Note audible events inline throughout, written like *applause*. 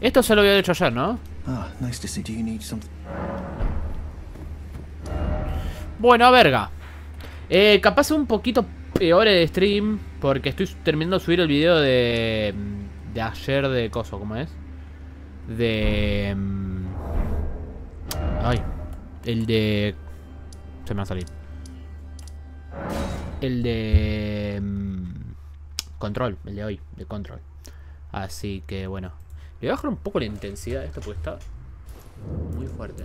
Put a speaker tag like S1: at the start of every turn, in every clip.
S1: Esto se lo había hecho ayer, ¿no?
S2: Ah, nice to see. Do you need something?
S1: Bueno, verga. Eh, capaz un poquito peor el stream. Porque estoy terminando de subir el video de. De ayer de Coso, ¿cómo es? De. mm, Ay. El de. Se me va a salir. El de. mm, Control, el de hoy, de Control. Así que bueno. Le voy a bajar un poco la intensidad de esto porque está muy fuerte.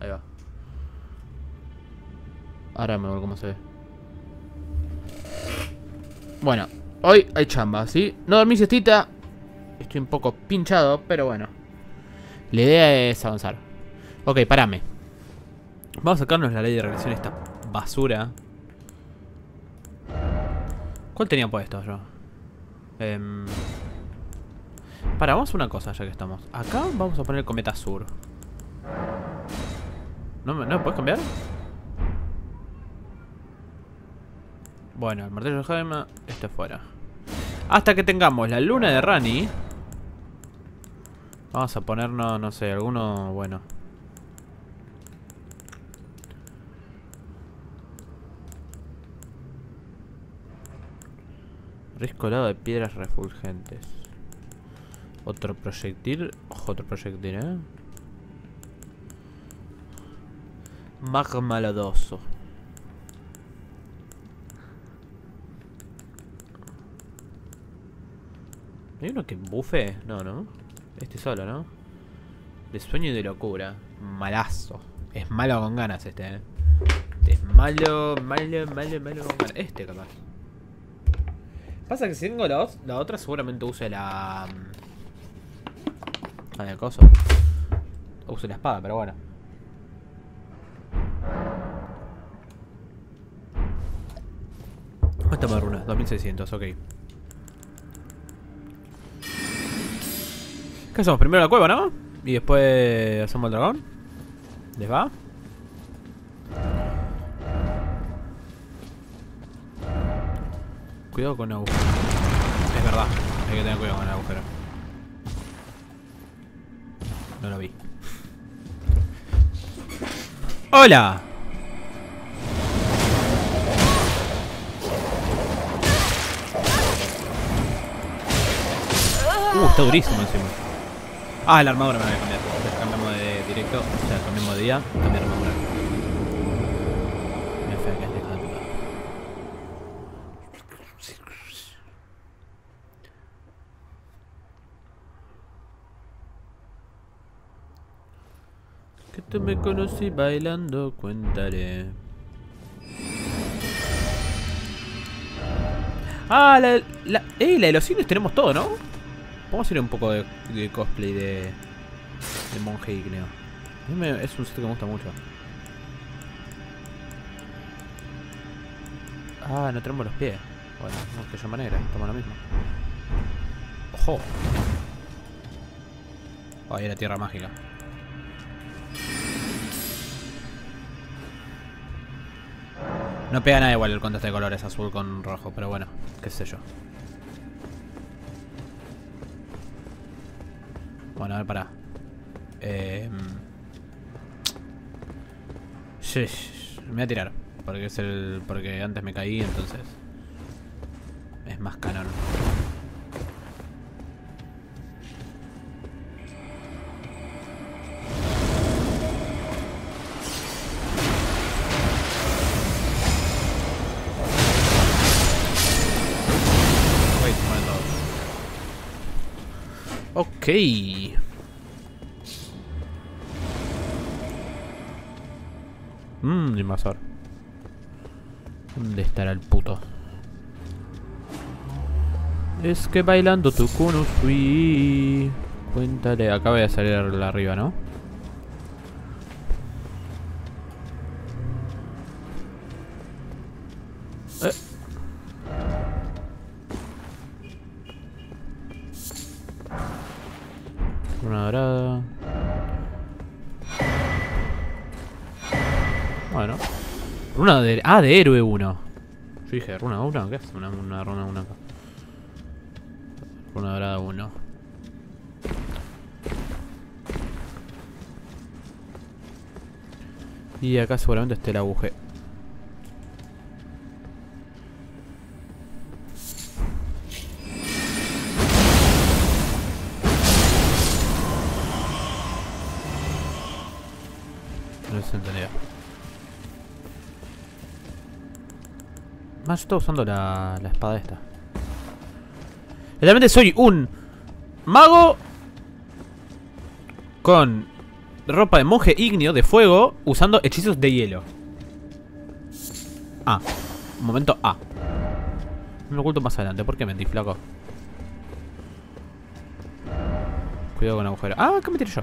S1: Ahí va. Ahora me voy cómo se ve. Bueno, hoy hay chamba, ¿sí? No dormí siestita. Estoy un poco pinchado, pero bueno. La idea es avanzar. Ok, parame. Vamos a sacarnos la ley de regresión esta basura. ¿Cuál tenía puesto yo? Em, para, vamos a una cosa ya que estamos. Acá vamos a poner Cometa Sur. ¿No, me- ¿No me puedes cambiar? Bueno, el martillo de Jaime, este fuera. Hasta que tengamos la luna de Rani. Vamos a ponernos, no sé, alguno bueno. Risco helado de piedras refulgentes. Otro proyectil. Ojo, otro proyectil, ¿eh? Magma lodoso. ¿Hay uno que bufe? No, ¿no? Este solo, ¿no? De sueño y de locura. Malazo. Es malo con ganas este, ¿eh? Es malo, malo, malo, malo con ganas. Este, capaz. Pasa que si tengo la, la otra, seguramente use la. La de coso. Use la espada, pero bueno. ¿Cuánto me runa? 2600, ok. ¿Qué hacemos? Primero la cueva, ¿no? Y después hacemos el dragón. ¿Les va? Cuidado con el agujero. Es verdad, hay que tener cuidado con el agujero. No lo vi. ¡Hola! Uh, está durísimo encima. Ah, la armadura me la voy a cambiar. Cambiamos de directo, o sea, cambiamos de día, cambiar armadura. Que tú me conocí bailando, cuéntale. Ah, la, eh, la de los cines tenemos todo, ¿no? Vamos a hacer un poco de, de cosplay de, de monje igneo. Es un set que me gusta mucho. Ah, no tenemos los pies. Bueno, no es que yo manera, toma lo mismo. ¡Ojo! Oh, ahí la tierra mágica. No pega nada igual el contraste de colores azul con rojo, pero bueno, qué sé yo. Bueno, a ver, pará. Eh, sí, me voy a tirar. Porque es el. Porque antes me caí, entonces. Es más canon. Ok. Mmm, invasor. ¿Dónde estará el puto? Es que bailando tu kuno fui. Cuéntale, acaba de salir arriba, ¿no? Luna dorada. Bueno. Runa de... Ah, de héroe uno. Yo dije, runa 1, ¿qué es? Una, una runa 1 acá. Runa dorada 1. Y acá seguramente esté el agujero. No se entendía. Más yo estoy usando la, la espada esta. Realmente soy un mago con ropa de monje ignio de fuego usando hechizos de hielo. Ah, momento A. Me lo oculto más adelante. ¿Por qué mentí, flaco? Cuidado con el agujero. Ah, ¿qué me tiré yo?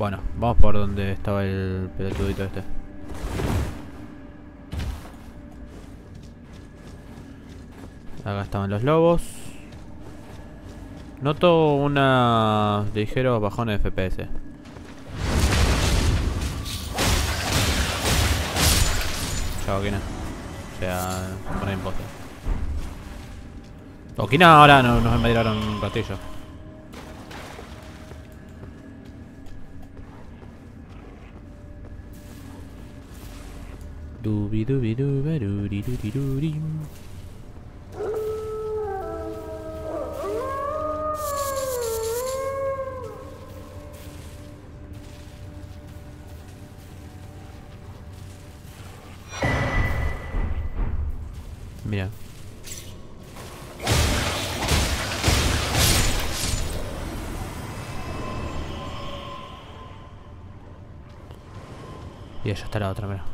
S1: Bueno, vamos por donde estaba el pelotudito este. Acá estaban los lobos. Noto una ligeros bajones de FPS. Chao, Kina. O sea, poner imposter. Okina ahora no, nos invadieron un ratillo. Mira. Y allá está la otra, mira.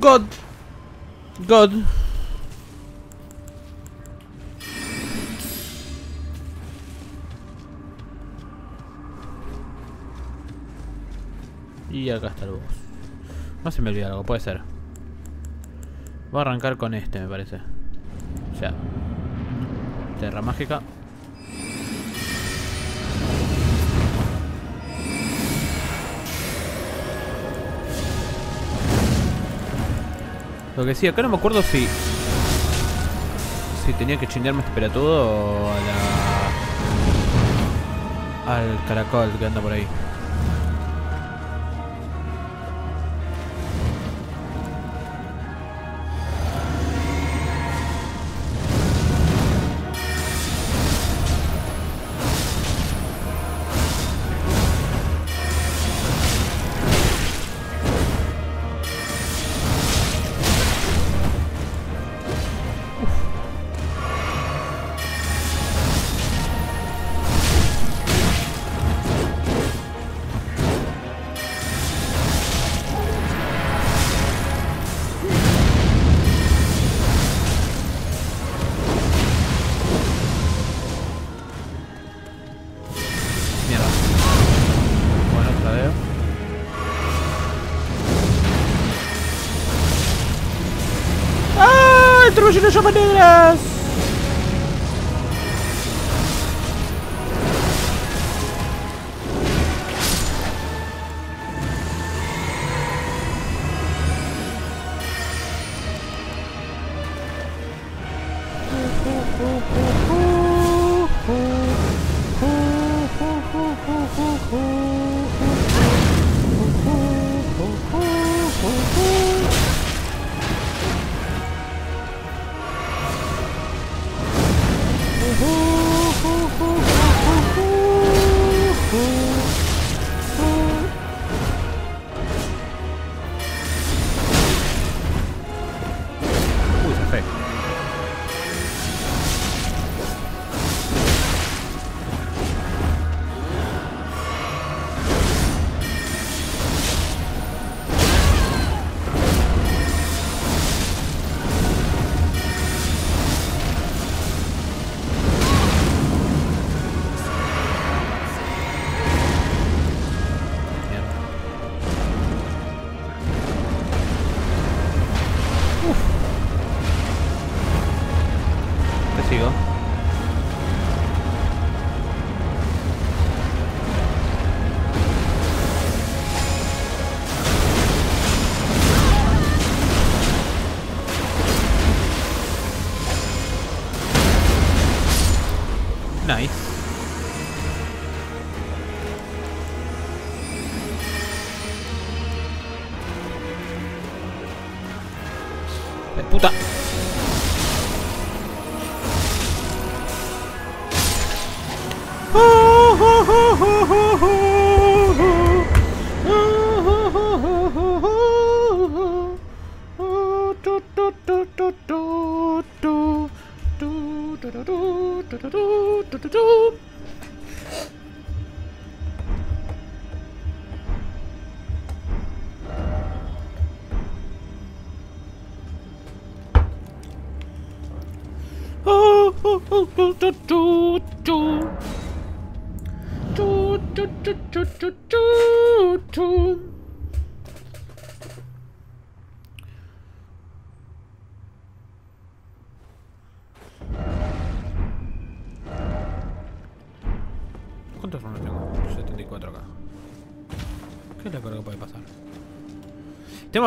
S1: God. God. Y acá está el boss. No se me olvida algo, puede ser. Voy a arrancar con este, me parece. Sea, Tierra mágica. Lo que sí, acá no me acuerdo si... Si tenía que chingarme este pelotudo o a la... Al caracol que anda por ahí.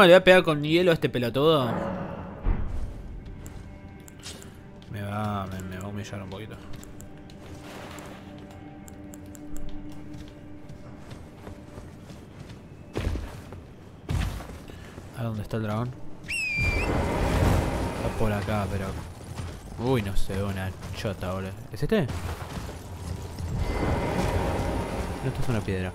S1: Que le voy a pegar con hielo a este pelotudo. Me va, me, me va a humillar un poquito. ¿A dónde está el dragón? Está por acá, pero... Uy, no sé, una chota, boludo. ¿Es este? No, esto es una piedra.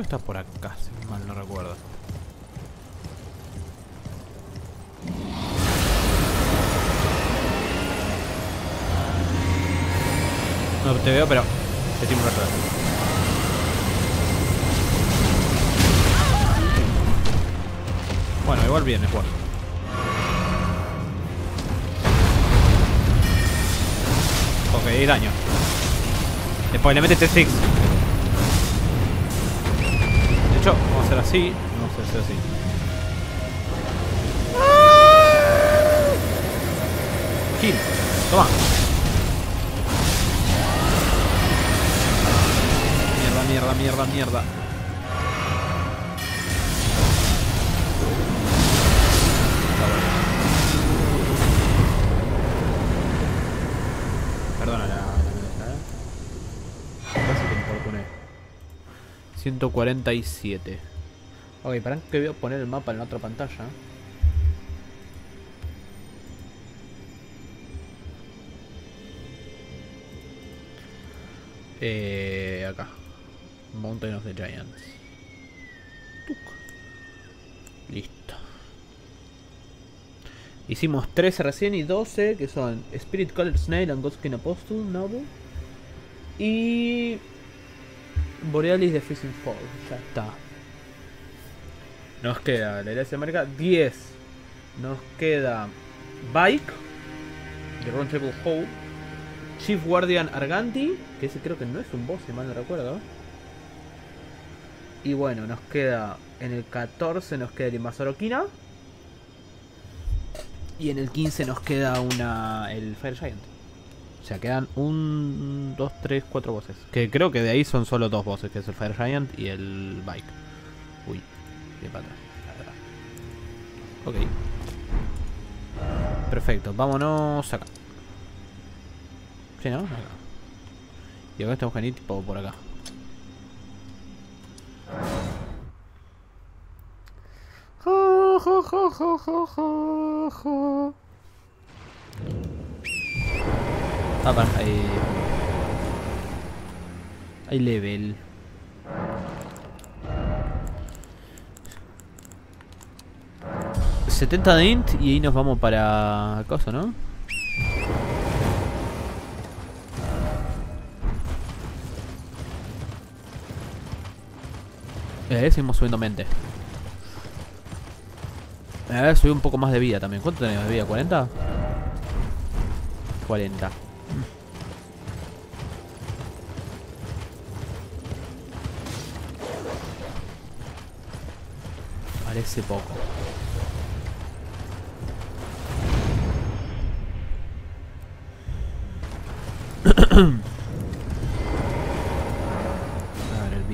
S1: Está por acá, si mal no recuerdo. No te veo, pero te un rato. Bueno, igual viene, Juan. Ok, hay daño. Después le mete T6. A hacer así. Vamos a hacer así. Kill. Toma. Mierda, mierda, mierda, mierda. Perdona la, la amenaza, ¿eh? Casi que me importuné. 147. Ok, para que voy a poner el mapa en la otra pantalla. Eh, acá. Mountain of the Giants. Listo. Hicimos 13 recién y 12, que son Spirit Colored Snail and Ghost King Apostle Novel. Y. Borealis de Freezing Fall. Ya está. Nos queda la Iglesia de América 10. Nos queda Bike de Round Table. Chief Guardian Arganti, que ese creo que no es un boss, si mal no recuerdo. Y bueno, nos queda en el 14 nos queda el Invasor Okina. Y en el 15 nos queda una el Fire Giant. O sea, quedan un, 2, 3, 4 bosses. Que creo que de ahí son solo dos bosses, que es el Fire Giant y el Bike. Bien para atrás. Ok. Perfecto, vámonos acá. Sí, ¿no? Acá. Y acá estamos venir tipo por acá. Ah, para, ahí. Hay level. ...70 de int y ahí nos vamos para... cosa, ¿no? Eh, seguimos subiendo mente. Ver, subí un poco más de vida también. ¿Cuánto tenemos de vida? ¿40? 40. Parece poco. A ver, el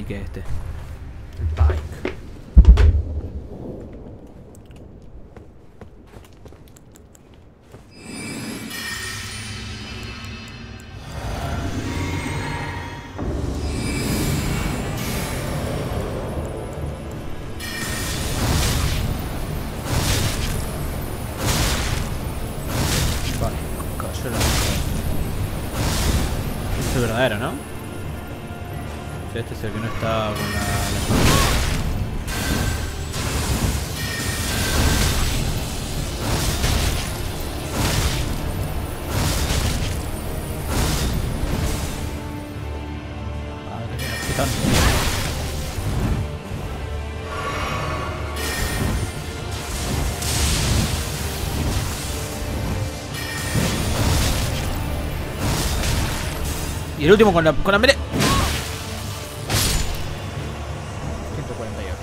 S1: Y el último con la, con la mere... 148.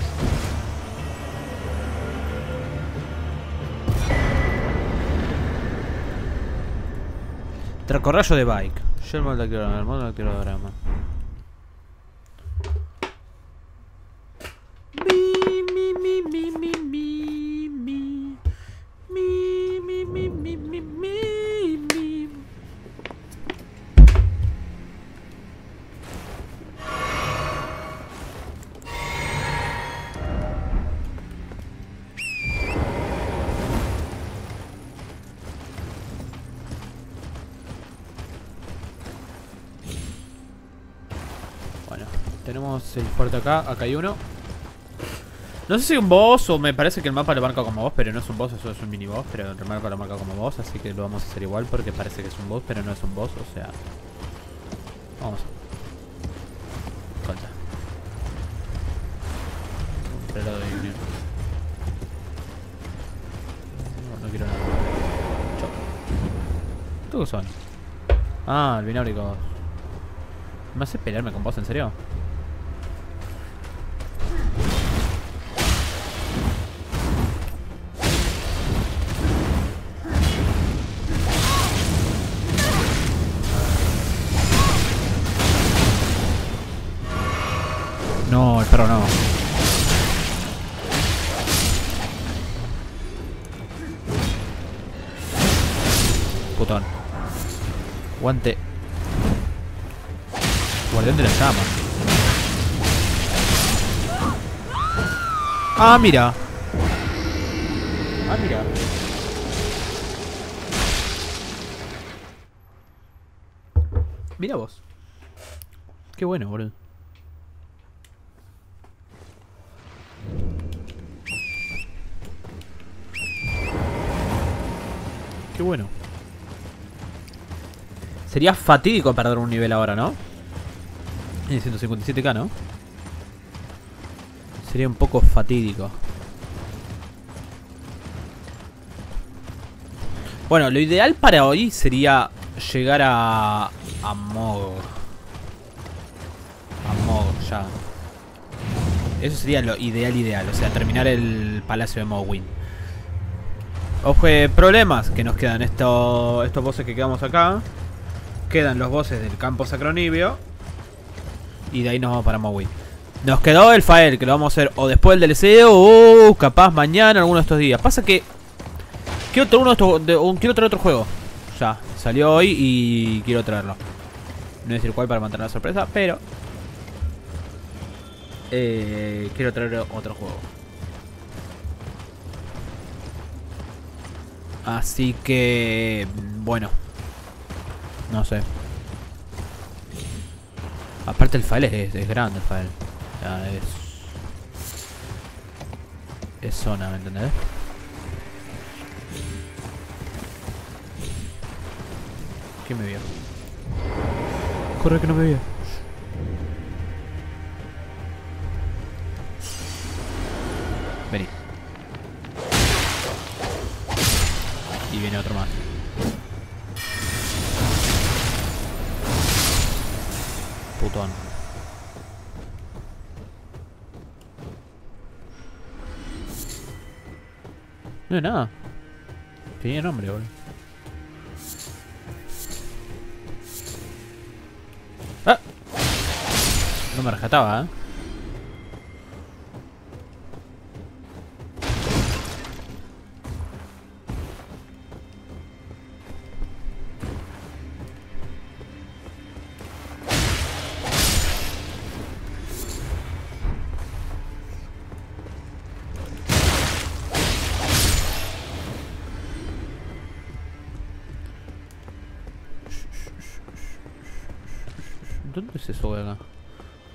S1: Tracorrayo de bike. Yo el modo activador, el modo activadorama. Mi, acá, acá hay uno. No sé si un boss o me parece que el mapa lo marca como boss, pero no es un boss, eso es un mini boss, pero el mapa lo marca como boss, así que lo vamos a hacer igual porque parece que es un boss, pero no es un boss, o sea... Vamos. Concha. Union. No, quiero nada. ¿Tú son? Ah, el bináurico. ¿Me hace pelearme con vos, en serio? No, el perro no. Putón. Guante. Guardián de la llama. Ah, mira. Ah, mira. Mira vos. Qué bueno, boludo. Bueno. Sería fatídico perder un nivel ahora, ¿no? En 157k, ¿no? Sería un poco fatídico. Bueno, lo ideal para hoy sería llegar a... A Mog. A Mog, ya. Eso sería lo ideal, ideal. O sea, terminar el palacio de Mogwin. Ojo, eh, problemas que nos quedan estos, estos bosses que quedamos acá. Quedan los bosses del campo sacronibio. Y de ahí nos vamos para Mogwin. Nos quedó el Fael, que lo vamos a hacer o después del DLC o capaz mañana, alguno de estos días. Pasa que... Quiero traer uno de estos, quiero traer otro juego. Ya, salió hoy y quiero traerlo. No voy a decir cuál para mantener la sorpresa, pero... Eh, quiero traer otro juego. Así que... Bueno. No sé. Aparte el file es, es grande el file. Sea, es... Es zona, ¿me entendés? ¿Quién me vio? Corre que no me vio. Vení. Y viene otro más. Putón. No hay nada. Tiene nombre, boludo. ¡Ah! No me rescataba, ¿eh?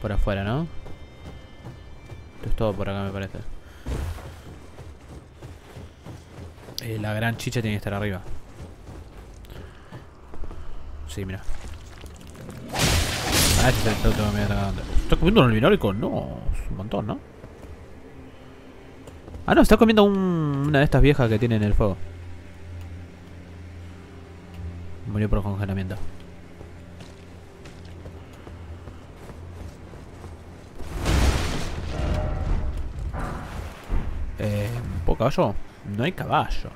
S1: Por afuera, ¿no? Esto es todo por acá, me parece. Eh, la gran chicha tiene que estar arriba. Sí, mira. Ah, este es el que me está atacando. ¿Está comiendo un albinórico? No, es un montón, ¿no? Ah, no, está comiendo un- una de estas viejas que tiene en el fuego. Murió por congelamiento. Eh, ¿Puedo caballo? No hay caballo.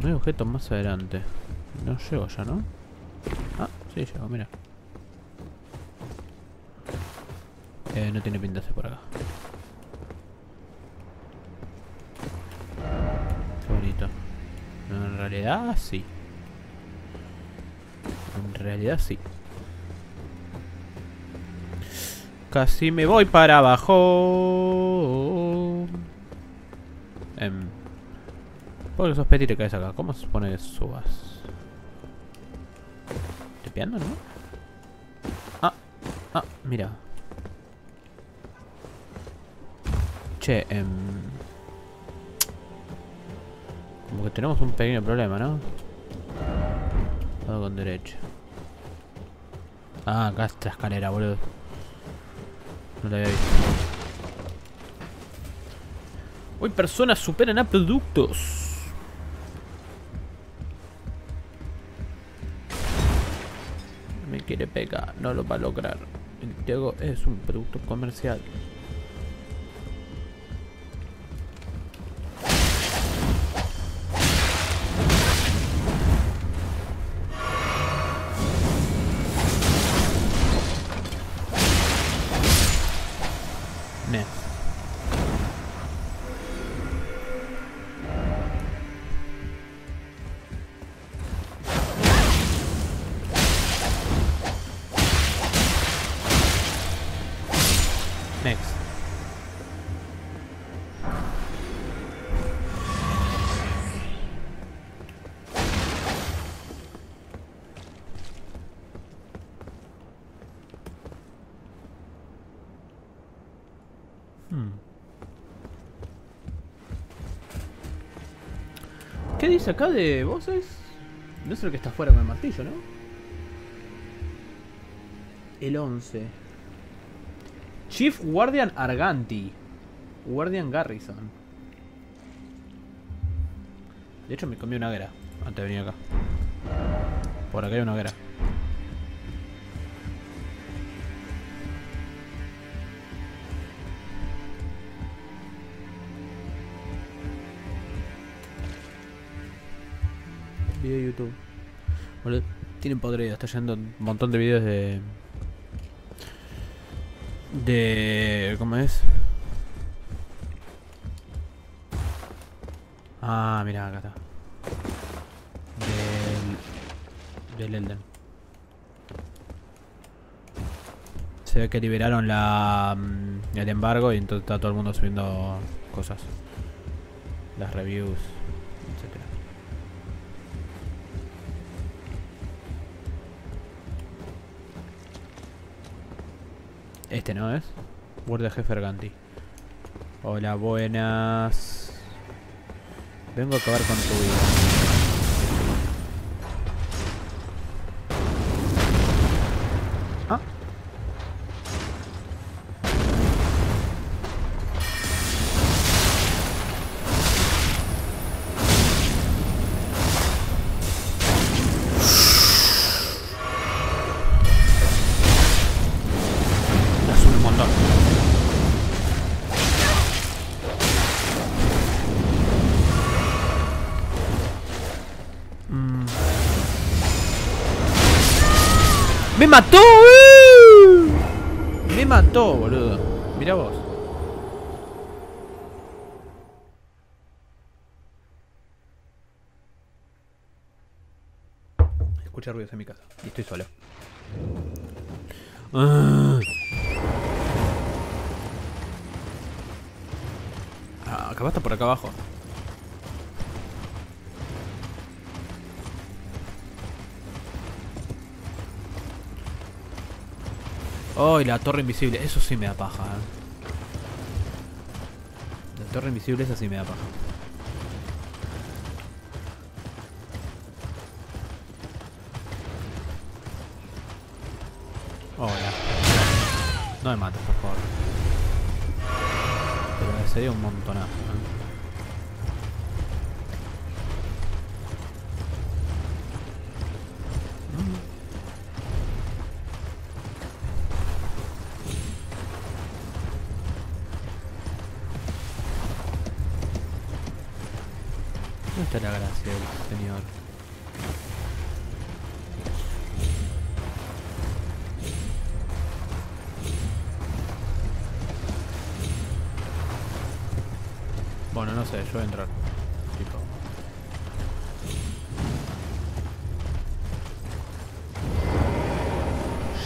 S1: No hay objetos más adelante. No llego ya, ¿no? Ah, sí, llego, mira. Eh, no tiene pinta de por acá. Qué bonito. En realidad sí. En realidad sí. Casi me voy para abajo. Em, ¿Por qué sos petit y te caes acá? ¿Cómo se que subas? ¿Tepeando, no? Ah, ah, mira. Che, em... Como que tenemos un pequeño problema, ¿no? Todo con derecho. Ah, acá está escalera, boludo. No la había visto. Hoy personas superan a productos. Me quiere pegar, no lo va a lograr. El Diego es un producto comercial. Dice acá de voces? No es el que está afuera con el martillo, ¿no? El 11. Chief Guardian Arganti. Guardian Garrison. De hecho me comí una guerra antes de venir acá. Por acá hay una guerra. Video de YouTube. Tienen podrido, está yendo un montón de videos de. De. ¿Cómo es? Ah, mira, acá está. Del. Del Elden. Se ve que liberaron la. mm, el embargo y entonces está todo el mundo subiendo cosas. Las reviews, etcétera. Este no es. Guardia jefe Arganti. Hola, buenas. Vengo a acabar con tu vida. Mató! ¡Uh! Me mató, boludo. Mira vos. Escucha ruidos en mi casa. Y estoy solo. Ah. Ah, por acá abajo. Oh, y la torre invisible. Eso sí me da paja. eh. La torre invisible, esa sí me da paja. Hola. No me mates, por favor. Pero sería un montonazo. ¿eh? Está la gracia del señor? Bueno, no sé, yo voy a entrar. Tipo.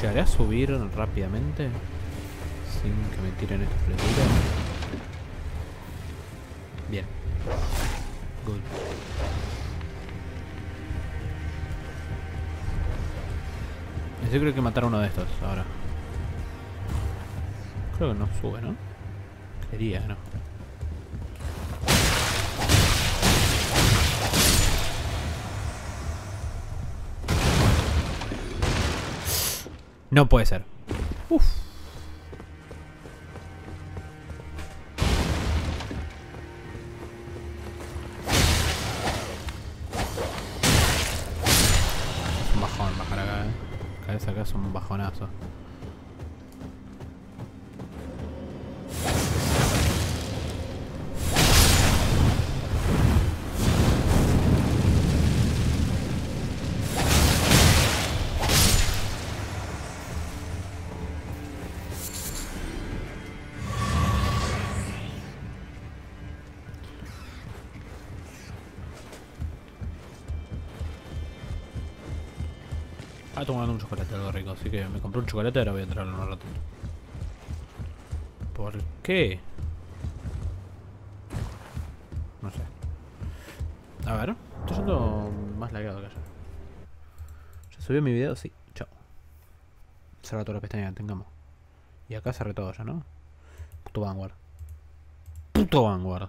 S1: ¿Llegaré a subir rápidamente? Sin que me tiren esta flecha. Bien. Good. Yo creo que matar a uno de estos ahora. Creo que no sube, ¿no? Quería, ¿no? No puede ser. Uf. Bajonazo. Así que me compré un chocolate y ahora voy a entrar en un rato. ¿Por qué? No sé. A ver, estoy yendo más lagueado que ayer. ¿Ya subió mi video? Sí, chao. Cerra toda la pestaña que tengamos. Y acá cerré todo ya, ¿no? Puto Vanguard. Puto Vanguard.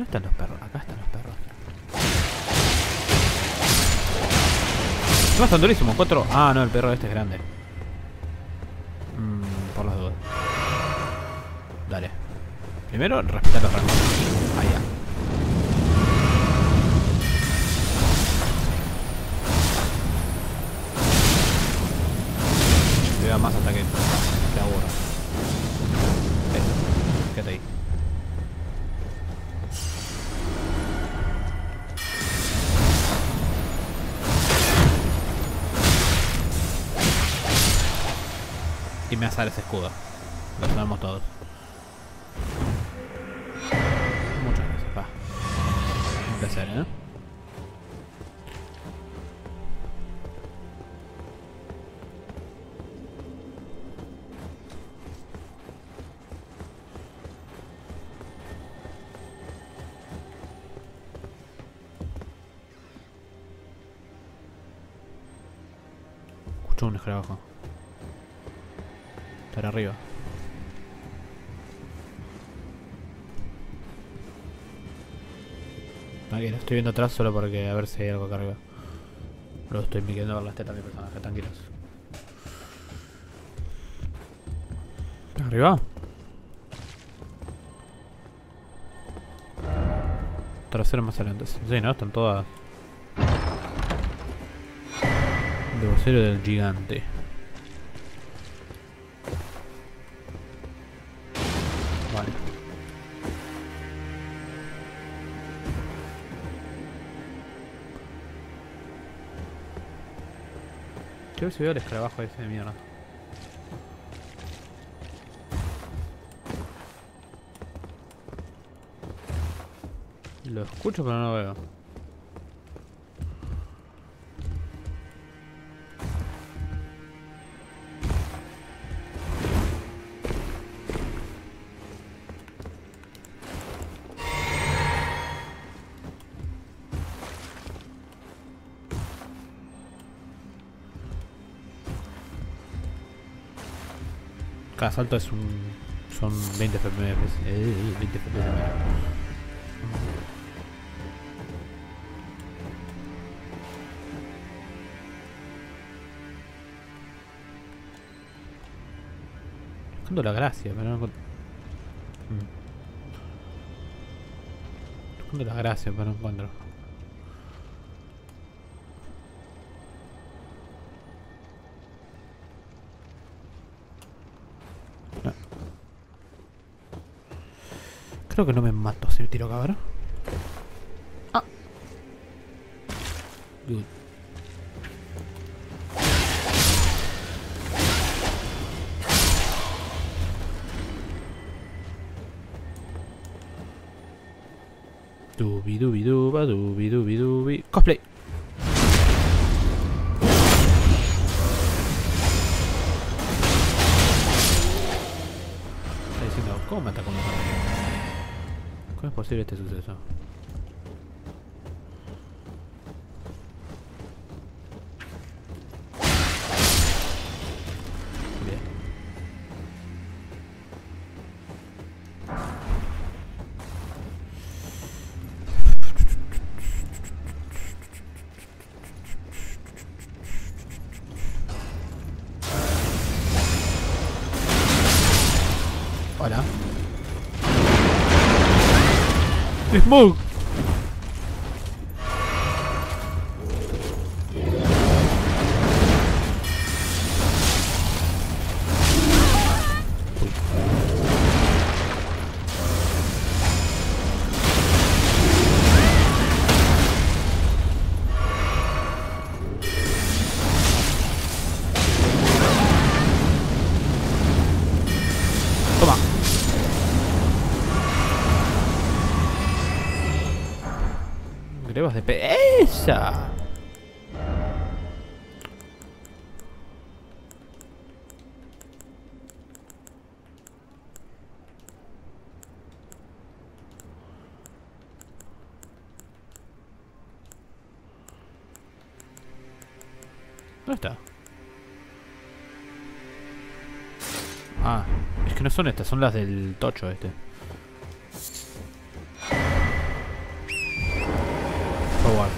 S1: ¿Dónde están los perros? Acá están los perros. No, están durísimos. Cuatro. Ah, no, el perro este es grande. Mm, por las dudas. Dale. Primero, respetar los rangos. Ahí ya. Más hasta Asar ese escudo. Lo sabemos todos. Estoy viendo atrás solo porque a ver si hay algo acá arriba. Lo estoy midiendo ver las tetas de mi personaje, tranquilos. ¿Arriba? Trasero más adelante. Sí, ¿no? Están todas... De vocero del gigante. Si veo el escarabajo ese de mierda. Lo escucho pero no lo veo. Cada salto es un. son 20 FPS. Eh, 20 FPS menos. Buscando la gracia, pero no Mm. Buscando la gracia, pero no encuentro. Creo que no me mato si me tiro ¿verdad? Ah. Good. ¿Cómo es posible este Smoke. Son las del tocho este. Forward.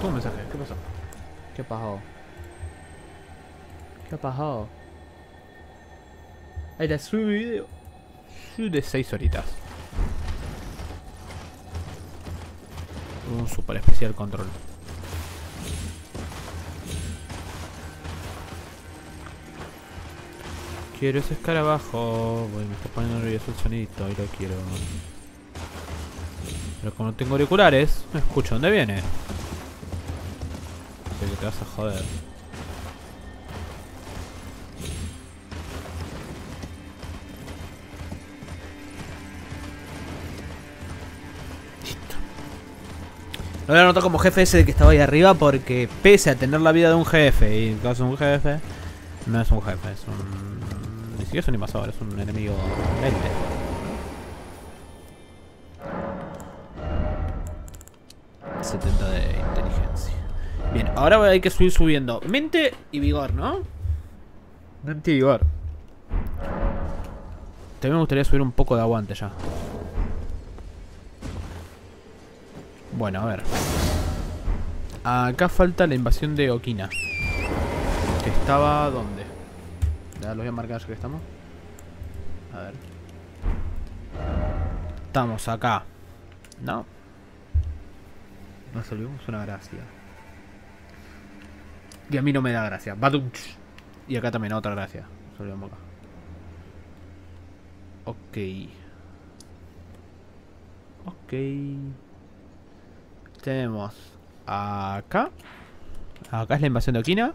S1: Tuvo un mensaje, ¿qué pasó? ¿Qué pasó? ¿Qué pasó? Ahí la sube video. De 6 horitas. Un super especial control. Quiero ese escarabajo. Me está poniendo nervioso el sonito y lo quiero. Pero como no tengo auriculares, no escucho dónde viene. Sé que te vas a joder. Listo. Lo voy a anotar como jefe ese de que estaba ahí arriba porque pese a tener la vida de un jefe y en caso de un jefe, no es un jefe, es un... Ni siquiera es un invasor, es un enemigo mente. ...70 de inteligencia. Bien, ahora hay que subir subiendo. Mente y vigor, ¿no? Mente y vigor. También me gustaría subir un poco de aguante ya. Bueno, a ver. Acá falta la invasión de Okina. Que estaba... ¿Dónde? Ya lo voy a marcar que estamos. A ver. Estamos acá. ¿No? Nos olvidamos una gracia. Y a mí no me da gracia. Badunch. Y acá también otra gracia. Nos olvidamos acá. Ok. Ok. Tenemos acá. Acá es la invasión de Okina.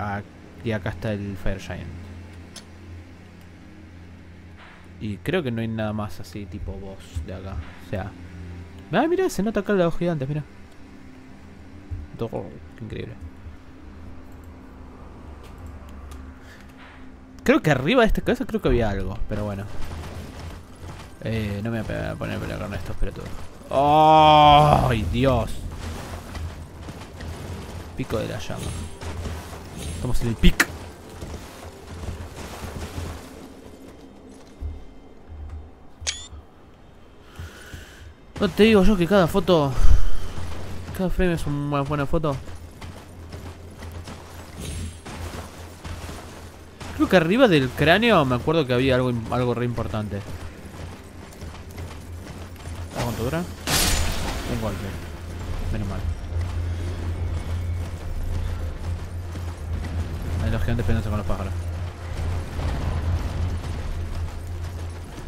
S1: Ac- Y acá está el Fire Giant. Y creo que no hay nada más así, tipo boss de acá. O sea. Ah, mira, se nota acá los gigantes, mira. Todo, qué increíble. Creo que arriba de esta cabeza creo que había algo, pero bueno. Eh, no me voy a poner a pelear con estos, pero todo. ¡Ay, Dios! Pico de la llama. Estamos en el pic. No te digo yo que cada foto. Cada frame es una buena foto. Creo que arriba del cráneo me acuerdo que había algo, algo re importante. ¿A cuánto dura? Un golpe. Menos mal. Peleándose con los pájaros.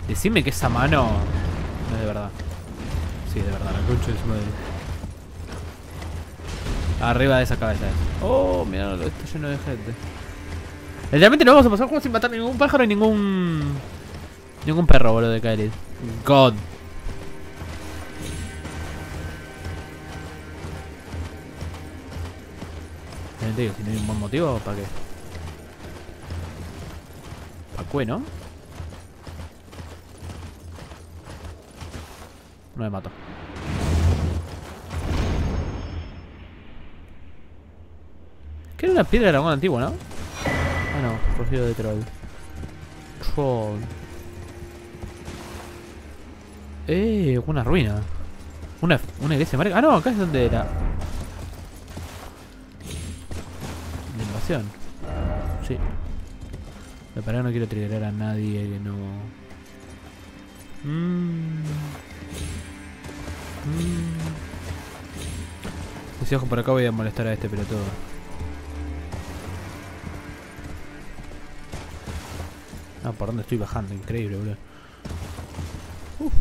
S1: Decime que esa mano no es de verdad. Sí, de verdad, la concha de su madre. Arriba de esa cabeza. Oh, mira, está lleno de gente. Literalmente no vamos a pasar juego sin matar ningún pájaro ni ningún. Ningún perro, boludo, de Kaelid. God. Digo, si no hay un buen motivo, ¿para qué? ¿Para qué, no? No me mato. Que era una piedra de dragón antigua, ¿no? Ah, no, rocío de troll. Troll. Eh, una ruina. Una, una iglesia marca. Ah, no, acá es donde era. La invasión. Sí. Pero para no quiero triggerar a nadie que no. Mmm. Mmm. Si ojo por acá voy a molestar a este pelotudo. Ah, por dónde estoy bajando, increíble, boludo. Uf.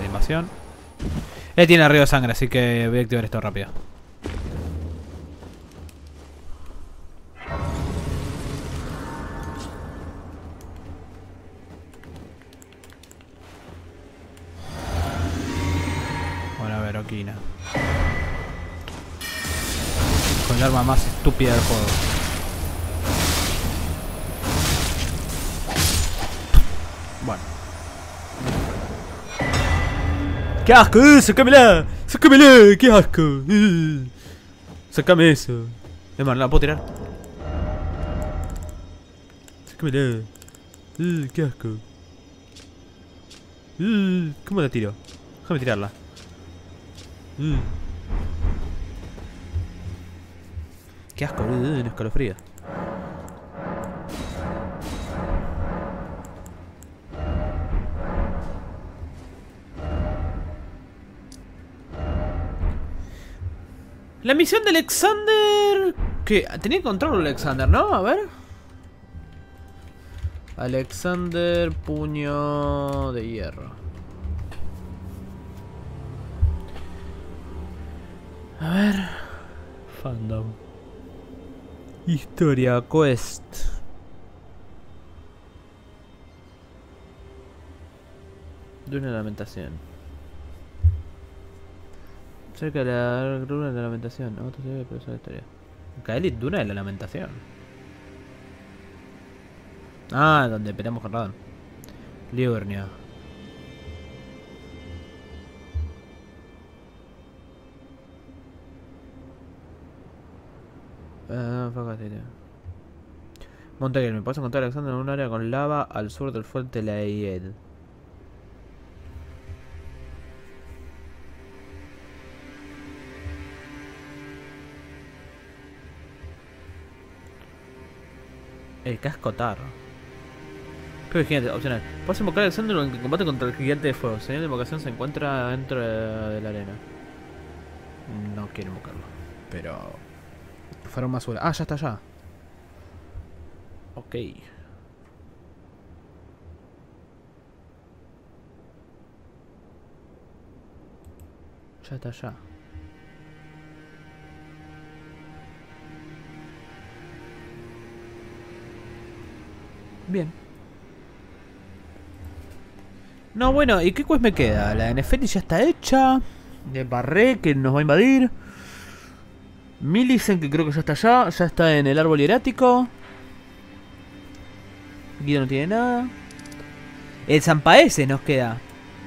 S1: Animación. Él tiene arriba sangre, así que voy a activar esto rápido. Bueno, a ver, Okina. Con el arma más estúpida del juego. ¡Qué asco! ¡Eh, ¡Sácamela! ¡Sácamela! ¡Qué asco! ¡Eh! ¡Sácame eso! Es más, ¿la puedo tirar? ¡Sácamela! ¡Eh, ¡Qué asco! ¿Cómo la tiro? Déjame tirarla. Qué asco, un escalofrío. La misión de Alexander... Que tenía control Alexander, ¿no? A ver. Alexander Puño de Hierro. A ver. Fandom. Historia, quest. De una lamentación. Cerca de la runa de la lamentación. Otro debe pero historia. Kaelit Duna de la lamentación. Ah, donde peleamos con Radon. Liurnia. Ah, fácate. Montaguer, me puedes encontrar Alexander en un área con lava al sur del fuerte La El casco tar. Pero gigante, opcional. Puedes invocar al centro en combate contra el gigante de fuego. Señal de invocación se encuentra dentro de la arena. No quiero invocarlo. Pero. Fueron más suela. Ah, ya está allá. Ok. Ya está allá. Bien. No, bueno, ¿y qué quest me queda? La Neferi ya está hecha. De Barré, que nos va a invadir. Millicent, que creo que ya está allá. Ya está en el árbol hierático. Guido no tiene nada. El Zampaese nos queda.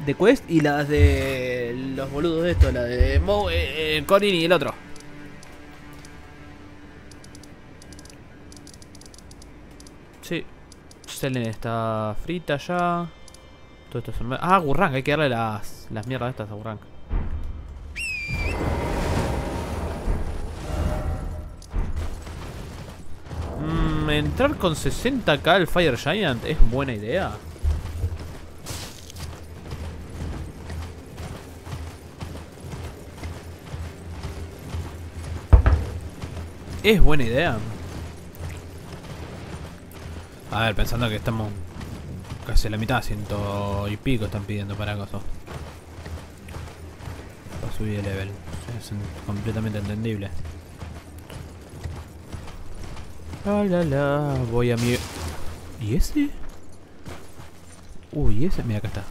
S1: De Quest y las de los boludos de esto. La de Mo, eh, eh, Corin y el otro. Selene está frita ya. Todo esto es un... Ah, Gurrank. Hay que darle las, las mierdas estas a Gurrank. Mm, entrar con 60k al Fire Giant es buena idea. Es buena idea. A ver, pensando que estamos casi a la mitad, ciento y pico están pidiendo para acoso. Para subir el level. Es completamente entendible. La la la, voy a mi... ¿Y ese? Uy, ese, mira acá está.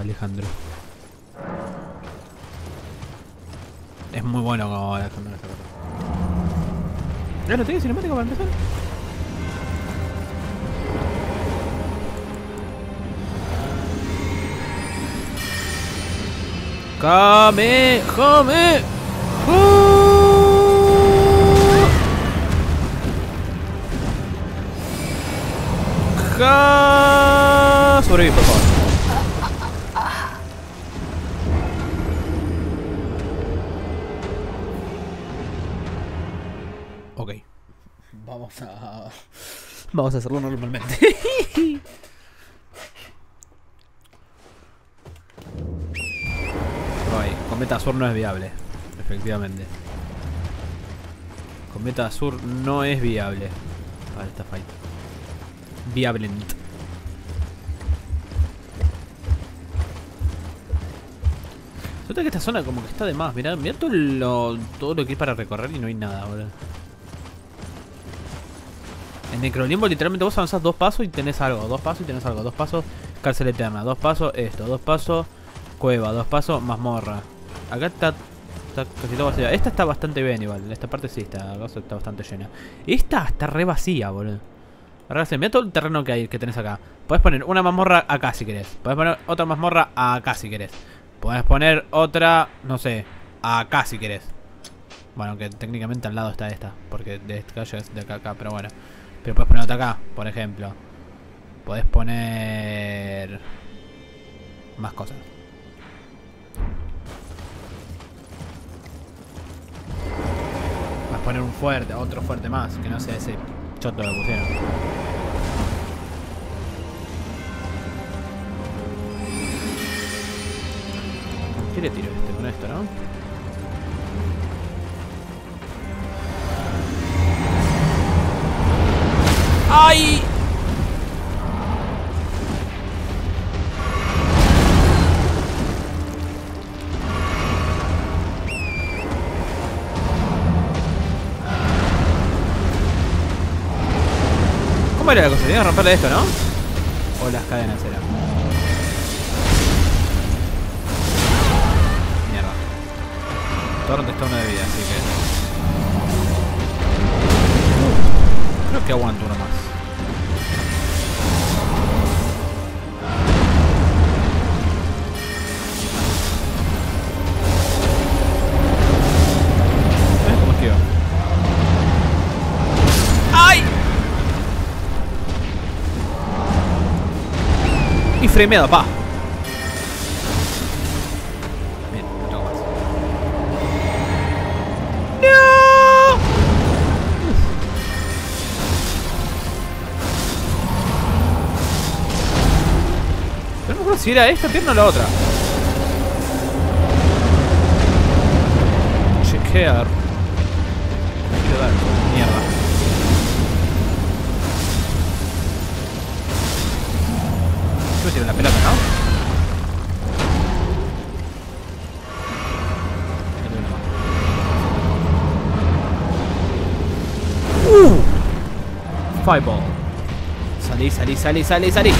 S1: Alejandro. Es muy bueno como Alejandro. ¿Ya no tiene cinemática para empezar? ¡Kame! ¡Kame! ¡Ja! Sobrevive, por favor. Ok. Vamos a... Vamos a hacerlo normalmente. *laughs* Ay, Cometa Sur no es viable. Efectivamente. Cometa Sur no es viable. Para esta fight. Viable. Nota que esta zona como que está de más. Mirá, mirá todo lo, todo lo que hay para recorrer y no hay nada, boludo. En Necrolimbo literalmente vos avanzás dos pasos y tenés algo. Dos pasos y tenés algo. Dos pasos, cárcel eterna. Dos pasos, esto. Dos pasos, cueva. Dos pasos, mazmorra. Acá está, está casi todo vacío. Esta está bastante bien igual. Esta parte sí está, está bastante llena. Esta está re vacía, boludo. Vacía. Mira todo el terreno que hay que tenés acá. Podés poner una mazmorra acá si querés. Podés poner otra mazmorra acá si querés. Podés poner otra, no sé, acá si querés. Bueno, que técnicamente al lado está esta. Porque de esta calle es de acá acá, pero bueno. Pero puedes poner otra acá, por ejemplo. Podés poner... Más cosas. Vas a poner un fuerte, otro fuerte más, que no sea ese choto que pusieron. ¿Qué le tiro este con esto, no? ¡Ay! ¿Cómo era la cosa? Romperle esto, ¿no? O las cadenas eran. Mierda. Torrent está uno de vida, así que... Creo que aguanto uno más. Y frameado, pa. Bien, no tengo más. ¡No! Pero no me acuerdo si era esta pierna o la otra. Chequear. Fireball. Salí, salí, salí, salí, salí.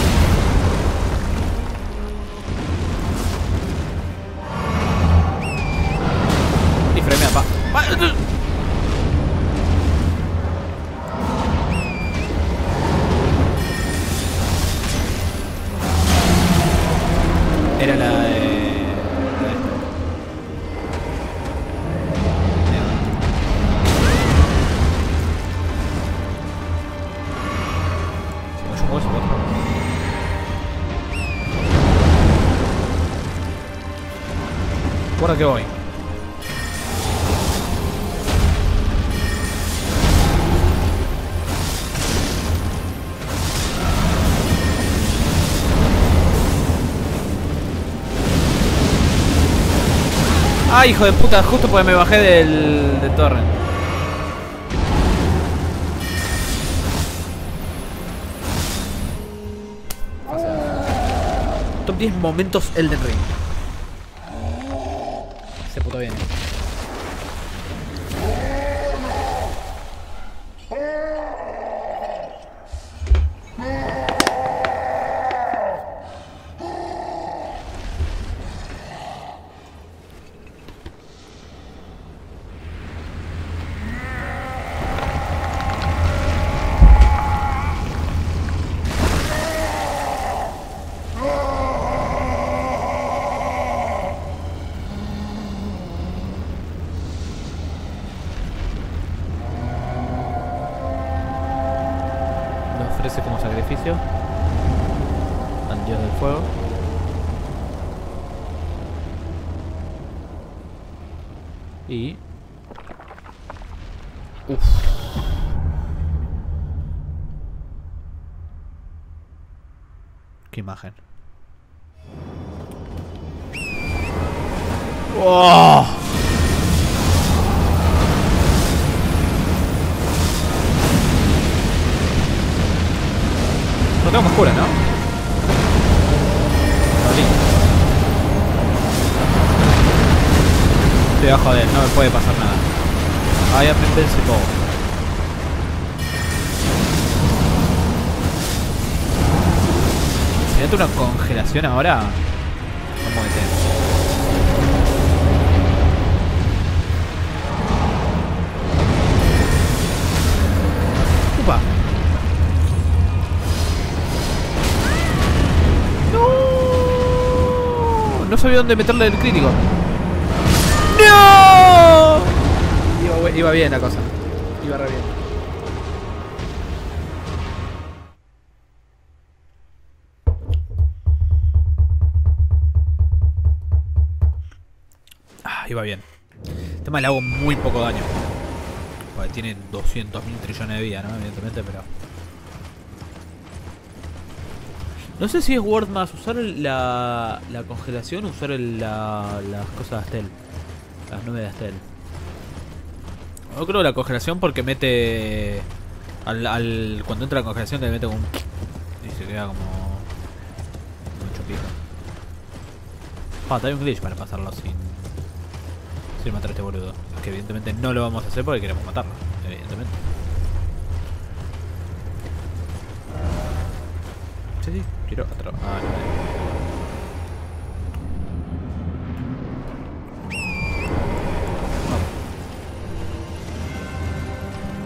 S1: Ah, hijo de puta, justo porque me bajé del, del torrent. Top 10 momentos Elden Ring. Se puto bien. Ahora. Vamos a. No. Sabía dónde meterle el crítico. ¡No! Iba, iba bien la cosa. Iba re bien. El tema le hago muy poco daño. Tiene 200 mil trillones de vida, ¿no? Evidentemente, pero... No sé si es worth más usar la, la congelación o usar el- la- las cosas de Astel. Las nubes de Astel. Yo creo la congelación porque mete... Al, al- cuando entra la congelación le mete un... Y se queda como... Mucho pico. Hay un glitch para pasarlo sin... Este boludo. Que evidentemente no lo vamos a hacer porque queremos matarlo. Evidentemente. Sí, sí, quiero atrapar. Ah, no.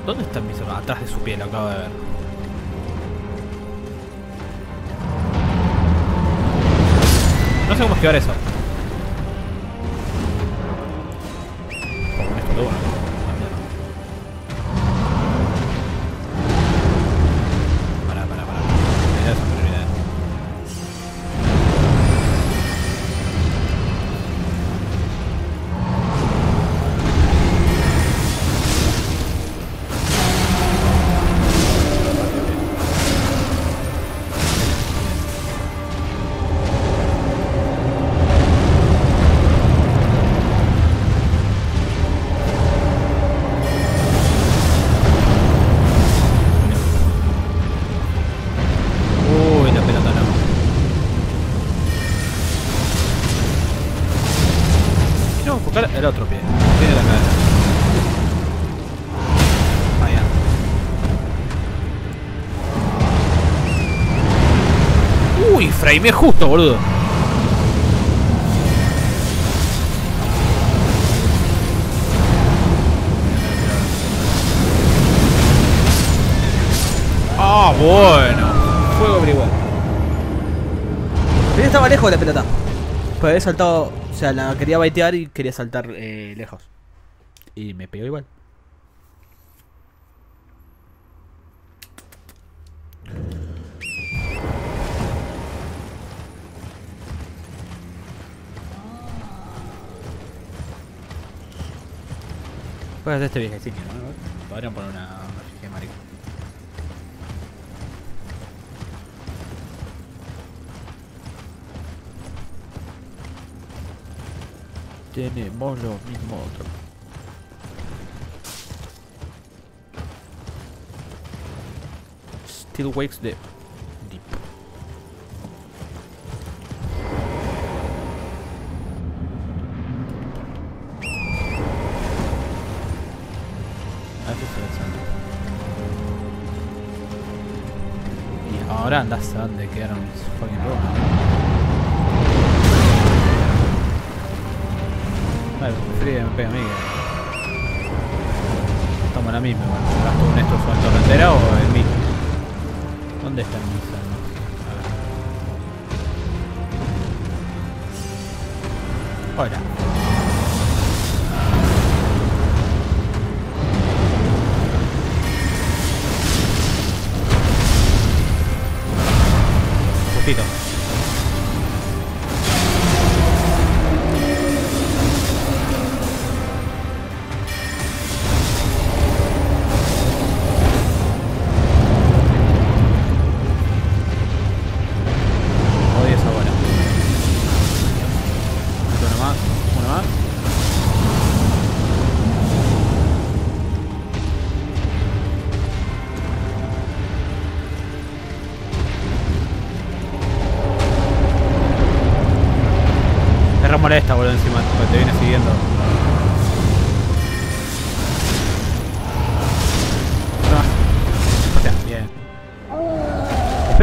S1: ¿Dónde está mi zona? Atrás de su piel, lo acabo de ver. No sé cómo esquivar eso.
S3: Frame justo, boludo. Ah, bueno. Fuego pero igual.
S1: Pero estaba lejos de la pelota. Pues había saltado. O sea, la quería baitear y quería saltar eh, lejos. Y me pegó igual. Puedes hacer este viejecito, ¿no? Podrían poner una, una de marico. Tenemos lo mismo otro. Still wakes the Ahora andas a dónde quedaron mis fucking robots. Vale, frío me pega a.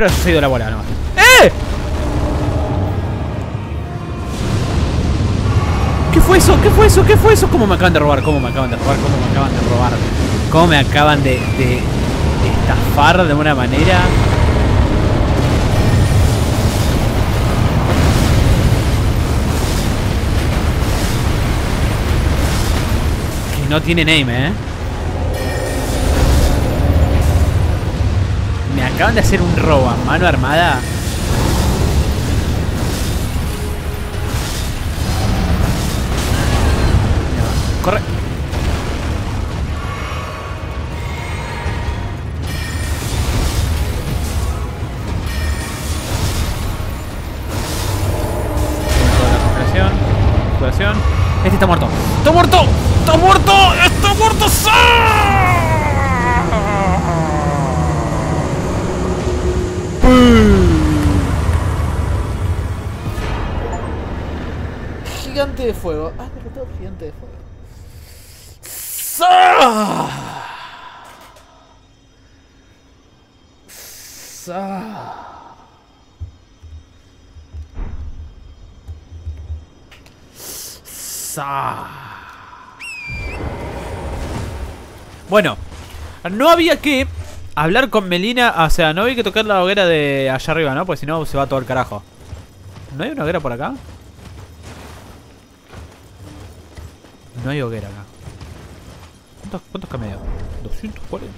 S1: Haya ido la bola nomás. ¡Eh! ¿Qué fue eso? ¿Qué fue eso? ¿Qué fue eso? ¿Cómo me acaban de robar? ¿Cómo me acaban de robar? ¿Cómo me acaban de robar? ¿Cómo me acaban de, de estafar de una manera? Que no tiene name, ¿eh? Me acaban de hacer un robo a mano armada.
S3: Bueno, no había que hablar con Melina, o sea, no había que tocar la hoguera de allá arriba, ¿no? Porque si no se va todo el carajo. ¿No hay una hoguera por acá? No hay hoguera acá. ¿Cuántos, cuántos camellos? 240.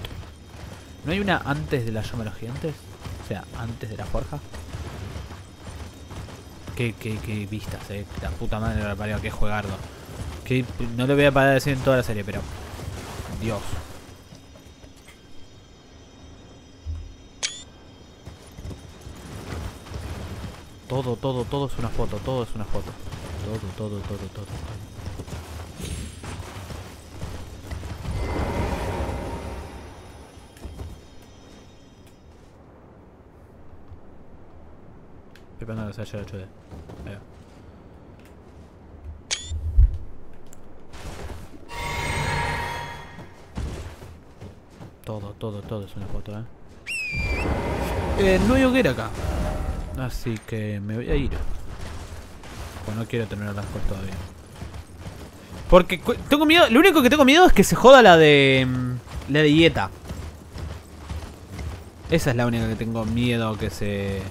S3: ¿No hay una antes de la llama de los gigantes? O sea, antes de la forja. Qué, qué, qué vistas, eh. La puta madre de la parió, qué juegardo. Que no le voy a parar de decir en toda la serie, pero. Dios. Todo, todo, todo es una foto, todo es una foto. Todo, todo, todo, todo. todo. Esperando que se haya hecho de. Ahí va. Todo, todo, todo es una foto, eh. Eh, no hay hoguera acá.
S1: Así que me voy a ir. Pues no quiero tener las cosas todavía. Porque tengo miedo. Lo único que tengo miedo es que se joda la de. mm, La de dieta. Esa es la única que tengo miedo que se.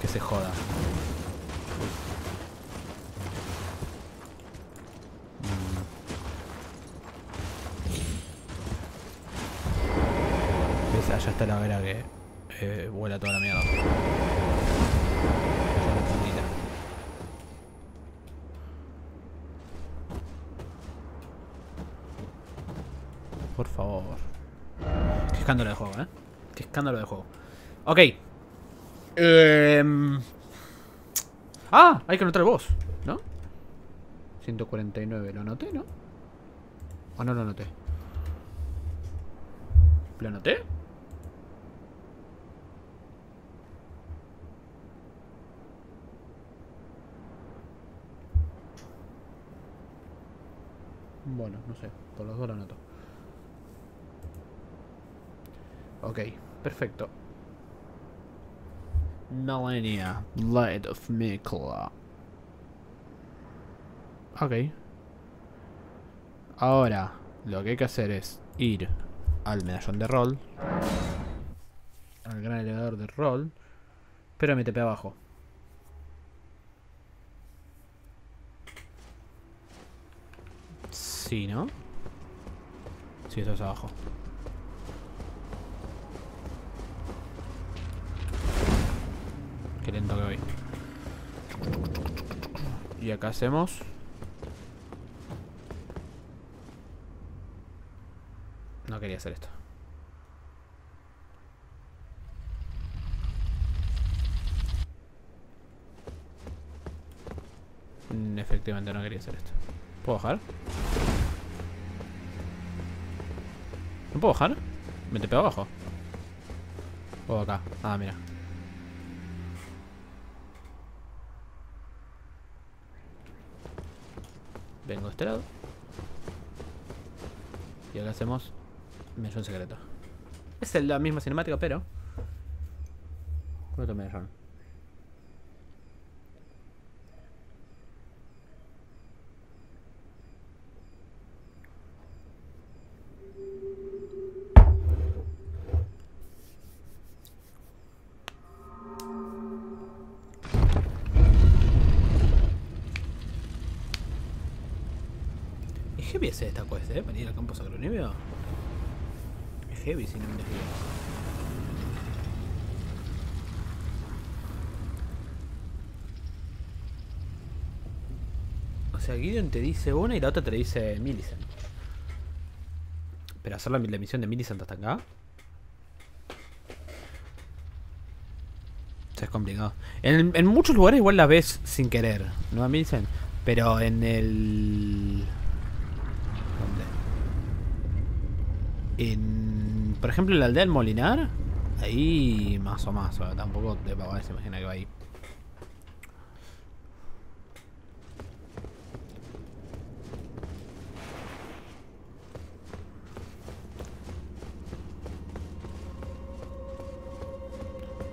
S1: Que se joda. Mm. ¿Ves? Allá está la vera que eh, vuela toda la mierda. Por favor. Qué escándalo de juego, ¿eh? Qué escándalo de juego. Ok. Em, Ah, hay que anotar boss, ¿no? 149, lo anoté, ¿no? ¿O no lo anoté? ¿Lo anoté? Bueno, no sé, por los dos lo anoto. Ok, perfecto. Melania, Light of Mikla. Ok. Ahora, lo que hay que hacer es ir al medallón de rol. Al gran elevador de rol. Pero me TP abajo. Sí, ¿no? Sí, eso es abajo. Qué lento que voy. Y acá hacemos. No quería hacer esto. Mm, Efectivamente no quería hacer esto. ¿Puedo bajar? ¿No puedo bajar? ¿Me te pego abajo? O acá. Ah, mira. Vengo de este lado. Y acá hacemos Medallón secreto. Es la misma cinemática, pero. Con otro medallón. Heavy ese esta quest, ¿eh? Para ir al campo sacronimio. Es heavy si no me. O sea, Gideon te dice una y la otra te dice Millicent. Pero hacer la, la misión de Millicent hasta acá. O es complicado. En, en muchos lugares igual la ves sin querer, ¿no? Millicent. Pero en el. ¿Dónde? Por ejemplo, en la aldea del Molinar. Ahí más o más. tampoco te papá se imagina que va ahí.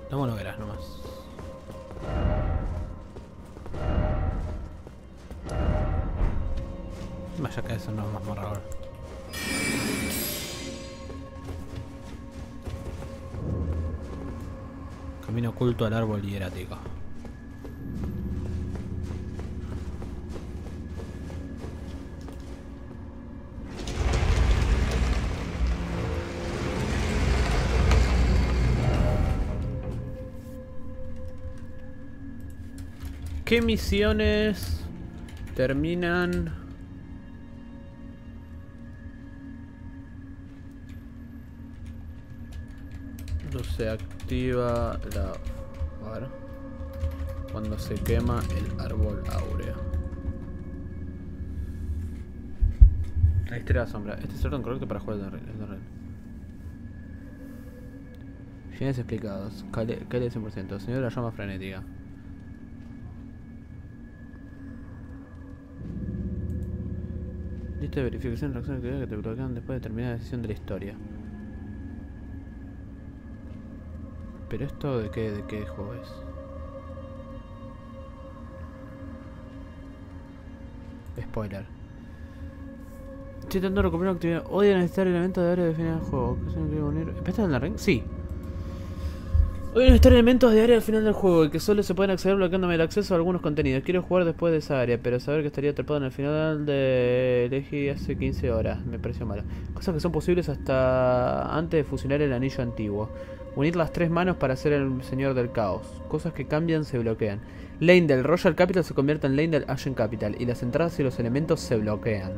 S1: No monoveras nomás. Vaya que eso no es más ahora. Oculto al árbol hierático. ¿Qué misiones terminan? Activa la... A ver. Cuando se quema el árbol áureo. Historia de la sombra. Este es el orden correcto para jugar el de. Fines explicados. Cale, Cale 100%. Señor la llama frenética. Lista de verificación de reacciones que te bloquean después de terminar la sesión de la historia. Pero esto de qué, de qué juego es? Spoiler. Estoy intentando recuperar una actividad. Odio necesitar elementos de área de final del juego. ¿Qué se me quiere unir? ¿Está en la ring? Sí. Odio necesitar elementos de área al final del juego y que solo se pueden acceder bloqueándome el acceso a algunos contenidos. Quiero jugar después de esa área, pero saber que estaría atrapado en el final de Legi hace 15 horas me pareció malo. Cosas que son posibles hasta antes de fusionar el anillo antiguo. Unir las tres manos para ser el señor del caos. Cosas que cambian se bloquean. Lane del Royal Capital se convierte en Lane del Ashen Capital y las entradas y los elementos se bloquean.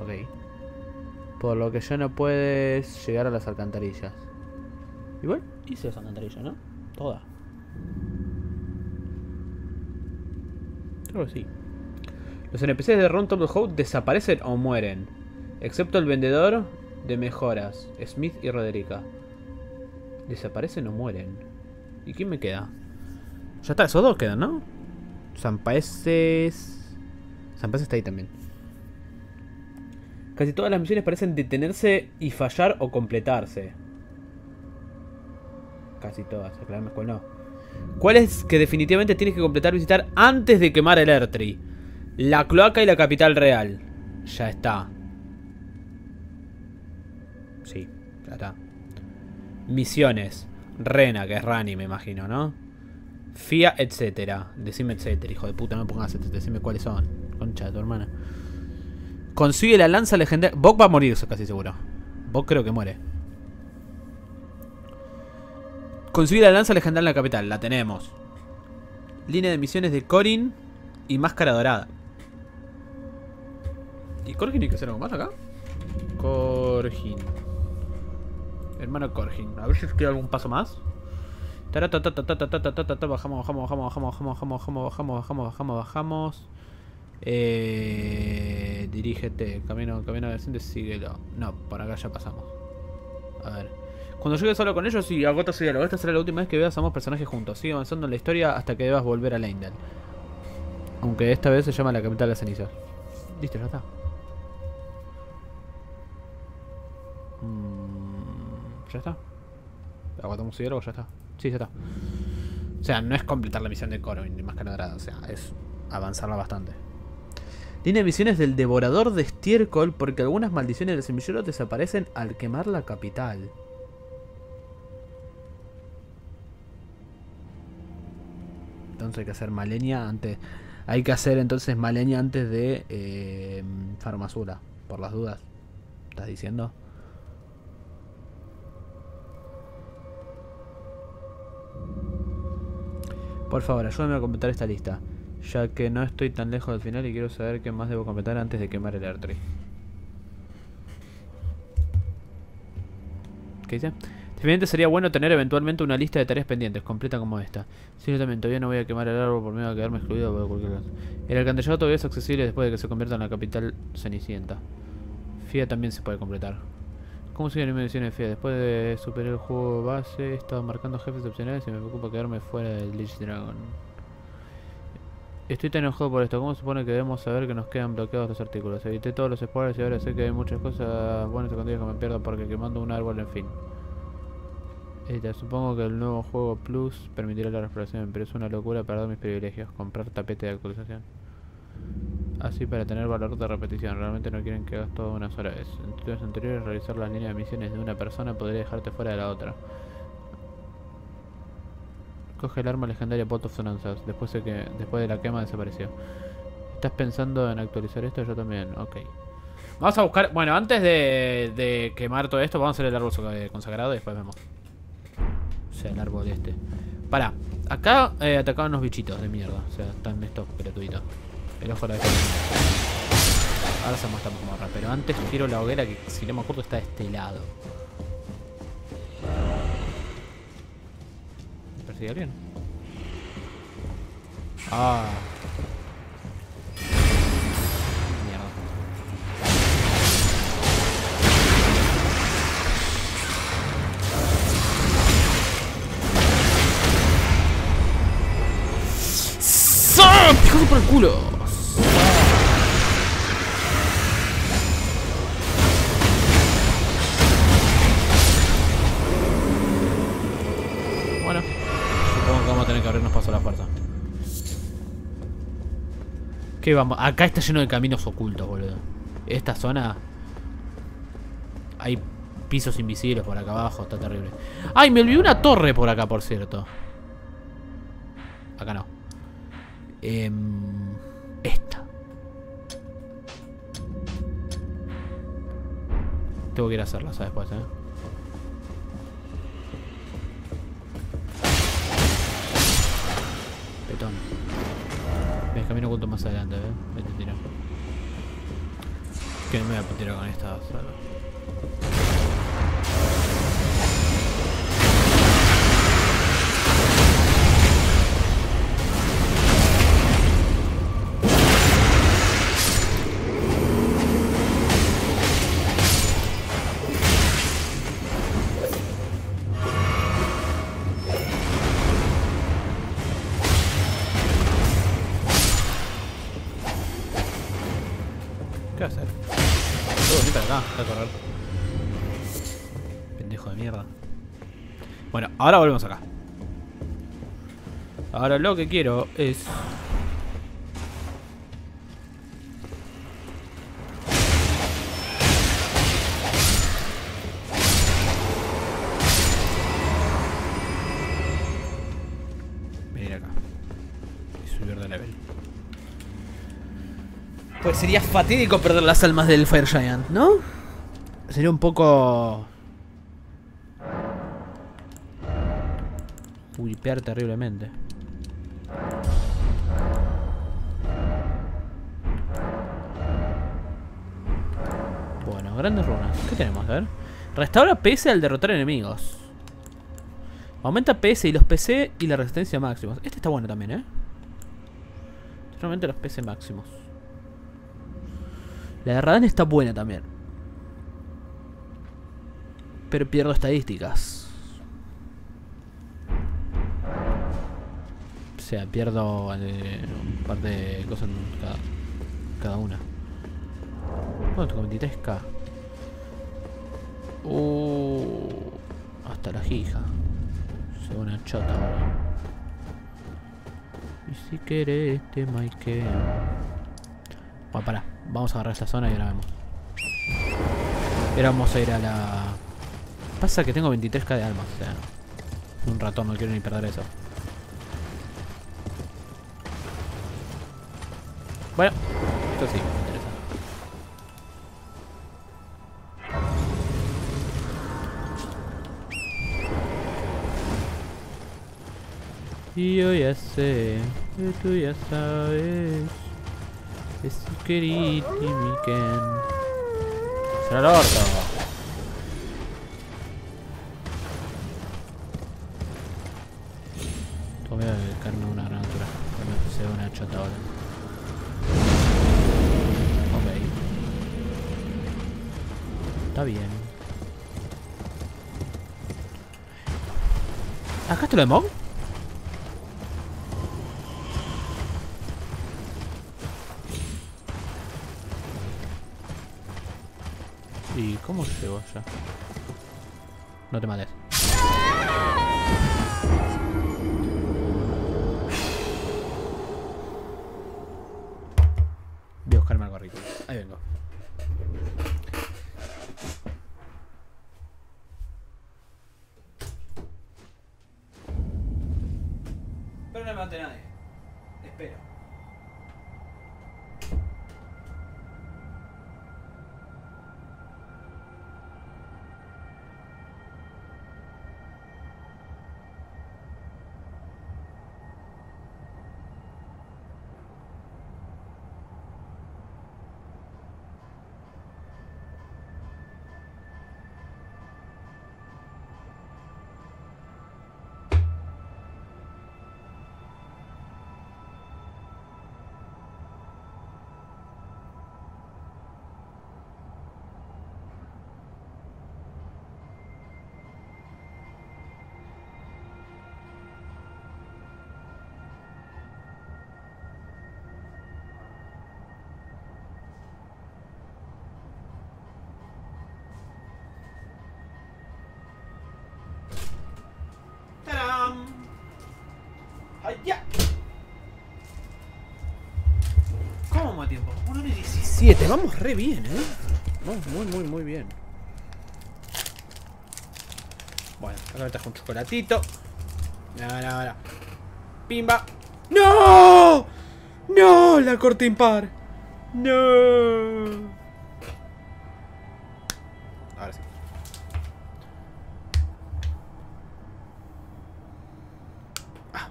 S1: Ok. Por lo que ya no puedes llegar a las alcantarillas. Igual hice las alcantarillas, ¿no? Todas. Creo que sí. Los NPCs de Ron Top Hope desaparecen o mueren. Excepto el vendedor de mejoras, Smith y Roderica. Desaparecen o mueren. ¿Y quién me queda? Ya está, esos dos quedan, ¿no? Sampaeses. Sampaeses está ahí también. Casi todas las misiones parecen detenerse y fallar o completarse. Casi todas, aclarame cuál no. ¿Cuál es que definitivamente tienes que completar visitar antes de quemar el Ertri? La cloaca y la capital real. Ya está. Sí, ya está. Misiones. Rena, que es Rani, me imagino, ¿no? FIA, etcétera. Decime etcétera, hijo de puta, no me pongas etcétera. Decime cuáles son. Concha de tu hermana. Consigue la lanza legendaria. Bok va a morirse casi seguro. Bok creo que muere. Consigue la lanza legendaria en la capital. La tenemos. Línea de misiones de Corin y máscara dorada. ¿Y Corgin hay que hacer algo más acá? Corgin. Hermano Corgin. A ver si queda algún paso más. Bajamos, bajamos, bajamos, bajamos, bajamos, bajamos, bajamos, bajamos, bajamos, bajamos. Eh, dirígete, camino, camino decente, síguelo. No, por acá ya pasamos. A ver. Cuando llegues solo con ellos y agotas su diálogo. Esta será la última vez que veas a ambos personajes juntos. Sigue avanzando en la historia hasta que debas volver a Leindel. Aunque esta vez se llama la capital de las cenizas. Listo, ya está. Mm, ya está. Su diálogo, ya está. Sí, ya está. O sea, no es completar la misión de Corwin, ni más que nada. O sea, es avanzarla bastante. Tiene misiones del devorador de estiércol porque algunas maldiciones del semillero desaparecen al quemar la capital. Entonces hay que hacer Malenia antes. Hay que hacer entonces Malenia antes de eh. Por las dudas. ¿Estás diciendo? Por favor, ayúdame a completar esta lista. Ya que no estoy tan lejos del final y quiero saber qué más debo completar antes de quemar el Artree. ¿Qué dice? Definitivamente sería bueno tener eventualmente una lista de tareas pendientes, completa como esta. Ciertamente, todavía no voy a quemar el árbol por miedo a quedarme excluido por cualquier cosa. El alcantarillado todavía es accesible después de que se convierta en la capital cenicienta. FIA también se puede completar. ¿Cómo sigue la de FIA? Después de superar el juego base, he estado marcando jefes opcionales y me preocupa quedarme fuera del Lich Dragon. Estoy tan enojado por esto. ¿Cómo supone que debemos saber que nos quedan bloqueados los artículos? Evité todos los spoilers y ahora sé que hay muchas cosas buenas escondidas que me pierdo porque quemando un árbol, en fin. Supongo que el nuevo juego Plus permitirá la restauración, pero es una locura perder mis privilegios. Comprar tapete de actualización. Así para tener valor de repetición. Realmente no quieren que hagas todo una sola vez. En tutoriales anteriores, realizar las líneas de misiones de una persona podría dejarte fuera de la otra. Coge el arma legendaria Pot of Sonanzas. Después de, que, después de la quema desapareció. ¿Estás pensando en actualizar esto? Yo también. Ok. Vamos a buscar... Bueno, antes de, de quemar todo esto, vamos a hacer el árbol consagrado y después vemos. O sea, el árbol este. Para. Acá eh, atacaban unos bichitos de mierda. O sea, están estos gratuitos. El ojo de la Ahora se muestra morra. Pero antes quiero la hoguera que, si no me acuerdo, está de este lado. ¿Me persigue alguien? Ah. Mierda. ¡Sam! ¡Picado por el culo! ¿Qué vamos? Acá está lleno de caminos ocultos, boludo. Esta zona... Hay pisos invisibles por acá abajo, está terrible. ¡Ay, me olvidé una torre por acá, por cierto! Acá no. Em, esta. Tengo que ir a hacerla, ¿sabes? Después, ¿eh? Petón. Ves, camino oculto más adelante, ¿eh? Vete, tira. Que no me voy a tirar con esta sala. Bueno, ahora volvemos acá. Ahora lo que quiero es... Venir acá. Y subir de level. Pues sería fatídico perder las almas del Fire Giant, ¿no? Sería un poco... Wipear terriblemente. Bueno, grandes runas. ¿Qué tenemos? A ver. Restaura PS al derrotar enemigos. Aumenta PS y los PC y la resistencia máximos. Este está bueno también, ¿eh? Realmente los PC máximos. La de Radan está buena también. Pero pierdo estadísticas. Sea, pierdo eh, un par de cosas en cada, cada una. Bueno, tengo 23k. Uh, hasta la jija. Se una chota ahora. Y si querés te Mike. Bueno, pará. Vamos a agarrar esta zona y ahora vemos. Y ahora vamos a ir a la... Pasa que tengo 23k de almas, o sea... Un ratón, no quiero ni perder eso. Bueno, esto sí, me interesa. Y yo ya sé, que tú ya sabes. Es querido Miken. Será el orto. Voy a a una gran altura. Cuando se ve una chota ahora. Está bien. ¿Acá está lo de Mog? ¿Y cómo llego allá? No te mates. Voy a buscarme algo rico. Ahí vengo. No me mate nadie. 7. Vamos re bien, ¿eh? Vamos muy, muy, muy bien. Bueno, acá me trajo un chocolatito. No, no. Pimba. ¡No! ¡No! La corte impar. ¡No! Ahora sí. Ah.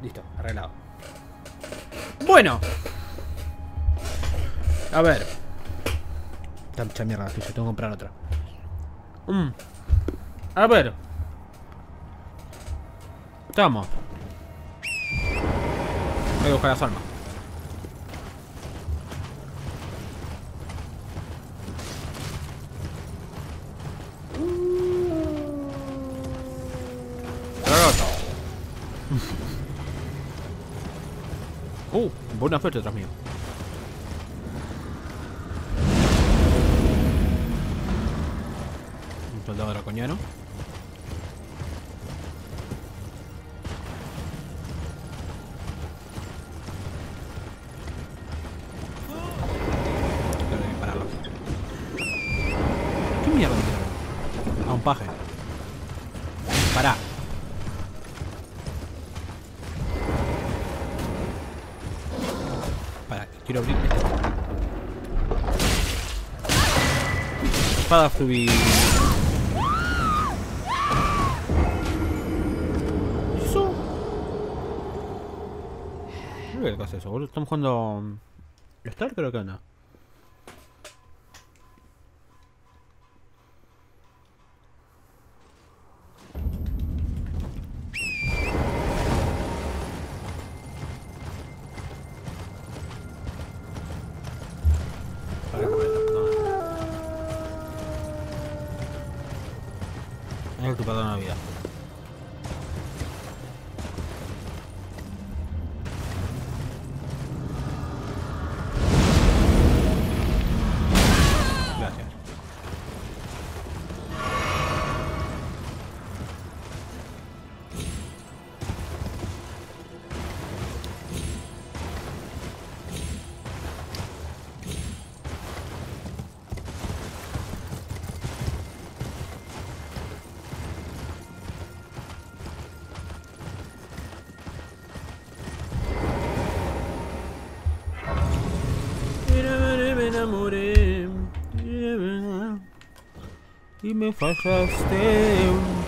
S1: Listo, arreglado. Bueno. A ver. Esta mucha mierda, que yo tengo que comprar otra. Mm. A ver. Estamos. Voy a buscar las. Roto. *laughs* Uh, buena suerte tras mío. Soldado draconiano. A un paje. Pará. Quiero abrir este. Espada. Estamos jugando. um, Star, creo que anda. Me.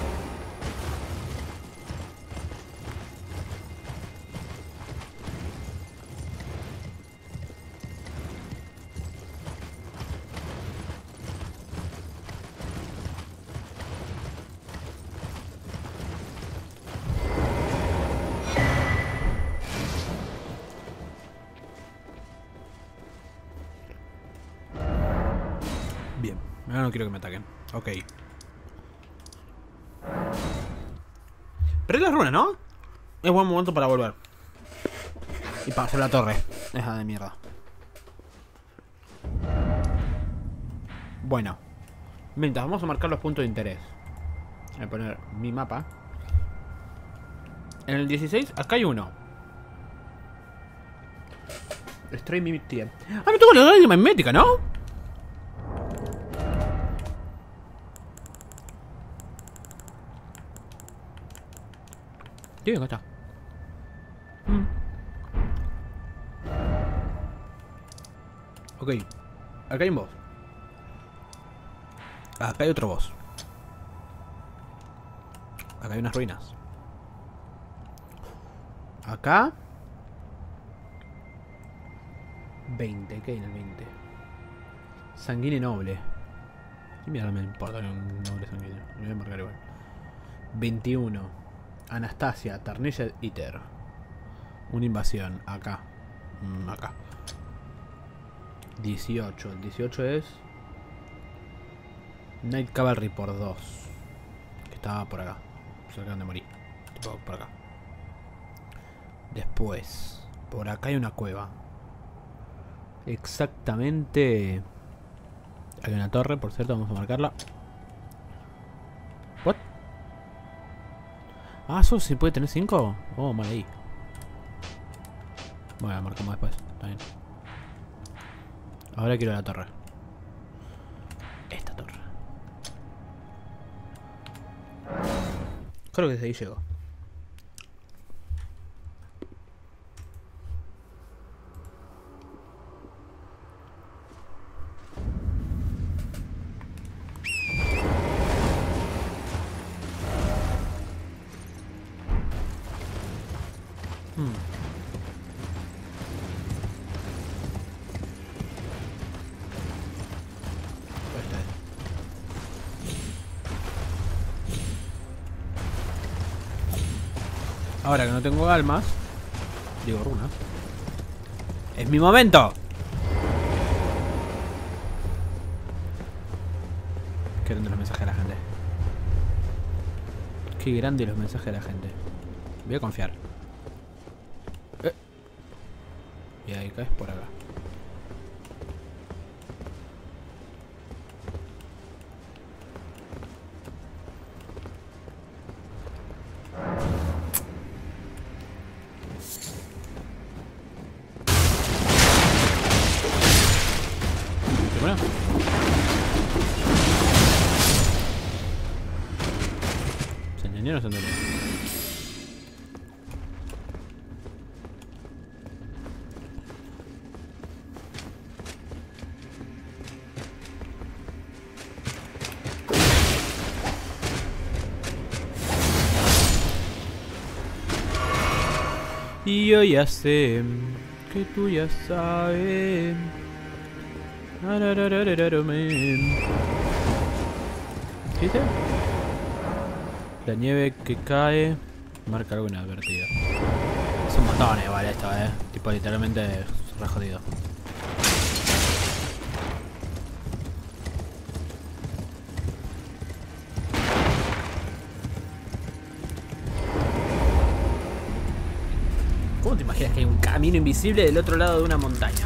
S1: Bien, ahora no quiero que me ataquen. Ok. Perdí las runas, ¿no? Es buen momento para volver. Y para hacer la torre. Esa de mierda. Bueno. Mientras vamos a marcar los puntos de interés. Voy a poner mi mapa. En el 16, acá hay uno. Stray Mimictia. Ah, me tengo la de mimética, ¿no? Sí, acá está. Mm. Ok. Acá hay un boss. Acá hay otro boss. Acá hay unas ruinas. Acá. 20, ¿qué hay en el 20? Sanguíneo noble. ¿Qué mierda me importa un noble sanguíneo? Me voy a marcar igual. 21. Anastasia, Tarnished Eater. Una invasión. Acá. Mm, acá. 18. El 18 es. Night Cavalry por 2. Que estaba por acá. Cerca de morir. Tipo por acá. Después. Por acá hay una cueva. Exactamente. Hay una torre, por cierto, vamos a marcarla. Ah, ¿solo se puede tener 5? Oh, mal ahí. Bueno, marcamos después. Está bien. Ahora quiero la torre. Esta torre. Creo que desde ahí llegó. Tengo almas, digo runas. ¡Es mi momento! Qué grandes los mensajes de la gente. Qué grandes los mensajes de la gente. Voy a confiar. Yo ya sé que tú ya sabes. Ararararararame. ¿Qué dice? La nieve que cae marca algo inadvertido. Es un montón igual esto, eh. Tipo literalmente re jodido. Invisible del otro lado de una montaña?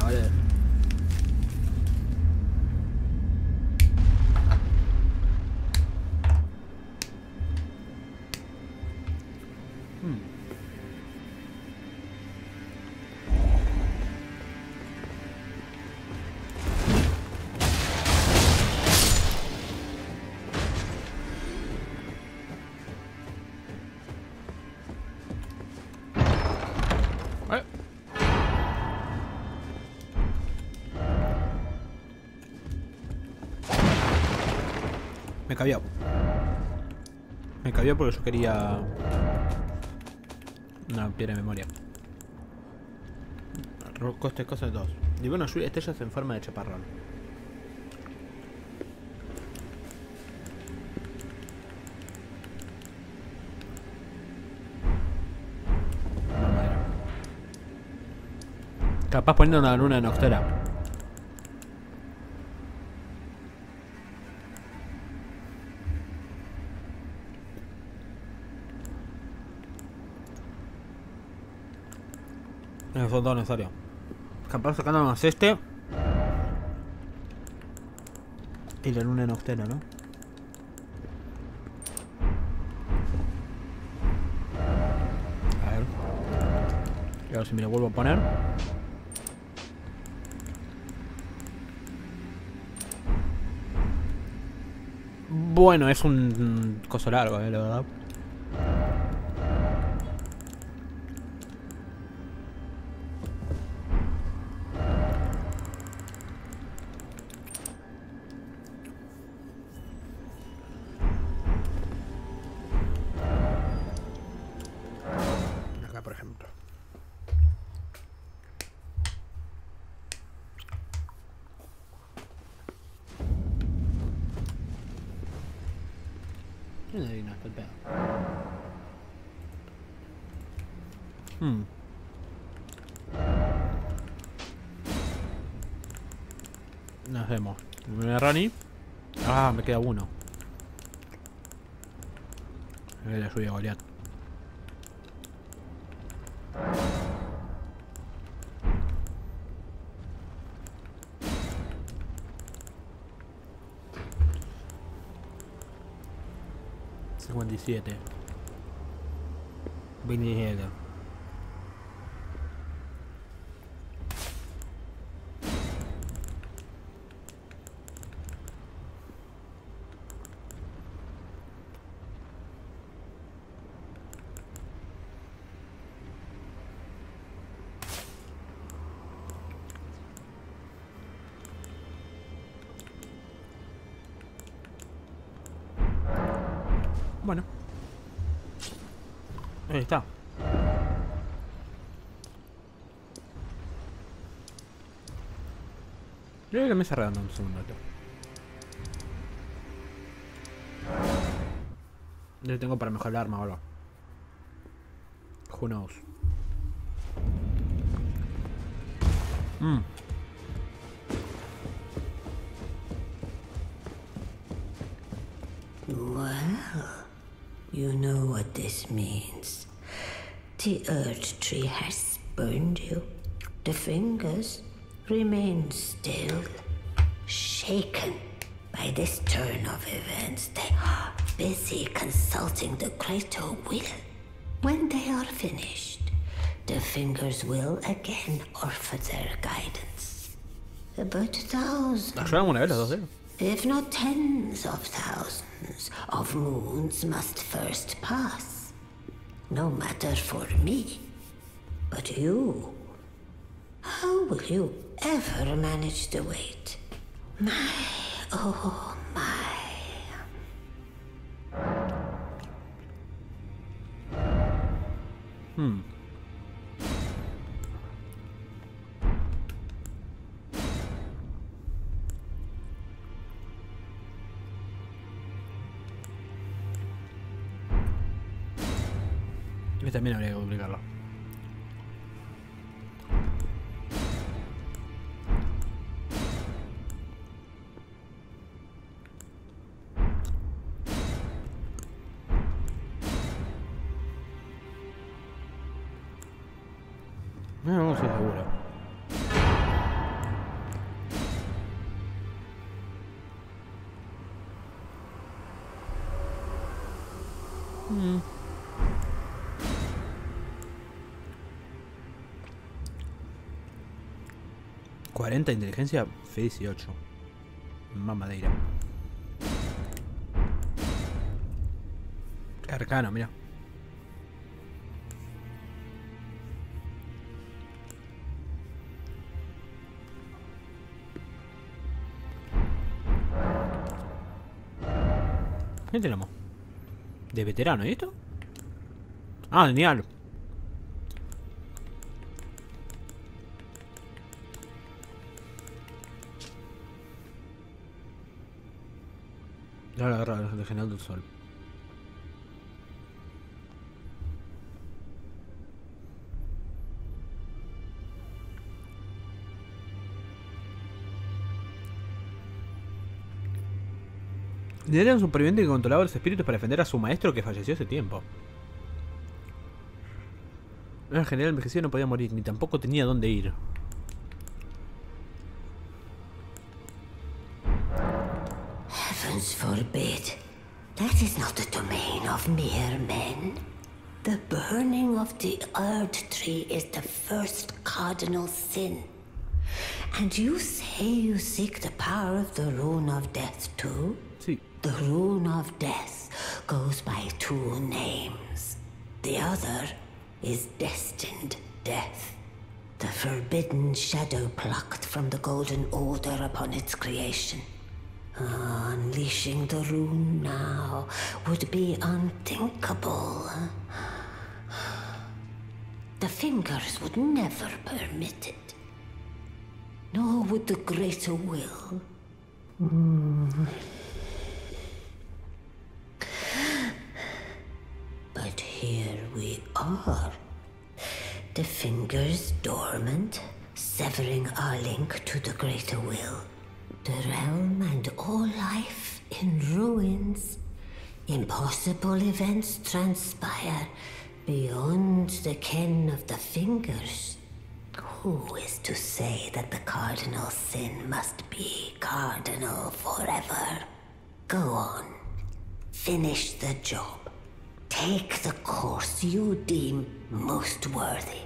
S1: Cabió. Me cabió porque yo quería una piedra de memoria. Coste cosas 2. Y bueno, estrellas en forma de chaparrón. Capaz poniendo una luna en. Son todo necesario. Capaz sacándonos este. Y la luna en Oxtera, ¿no? A ver. Y ahora si me lo vuelvo a poner. Bueno, es un coso largo, eh, la verdad. ¿Dónde vino hasta el pedo? Hmm. Nos vemos. Me Rani. Ah, me queda uno. La lluvia Goliath. see it there. Bring it here though. Mesa redonda un segundo. Yo tengo para mejorar el arma o algo. Who knows? Mm.
S4: Well, you know what this means. The Earth Tree has spurned you. The fingers remain still, shaken by this turn of events. They are busy consulting the greater will. When they are finished, the fingers will again offer their guidance. But thousands
S1: ¿Ayudan una vez los dos dedos?
S4: if not tens of thousands of moons must first pass. No matter for me, but you. How will you ever manage to wait? My, oh my. Hmm.
S1: Este también habría ¿40 inteligencia? F18. Mamadeira. Arcano, mira. ¿Qué tenemos? De veterano, ¿y esto? Ah, genial. General del sol. Era un superviviente que controlaba los espíritus para defender a su maestro que falleció hace tiempo. Era general envejecido no podía morir, ni tampoco tenía dónde ir.
S4: And you say you seek the power of the rune of death too? The rune of death goes by two names. The other is destined death. The forbidden shadow plucked from the golden order upon its creation. Ah, unleashing the rune now would be unthinkable. The fingers would never permit it. Nor would the greater will. But here we are. The fingers dormant, severing our link to the greater will. The realm and all life in ruins. Impossible events transpire beyond the ken of the fingers. Who is to say that the cardinal sin must be cardinal forever? Go on. Finish the job. Take the course you deem most worthy.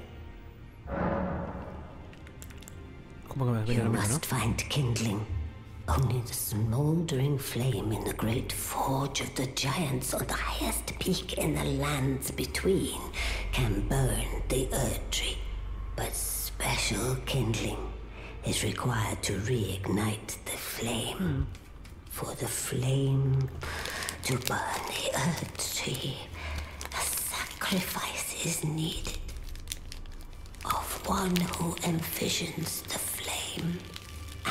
S1: ¿Cómo que me
S4: You
S1: venía lo mismo, no?
S4: must find kindling. Only the smoldering flame in the great forge of the giants on the highest peak in the lands between can burn the earth tree. But special kindling is required to reignite the flame. For the flame To burn the Earth Tree, a sacrifice is needed. Of one who envisions the flame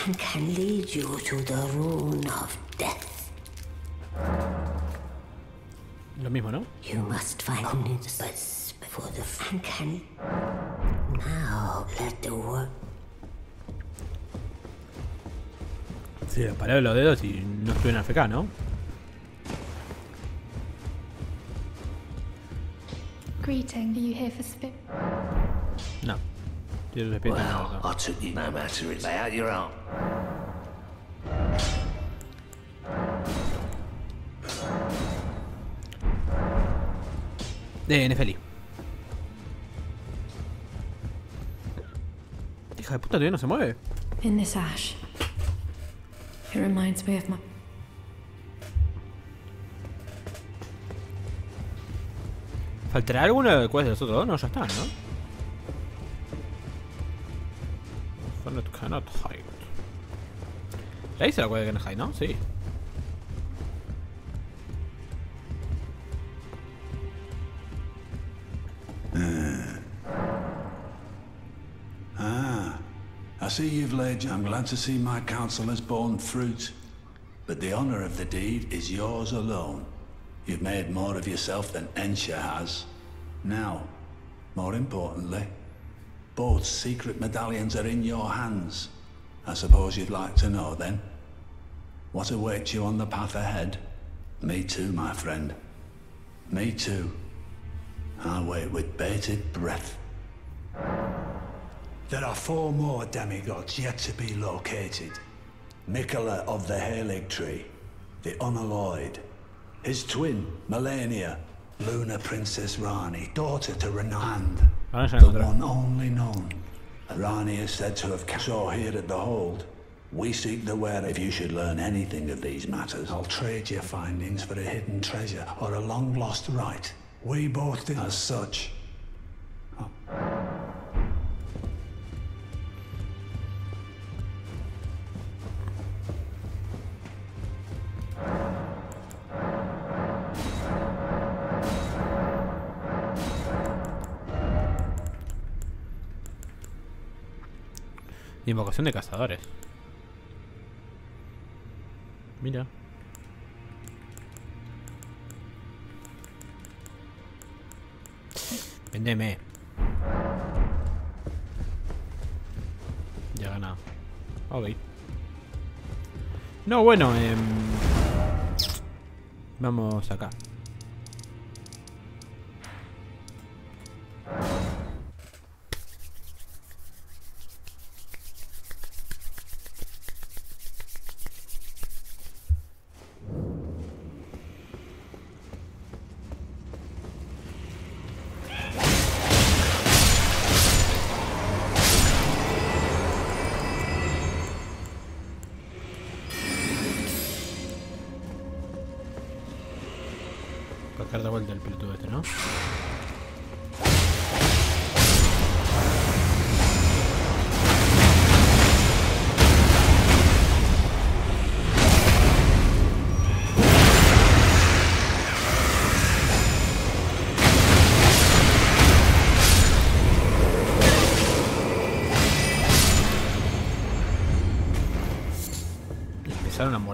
S4: and can lead you to the rune of death.
S1: Lo mismo, ¿no?
S4: You must find only the buds before the f- and can. Now let the work.
S1: Sí, le paré los dedos y no estuve en AFK, ¿no?
S5: Greeting, are you here for spit?
S1: No. Tienes un espíritu en el
S6: Well,
S1: orto.
S6: I took you no matter it. Lay out your arm.
S1: Eh, De Hija de puta, todavía no se mueve.
S5: In this ash. It reminds me of my.
S1: ¿Faltará alguno de cuál de los otros dos? No, ya están, ¿no? Cannot hide. La hice la cual de cannot hide, ¿no? Sí.
S7: Ah, I see you've laid. I'm glad to see my counsel has borne fruit. But the honor of the deed is yours alone. You've made more of yourself than Ensha has. Now, more importantly, both secret medallions are in your hands. I suppose you'd like to know then? What awaits you on the path ahead? Me too, my friend. Me too. I wait with bated breath. There are four more demigods yet to be located. Mikola of the Halig Tree, the Unalloyed. His twin, Melania, Luna Princess Rani, daughter to Renand, the one only known. Rani is said to have saw here at the Hold. We seek the where if you should learn anything of these matters. I'll trade your findings for a hidden treasure or a long-lost right. We both did as such.
S1: Invocación de cazadores. Mira. Vendeme. Ya ganado. Ok. No, bueno, em, Vamos acá.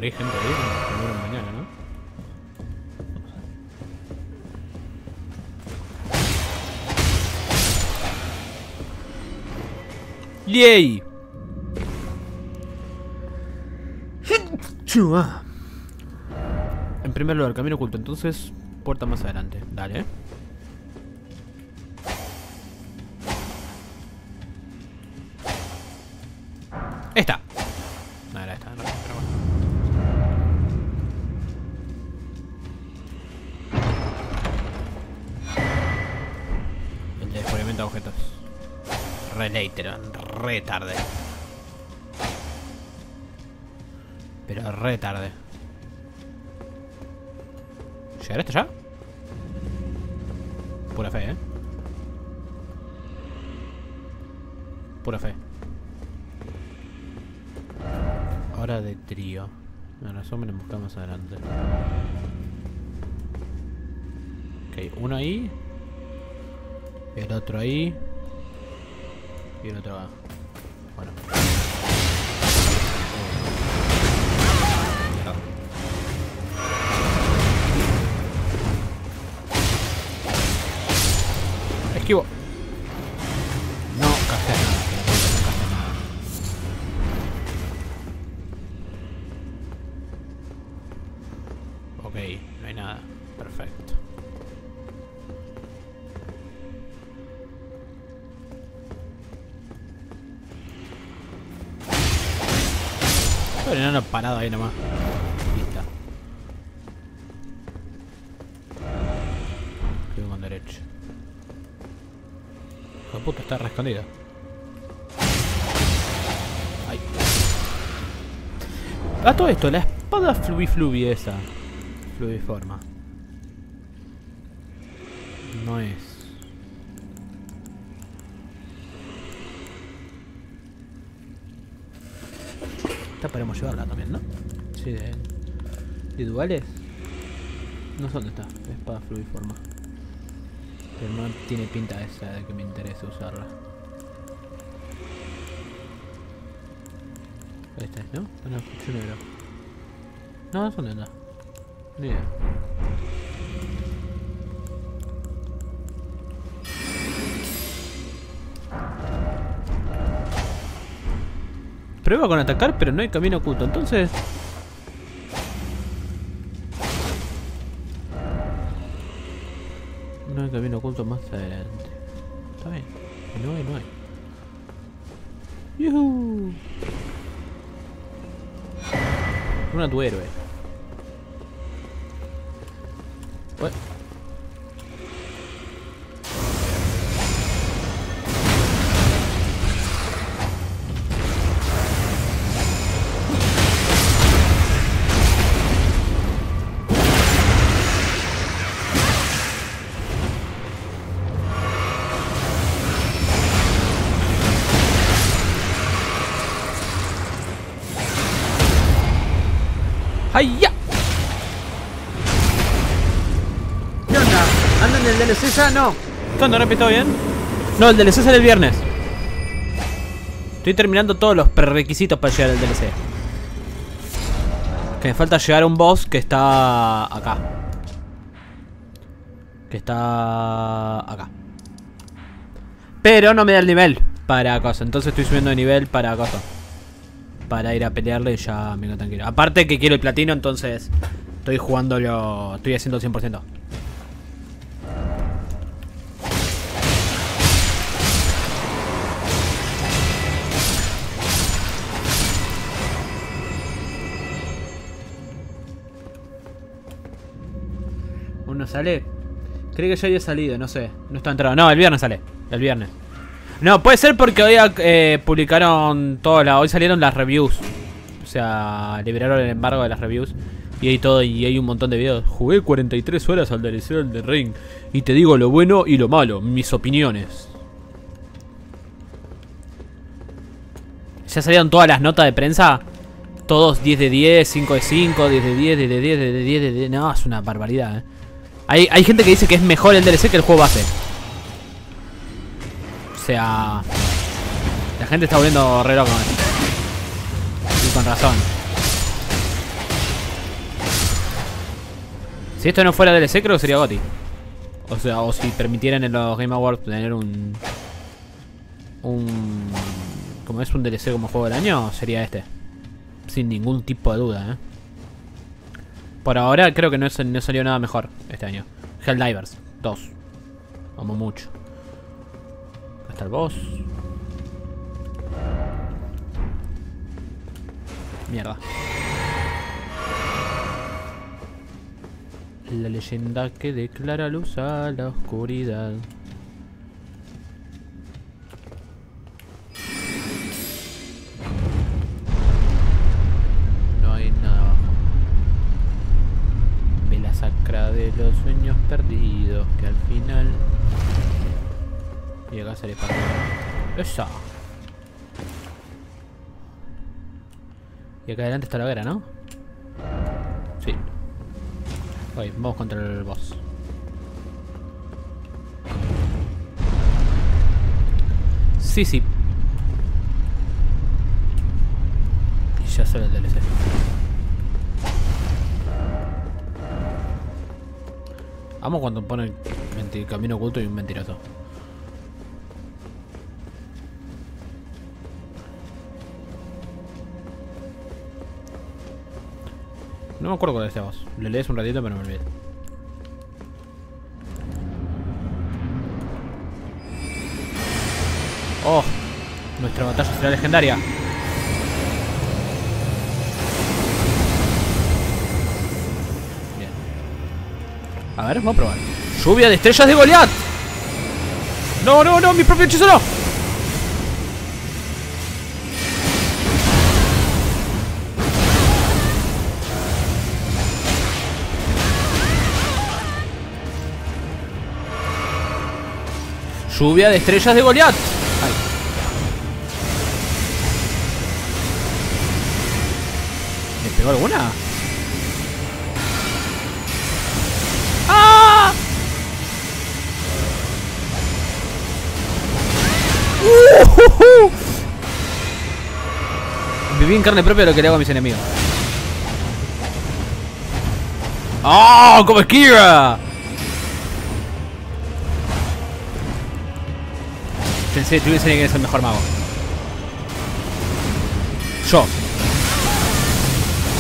S1: Morir gente ahí, como que mueren mañana, ¿no? ¡Yay! Chua. En primer lugar, camino oculto, entonces puerta más adelante. Dale. Tarde. Pero re tarde. ¿Llegará esto ya? Pura fe, ¿eh? Pura fe. Hora de trío. Bueno, eso me lo buscamos adelante. Ok, uno ahí. El otro ahí. Y el otro acá. Bueno. Parado ahí nomás. Listo. Quedo con derecho. De puta, está re escondido. Ay. A todo esto, la espada fluvi fluvi esa. Fluviforma. No es. Esta podemos llevarla también, ¿no? Sí, de, de duales. No sé dónde está. Espada fluviforma. Pero no tiene pinta esa de que me interese usarla. Ahí está, ¿no? No. No, no dónde anda. Ni idea. Prueba con atacar, pero no hay camino oculto. Entonces...
S8: ya? No.
S1: ¿Qué onda, Repi? ¿Todo bien? No, el DLC sale el viernes. Estoy terminando todos los prerequisitos para llegar al DLC. Que me falta llegar a un boss que está acá. Que está acá. Pero no me da el nivel para cosa. Entonces estoy subiendo de nivel para cosa. Para ir a pelearle y ya me tranquilo. Aparte que quiero el platino, entonces estoy jugándolo. Estoy haciendo el 100%. Sale? Creo que ya había salido, no sé. No está entrado. No, el viernes sale. El viernes. No, puede ser porque hoy eh, publicaron todas las. Hoy salieron las reviews. O sea, liberaron el embargo de las reviews. Y hay todo, y hay un montón de videos. Jugué 43 horas al DLC del The Ring. Y te digo lo bueno y lo malo, mis opiniones. Ya salieron todas las notas de prensa. Todos 10 de 10, 5 de 5, 10 de 10, 10 de 10, 10 de 10, 10 de 10. No, es una barbaridad, eh. Hay, hay gente que dice que es mejor el DLC que el juego base. O sea... La gente está volviendo re loca. Y con razón. Si esto no fuera DLC creo que sería GOTY. O sea, o si permitieran en los Game Awards tener un... Un... Como es un DLC como juego del año, sería este. Sin ningún tipo de duda, eh. Por ahora creo que no, es- no salió nada mejor este año. Helldivers 2. Como mucho. Acá está el boss. Mierda. La leyenda que declara luz a la oscuridad. masacra de los sueños perdidos que al final llega a ser ¡Esa! Y acá adelante está la vera, ¿no? Sí. Oye, vamos contra el boss. Sí, sí. Y ya solo el DLC. Amo cuando ponen menti- camino oculto y un mentiroso. No me acuerdo cuál voz. Lo lees un ratito pero me olvidé. Oh, nuestra batalla será legendaria. A ver, vamos a probar. Lluvia de estrellas de Goliath. No, no, no, mi propio hechizo no. Lluvia de estrellas de Goliath. ¿Le pegó alguna? *laughs* Viví en carne propia lo que le hago a mis enemigos. ¡Oh! ¡Como Kira! Pensé que tuviese que es el mejor mago. Yo.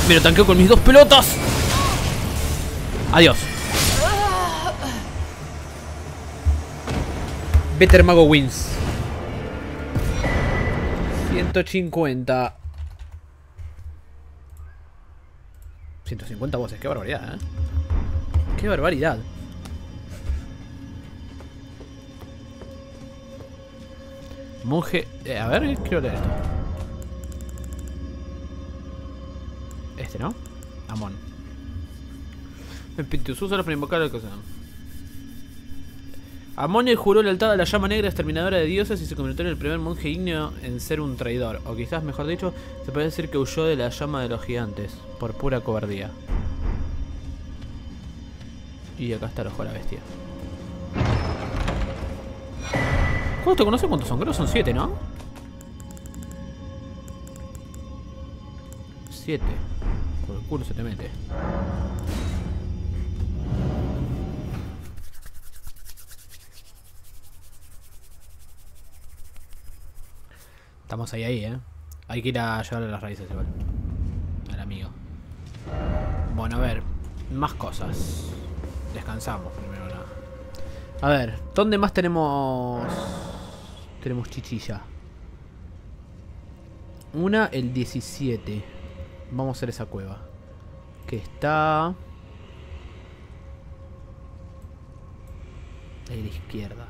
S1: Me lo tanqueo con mis dos pelotas. Adiós. Better Mago wins. 150. 150 voces, qué barbaridad, ¿eh? Qué barbaridad. Monje... eh, a ver, quiero leer esto. Este, ¿no? Amon. Espíritus usa para invocar la cosa. Amon juró lealtad a la llama negra exterminadora de dioses y se convirtió en el primer monje ignio en ser un traidor. O quizás, mejor dicho, se puede decir que huyó de la llama de los gigantes, por pura cobardía. Y acá está el ojo la bestia. ¿Cómo te conoces cuántos son? Creo que son 7, ¿no? 7. Por el culo se te mete. Estamos ahí, ahí, ¿eh? Hay que ir a llevarle las raíces igual. Al amigo. Bueno, a ver. Más cosas. Descansamos primero nada. A ver, ¿dónde más tenemos... Tenemos chichilla? Una, el 17. Vamos a hacer esa cueva. Que está... Ahí a la izquierda.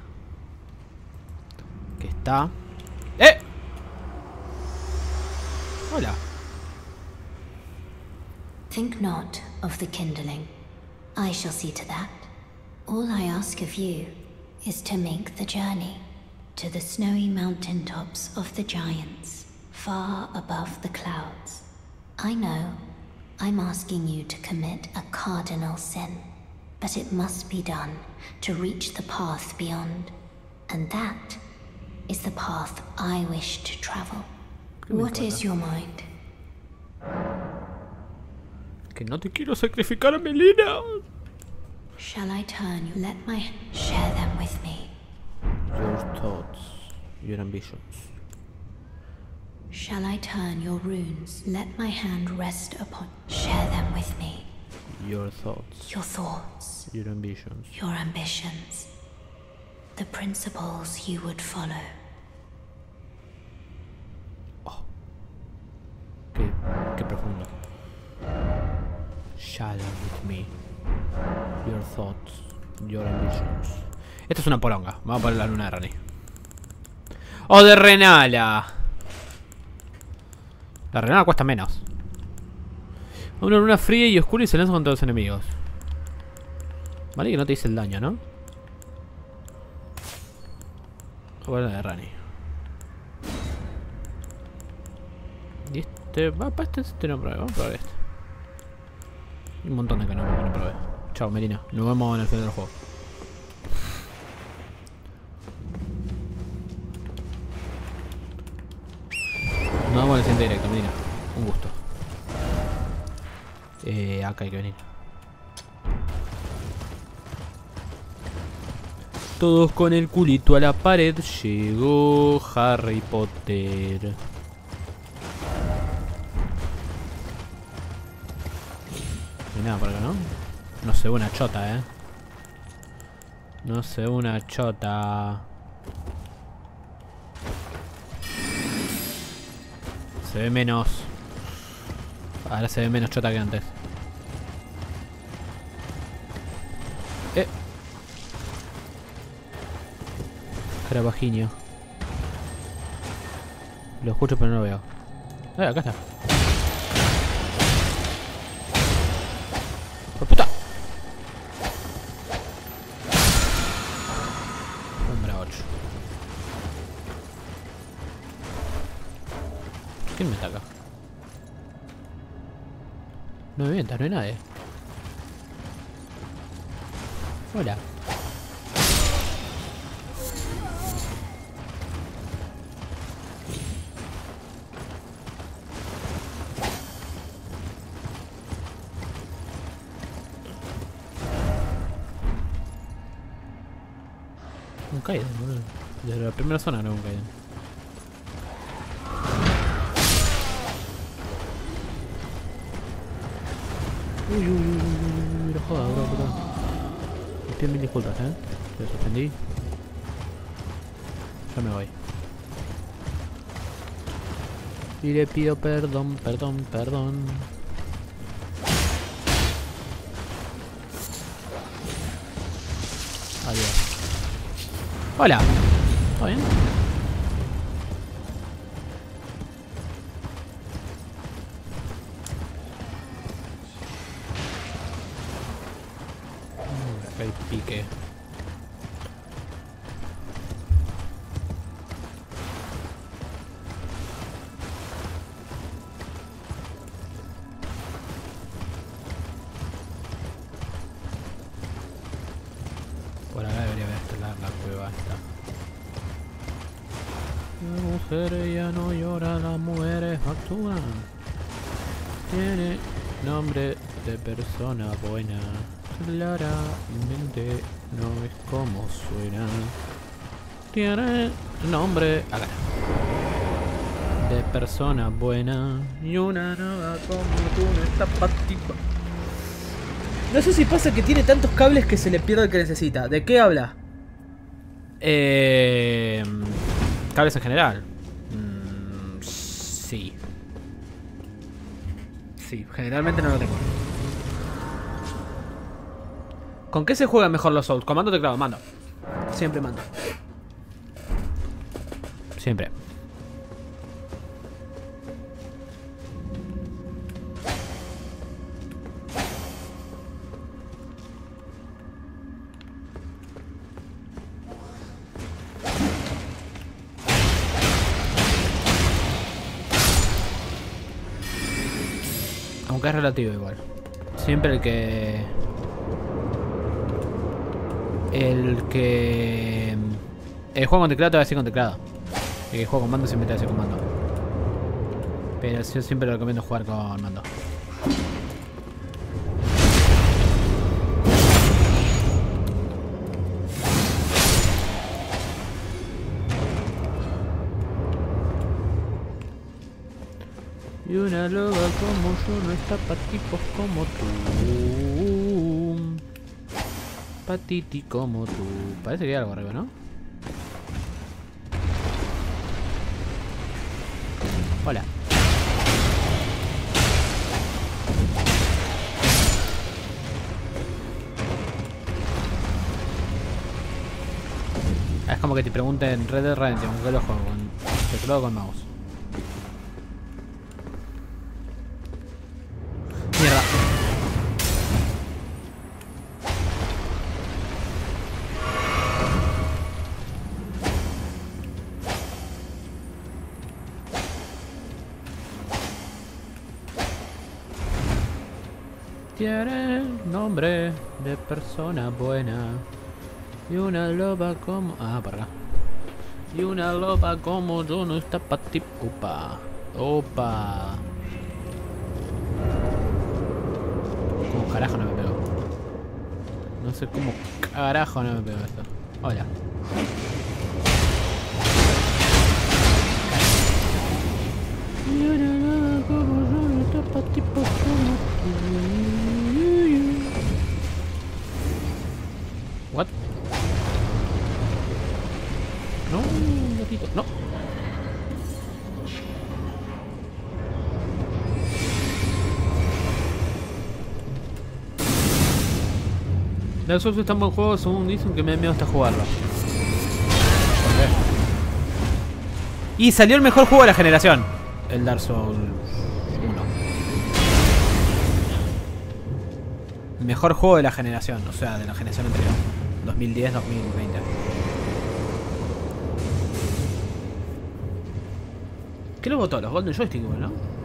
S1: Que está... ¡Eh! Hola.
S9: Think not of the kindling. I shall see to that. All I ask of you is to make the journey to the snowy mountain tops of the giants, far above the clouds. I know I'm asking you to commit a cardinal sin, but it must be done to reach the path beyond. And that is the path I wish to travel. What is your mind?
S1: Que no te quiero sacrificar a Melina.
S9: Shall I turn you? Let my share them with me.
S1: Your thoughts, your ambitions.
S9: Shall I turn your runes? Let my hand rest upon. Share them with me.
S1: Your thoughts,
S9: Your thoughts,
S1: your ambitions.
S9: your ambitions, the principles you would follow.
S1: Qué, qué profundo. Share with me. Your thoughts, your ambitions. Esto es una poronga. Vamos a poner la luna de Rani. ¡O de Renala! La Renala cuesta menos. Una luna fría y oscura y se lanza contra los enemigos. Vale que no te dice el daño, ¿no? Voy a poner la de Rani. Y este... Va, este, no probé. Vamos a probar este. Un montón de no, que no probé. Chao, Melina. Nos vemos en el final del juego. Nos vemos en el siguiente directo, Medina. Un gusto. Eh, acá hay que venir. Todos con el culito a la pared. Llegó Harry Potter. Nada por acá, ¿no? No se ve una chota, eh. No se ve una chota. Se ve menos. Ahora se ve menos chota que antes. Eh. Carabajinho. Lo escucho pero no lo veo. Eh, acá está. ¡Por puta! Sombra 8. ¿Quién me ataca? No me mientas, no hay nadie. Hola. Desde la primera zona no Kaiden. Uy, uy, uy, uy, uy, no joda, bro, bro. Mil disculpas, eh. Te suspendí. Ya me voy. Y le pido perdón, perdón, perdón. Adiós. Hola. ¿Todo bien? Pique. Persona buena. Claramente no es como suena. Tiene nombre acá. De persona buena. Y una nueva como tú no está patipa.
S10: No sé si pasa que tiene tantos cables que se le pierde el que necesita. ¿De qué habla?
S1: Eh, cables en general. Mm, sí.
S10: Sí, generalmente no lo tengo. ¿Con qué se juegan mejor los Souls? ¿Con mando o teclado? Mando. Siempre mando.
S1: Siempre. Aunque es relativo igual. Siempre el que... El que... El juego con teclado te va a decir con teclado. El que juega con mando siempre te va a decir con mando. Pero yo siempre lo recomiendo jugar con mando. Y una loba como yo no está pa' tipos como tú. Patiti como tú. Parece que hay algo arriba, ¿no? Hola. Es como que te pregunten Red Dead Redemption, ¿con qué lo juego? ¿Con teclado con mouse? Tiene nombre de persona buena. Y una loba como... Ah, para. Y una loba como yo no está pa' ti, upa. Opa. ¿Cómo carajo no me pegó? No sé cómo carajo no me pegó esto. Hola. What? Dark Souls es tan buen juego según dicen que me da miedo hasta jugarlo. Y salió el mejor juego de la generación. El Dark Souls 1. El mejor juego de la generación, o sea, de la generación anterior. 2010-2020. ¿Qué lo votó? Los Golden Joystick, ¿no?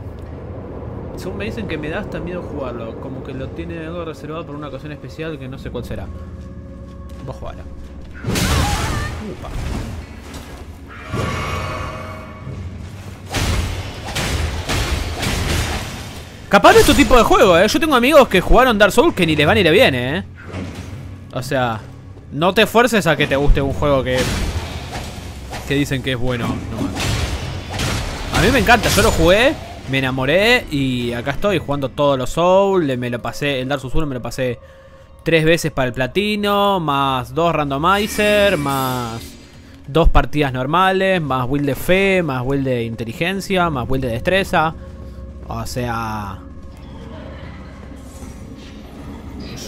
S1: Según me dicen que me da hasta miedo jugarlo. Como que lo tiene algo reservado por una ocasión especial que no sé cuál será. Vos jugala. Upa. Capaz de tu tipo de juego, eh. Yo tengo amigos que jugaron Dark Souls que ni les va ni le viene, eh. O sea, no te esfuerces a que te guste un juego que. que dicen que es bueno. No. A mí me encanta, yo lo jugué, me enamoré y acá estoy jugando todos los Souls. Me lo pasé, el Dark Souls 1 me lo pasé tres veces para el platino, más dos randomizer, más dos partidas normales, más build de fe, más build de inteligencia, más build de destreza. O sea...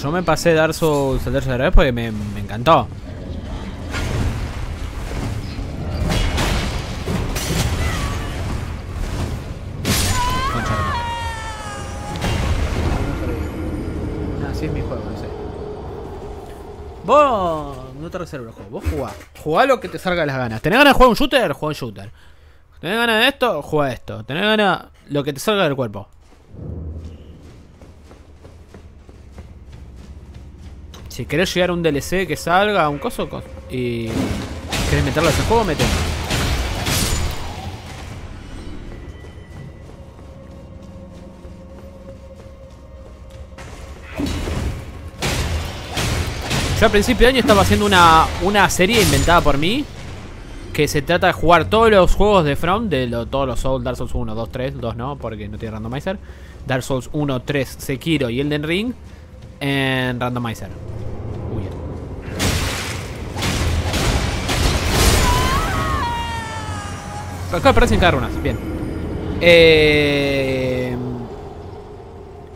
S1: Yo me pasé Dark Souls el tercer vez porque me encantó. Vos no te reservo el juego, vos jugá. Jugá lo que te salga las ganas. ¿Tenés ganas de jugar un shooter? Juega un shooter. ¿Tenés ganas de esto? Juega esto. ¿Tenés ganas lo que te salga del cuerpo? Si querés llegar a un DLC que salga, un coso, cos- y querés meterlo a ese juego, metelo. Yo a principio de año estaba haciendo una, una serie inventada por mí que se trata de jugar todos los juegos de From, de todos los Souls, Dark Souls 1, 2, 3, 2 no, porque no tiene randomizer. Dark Souls 1, 3, Sekiro y Elden Ring en randomizer. Uy, Acá aparecen cada runas, bien. Eh,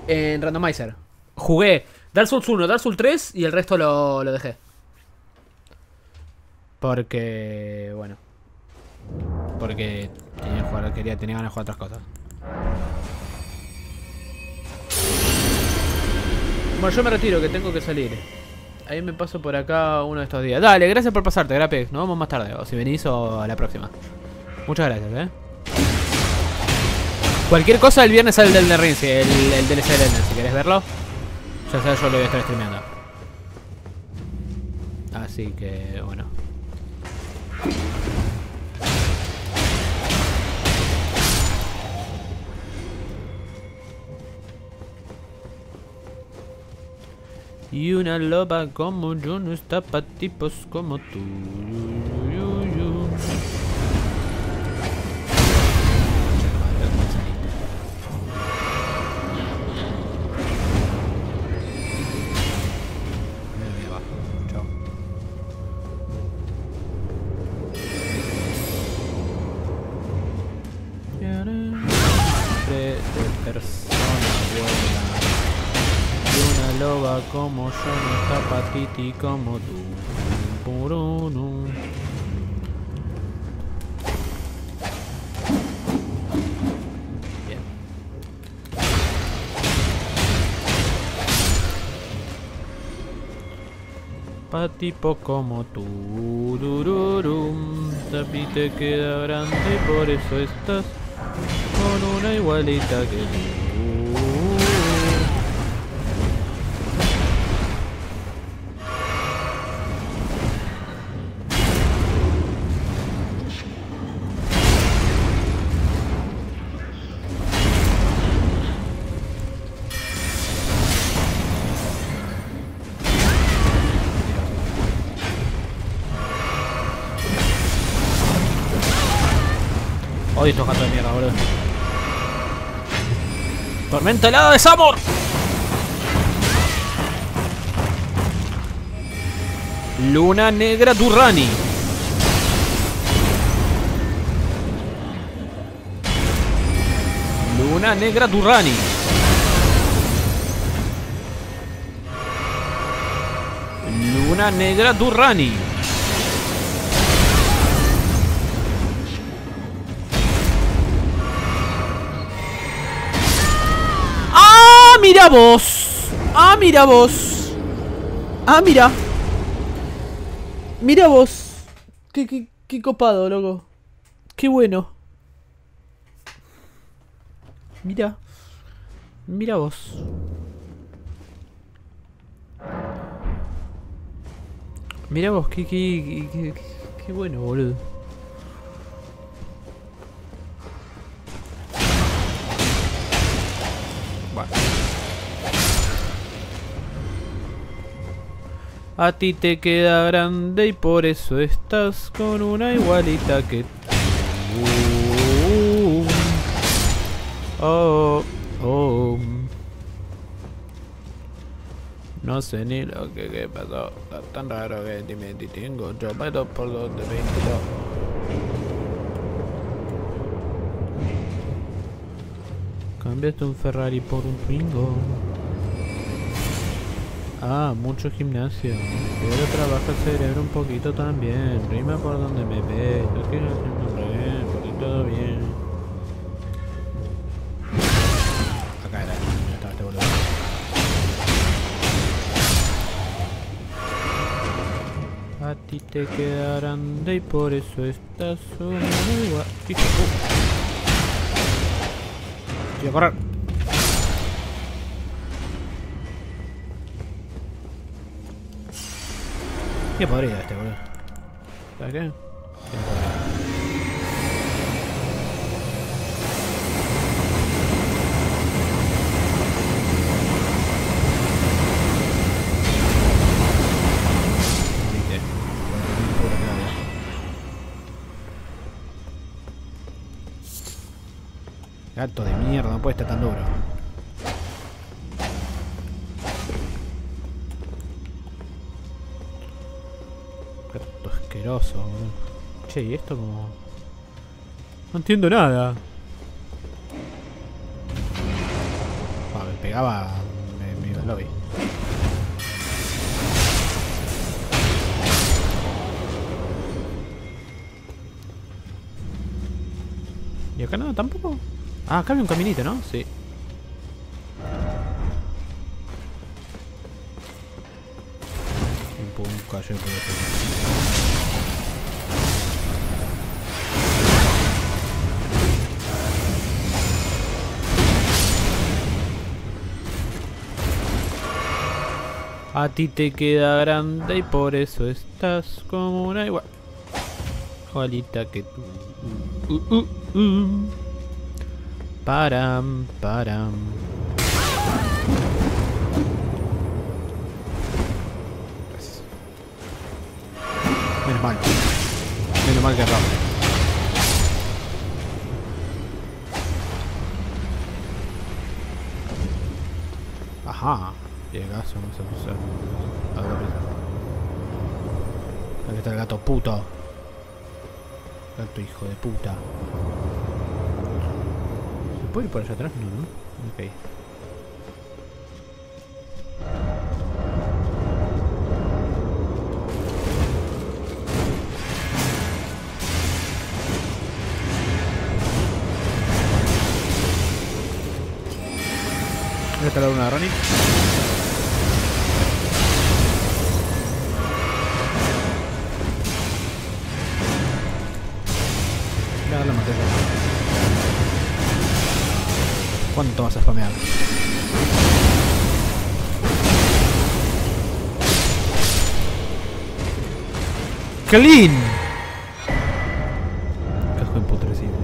S1: en randomizer. Jugué Dark Souls 1, Dark Souls 3 y el resto lo, lo dejé. Porque, bueno. Porque tenía, jugar, quería, tenía ganas de jugar otras cosas. Bueno, yo me retiro, que tengo que salir. Ahí me paso por acá uno de estos días. Dale, gracias por pasarte, Grapex. Nos vemos más tarde. O si venís o a la próxima. Muchas gracias, eh. Cualquier cosa el viernes sale el del Ring, sí, el, el DLC Elden, si querés verlo. Ya sabes, yo lo voy a estar streameando. Así que, bueno. Y una loba como yo no está pa' tipos como tú. Como yo no está pa' titi como tú. Purunu. Bien. Pa' tipo como tú, dururum, Tapi te queda grande por eso estás con una igualita que tú. Odio estos gatos de mierda, boludo. Tormenta helada de Samur. Luna negra Durrani. Luna negra Durrani. Luna negra Durrani. Mira vos! ¡Ah, mira vos! ¡Ah, mira! Mira vos. Qué, qué, qué copado, loco. Qué bueno. Mira. Mira vos. Mira vos, qué, qué, qué, qué- bueno, boludo. Bueno. A ti te queda grande y por eso estás con una igualita que. Oh, oh. No sé ni lo que, que pasó. Está tan raro que dime si tengo yo pedos por los de 22. Cambiaste un Ferrari por un Twingo. Ah, mucho gimnasio. Pero trabaja el cerebro un poquito también. Rima por donde me ves. Yo quiero hacer bien, porque todo bien. Acá era, estaba este boludo. A ti te queda grande y por eso estás solo. Hijo de pu- Voy a correr. Qué podría este, boludo. ¿Sabes qué? Podrido. Gato de mierda, no puede estar tan duro. Che, ¿y esto como...? No entiendo nada. Ah, me pegaba... Me, me iba lobby. ¿Y acá nada tampoco? Ah, acá había un caminito, ¿no? Sí. Un poco un calle por A ti te queda grande y por eso estás como una igual. Igualita que tú. Uh, uh, uh. Param, param. Gracias. Menos mal. Menos mal que rápido. Ajá. Llegas, vamos a usar. A. Aquí está el gato puto. Gato hijo de puta. ¿Se puede ir por allá atrás? No, ¿no? Ok. ¿Dónde está la luna de Ronnie? ¿Cuánto vas a spamear? ¡Clean! Casco imputrescible.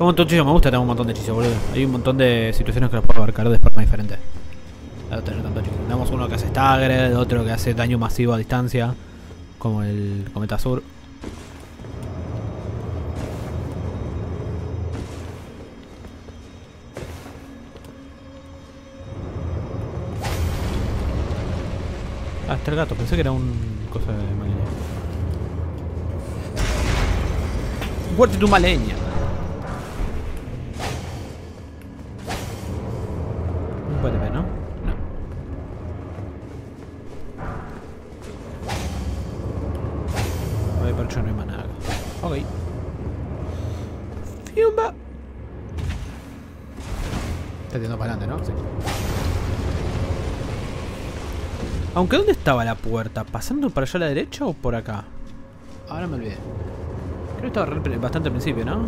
S1: Un montón de hechizos, me gusta tener un montón de hechizos, boludo. Hay un montón de situaciones que los puedo abarcar de forma diferente. Tenemos uno que hace staggered, otro que hace daño masivo a distancia, como el Cometa Sur. Ah, está el gato, pensé que era un cosa de maleña. Muerte tu maleña. Aunque ¿dónde estaba la puerta? ¿Pasando para allá a la derecha o por acá? Ahora me olvidé. Creo que estaba bastante al principio, ¿no?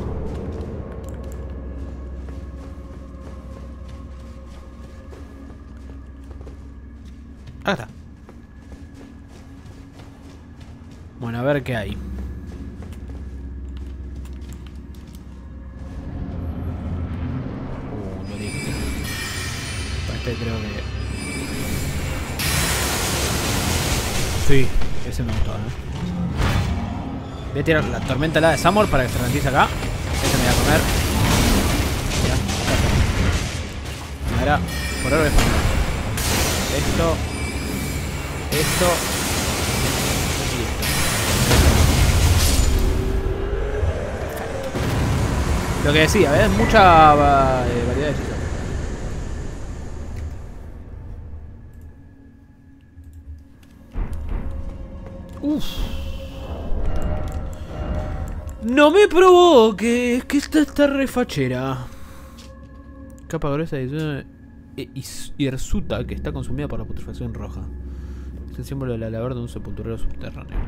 S1: Acá está. Bueno, a ver qué hay. Uh, lo dije. Este creo Sí, ese me gustó, ¿eh? Voy a tirar la tormenta helada de Samor para que se ralentice acá. Este me voy a comer. Ya. Ahora, por ahora voy a esto. Esto. Lo que decía, ¿ves? Mucha va- eh, esta refachera. Capa gruesa de hirsuta que está consumida por la putrefacción roja. Es el símbolo de la labor de un sepulturero subterráneo.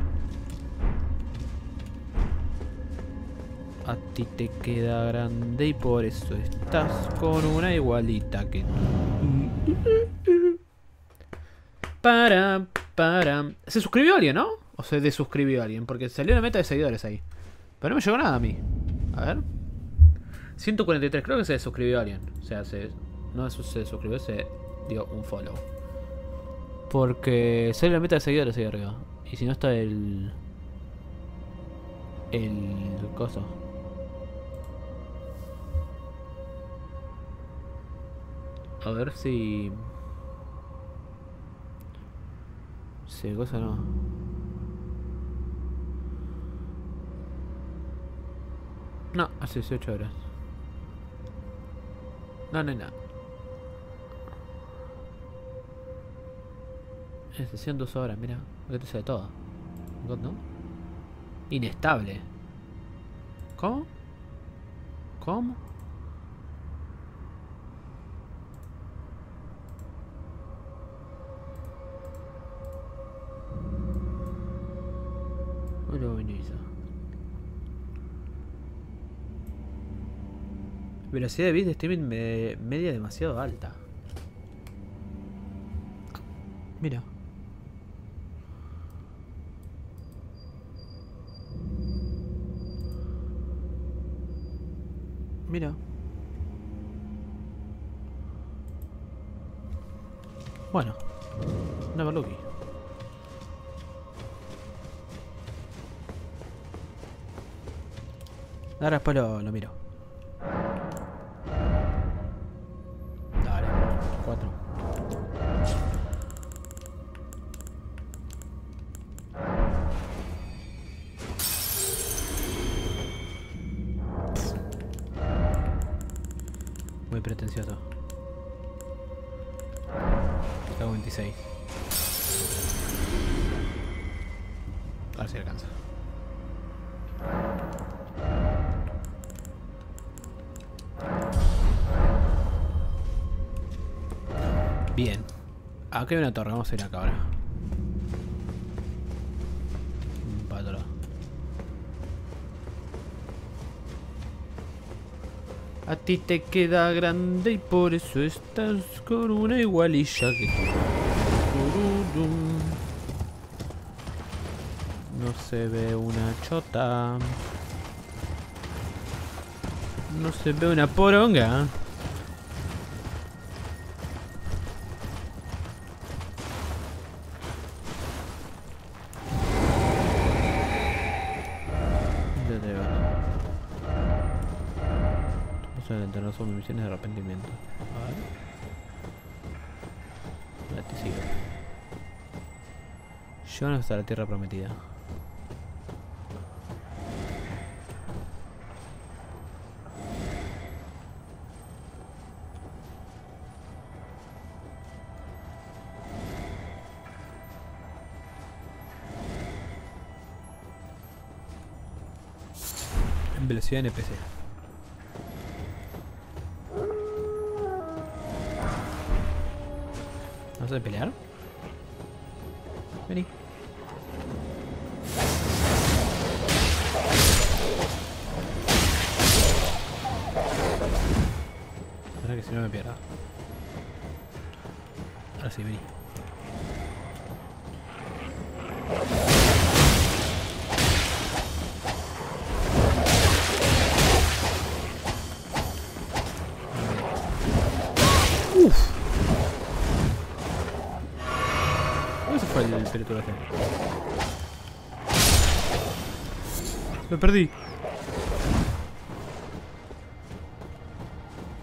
S1: A ti te queda grande y por eso estás con una igualita que tú. Para, para. ¿Se suscribió alguien, no? ¿O se desuscribió alguien? Porque salió una meta de seguidores ahí. Pero no me llegó nada a mí. A ver. 143, creo que se desuscribió alguien. O sea, se. No se suscribió, se dio un follow. Porque sale la meta de seguidores ahí arriba. Y si no está el. El. coso. A ver si. Si cosa no. No, hace 18 horas. No, nada. En sesión 2 horas, mira. ¿Qué te sale todo? ¿No? Inestable. ¿Cómo? ¿Cómo? Bueno, Benito. Velocidad de bits de streaming me- media demasiado alta. Mira. Mira. Bueno. Never Lucky. Ahora después lo, lo miro. 4. Hay una torre, vamos a ir acá ahora. Un patrón. A ti te queda grande y por eso estás con una igualilla que tú. No se ve una chota. No se ve una poronga. Misiones de arrepentimiento. A ver. Sigo. Llévanos hasta la tierra prometida. Velocidad NPC. ¿Vamos a pelear? Perdí.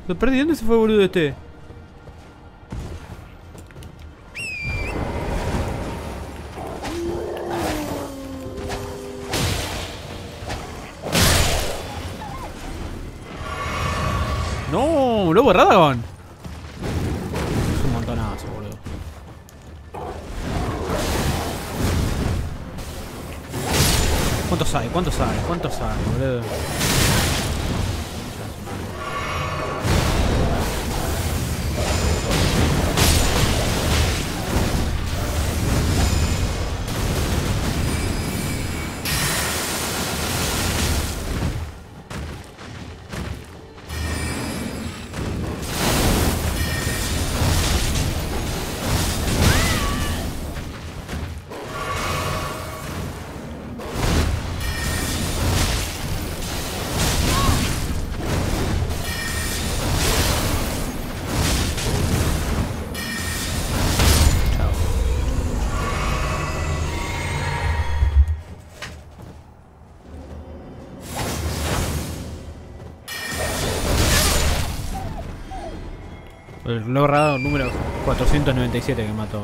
S1: Lo perdí. ¿Dónde se fue boludo este? El logrado número 497 que mató.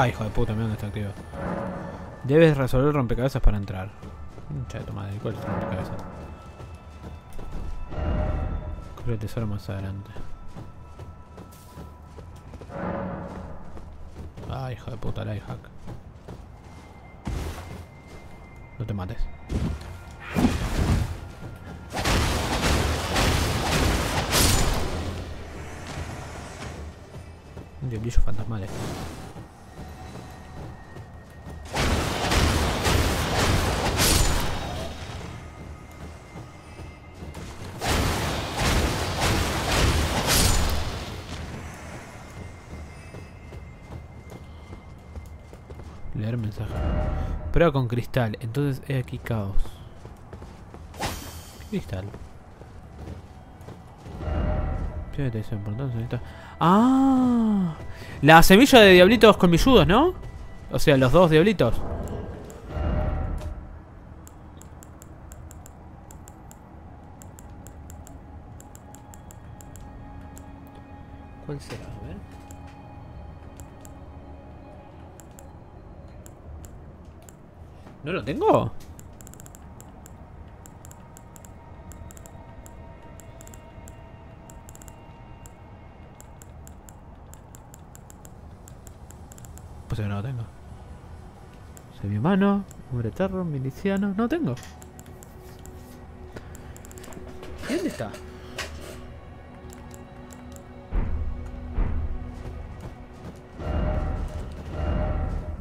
S1: Ah, hijo de puta, mira dónde está activo. Debes resolver rompecabezas para entrar. Mucha de tu madre, ¿cuál es el rompecabezas? Creo el tesoro más adelante. Ah, hijo de puta, life Con cristal. Entonces he aquí caos. ¿Qué cristal? ¡Ah! La semilla de diablitos colmilludos, ¿no? O sea, los dos diablitos. Hombre tarro, miliciano. No tengo.
S3: ¿Y dónde está?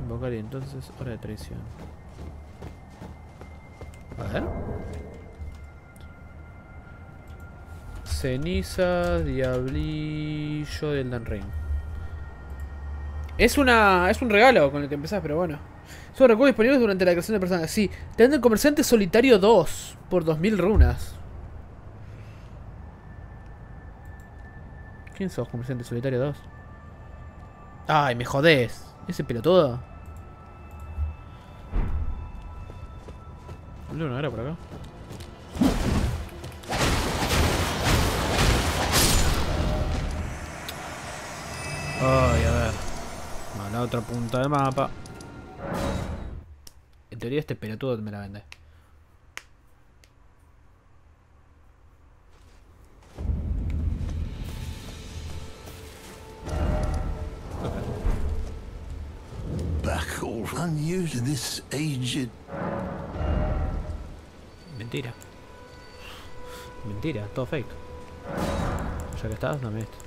S1: Invocar y entonces hora de traición.
S3: A ver.
S1: Ceniza, Diablillo del Dan Ring. Es una. es un regalo con el que empezás, pero bueno. Son recursos disponibles durante la creación de personajes. Sí, te dan el comerciante solitario 2 por 2000 runas. ¿Quién sos, comerciante solitario 2? Ay, me jodés. ¿Ese pelotudo? Boludo, ¿no era por acá? Ay, a ver. A la otra punta del mapa. En teoría este pelotudo me la vende. Mentira. Mentira, todo fake. Ya que estás, dame esto.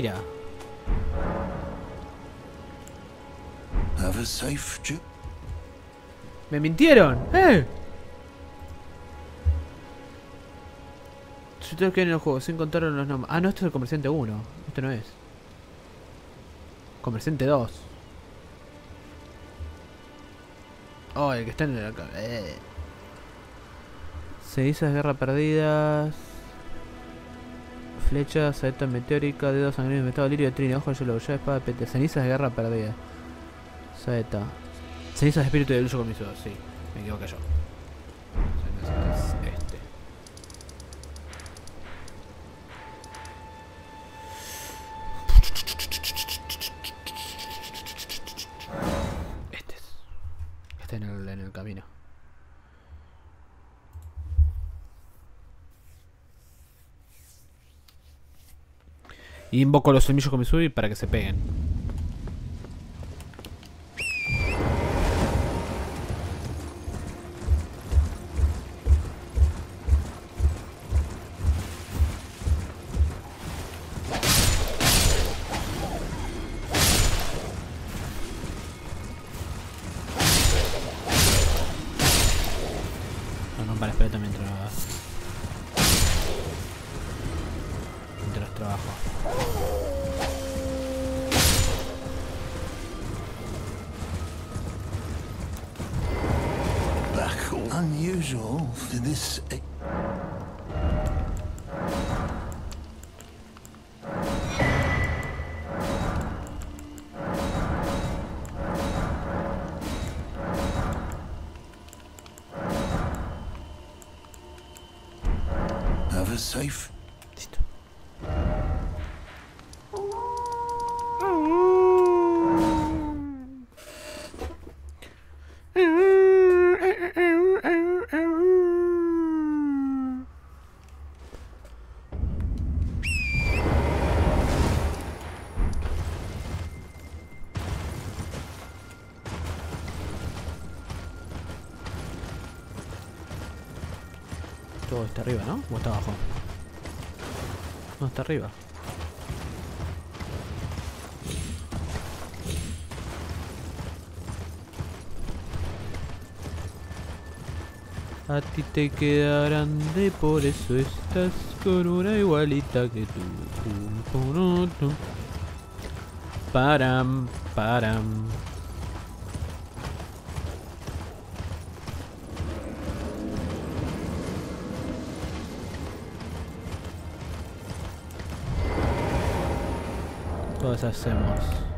S1: Mentira.
S7: Have a safe trip.
S1: ¡Me mintieron! ¡Eh! Yo tengo que ir en el juego sin contar los nombres. Ah, no, esto es el comerciante 1. Este no es. Comerciante 2. Oh, el que está en el. Eh. Cenizas, guerra perdidas. Flechas, saeta meteórica, dedos sangrientos, estado lirio, trino, ojo, yo lo ya espada, pete. Cenizas, guerra perdida. Saeta. Cenizas de espíritu de uso con mis ojos, sí. Me equivoqué yo. Cenizas es este. Este es. Está en el, en el camino. Y invoco los semillos con mi sub para que se peguen. Te queda grande, por eso estás con una igualita que tú. Param, param. Todas hacemos.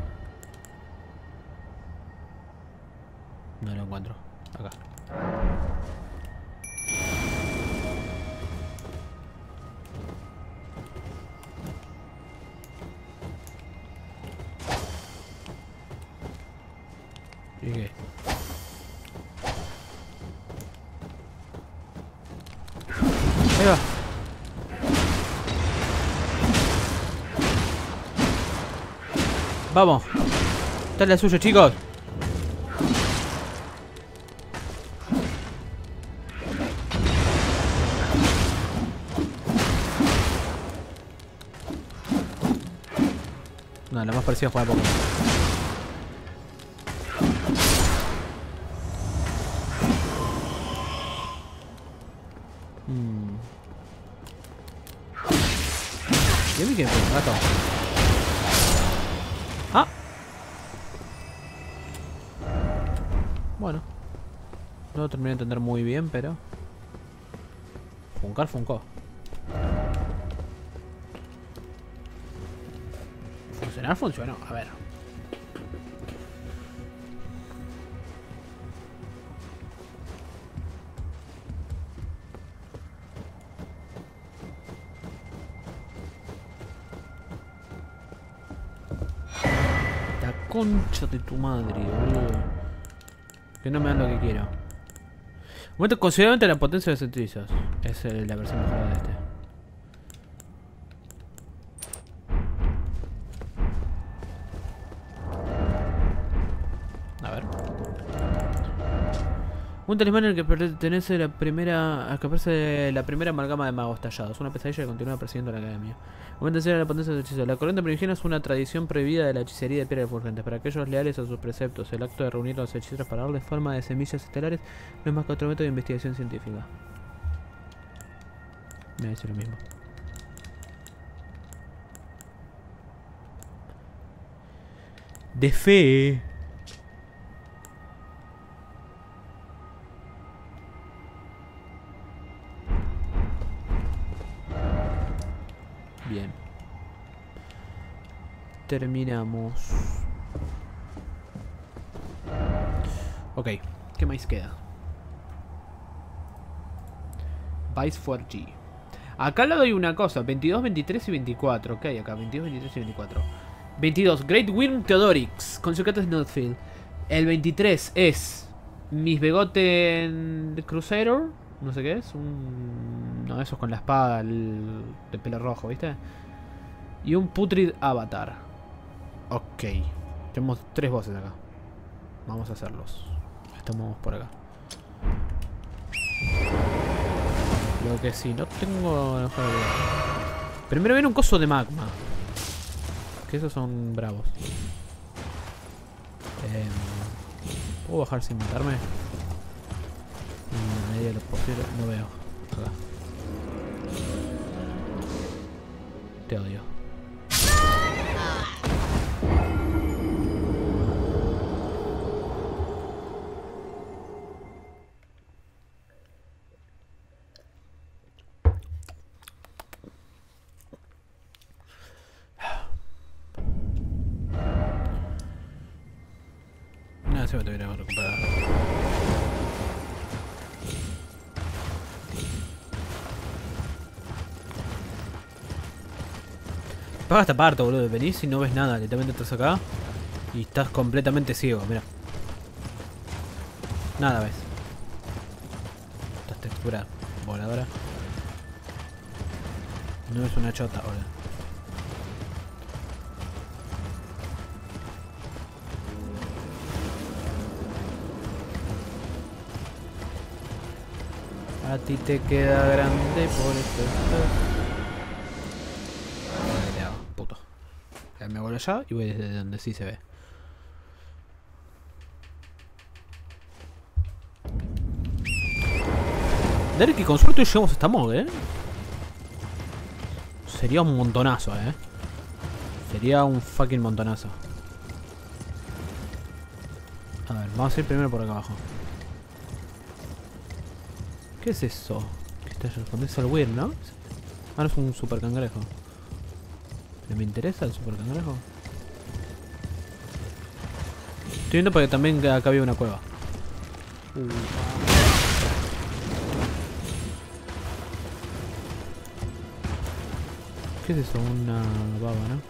S1: La suya, chicos. No, la más parecida a jugar a Pokémon. Pero... Funcar, funcó. Funcionar, funcionó. A ver. La concha de tu madre. Que no me dan lo que quiero. Aumenta considerablemente la potencia de los. Es eh, la versión mejorada de este. Un talismán que pertenece la primera. aparece la primera amalgama de magos tallados. Una pesadilla que continúa persiguiendo a la academia. Aumenta la potencia de los hechizos. La corriente primigenia es una tradición prohibida de la hechicería de piedra fulgentes. Para aquellos leales a sus preceptos, el acto de reunir a los hechiceros para darles forma de semillas estelares no es más que otro método de investigación científica. Me dice lo mismo. De fe. Terminamos. Ok, ¿qué más queda? Vice 4G. Acá le doy una cosa, 22, 23 y 24. ¿Qué hay acá? 22, 23 y 24. 22, Great Wyrm Theodorix, con su Snowfield. El 23 es Mis Begoten Crusader. No sé qué es. Un... No, eso es con la espada de pelo rojo, ¿viste? Y un Putrid Avatar. Ok. Tenemos tres voces acá. Vamos a hacerlos. Estamos por acá. Lo que sí, no tengo... Primero viene un coso de magma. Que esos son bravos. Em, ¿Puedo bajar sin matarme? La medida de lo posible. No veo. Acá. Te odio. Paga esta parte, boludo. Venís y no ves nada. Literalmente estás acá. Y estás completamente ciego, mira. Nada ves. Estas texturas voladora. No es una chota, boludo. A ti te queda grande por esto. Allá y voy desde donde sí se ve. Derek, y con suerte llegamos a esta mod, eh. Sería un montonazo, eh. Sería un fucking montonazo. A ver, vamos a ir primero por acá abajo. ¿Qué es eso? ¿Qué está respondiendo al Weird, no? Ah, no es un super cangrejo. ¿Me interesa el super cangrejo? Estoy viendo porque también acá había una cueva. ¿Qué es eso? Una baba, ¿no?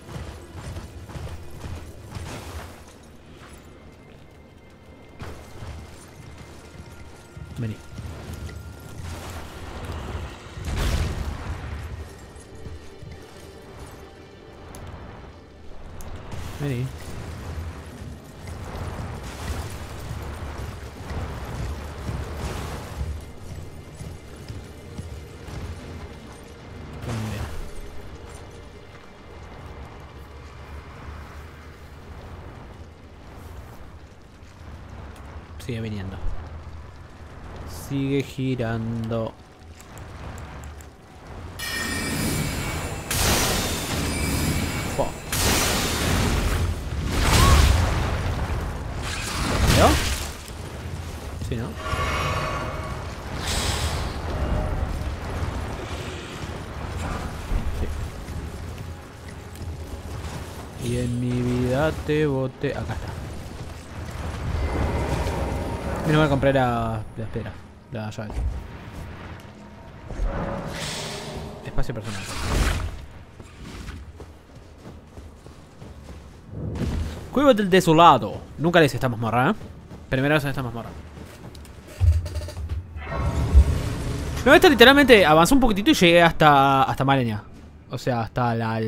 S1: Vení. Vení. Girando. Fua. ¿Lo cambió? Sí, ¿no? Sí. Y en mi vida te boté. Acá está. Voy a comprar la, la Espacio personal. Cueva del desolado. Nunca les estamos morra, ¿eh? Primera vez en esta mazmorra. No, esto literalmente avanzó un poquitito y llegué hasta hasta Malenia. O sea, hasta la,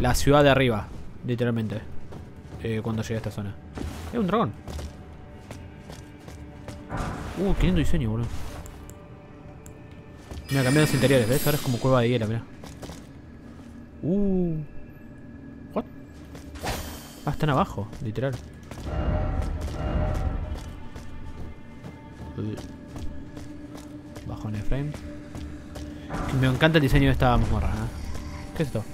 S1: la ciudad de arriba. Literalmente. Eh, cuando llegué a esta zona. Es un dragón. Uh, qué lindo diseño, boludo. Mira, cambié los interiores, ¿ves? Ahora es como cueva de hielo, mira. Uh. What? Ah, están abajo, literal. Uh. Bajo en el frame. Me encanta el diseño de esta mazmorra, ¿eh? ¿Qué es esto?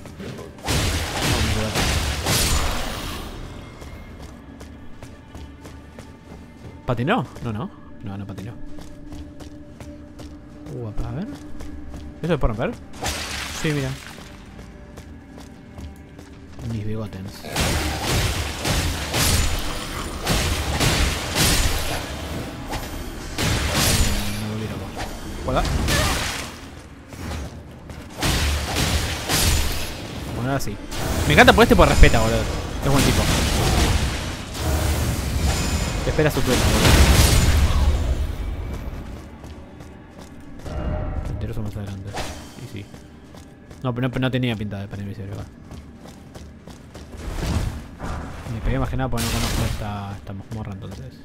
S1: ¿Patinó? No, no. No, no patinó. Uh, a ver. ¿Eso se puede romper? Sí, mira. Mis bigotes. Me volví loco. Hola. Bueno, ahora sí. Me encanta por este por respeta, boludo. Es buen tipo. Te espera su turno, boludo. No, pero no, tenía pinta de panel visible, igual. Me pegué más que nada porque no conozco esta, esta mazmorra entonces.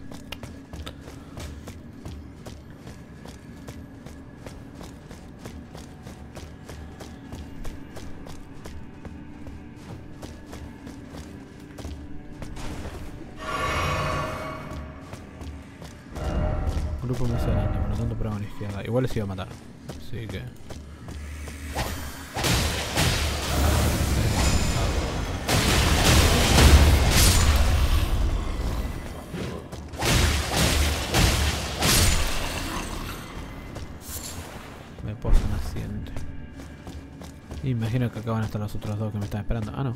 S1: Imagino que acá van estar los otros dos que me están esperando. Ah, no.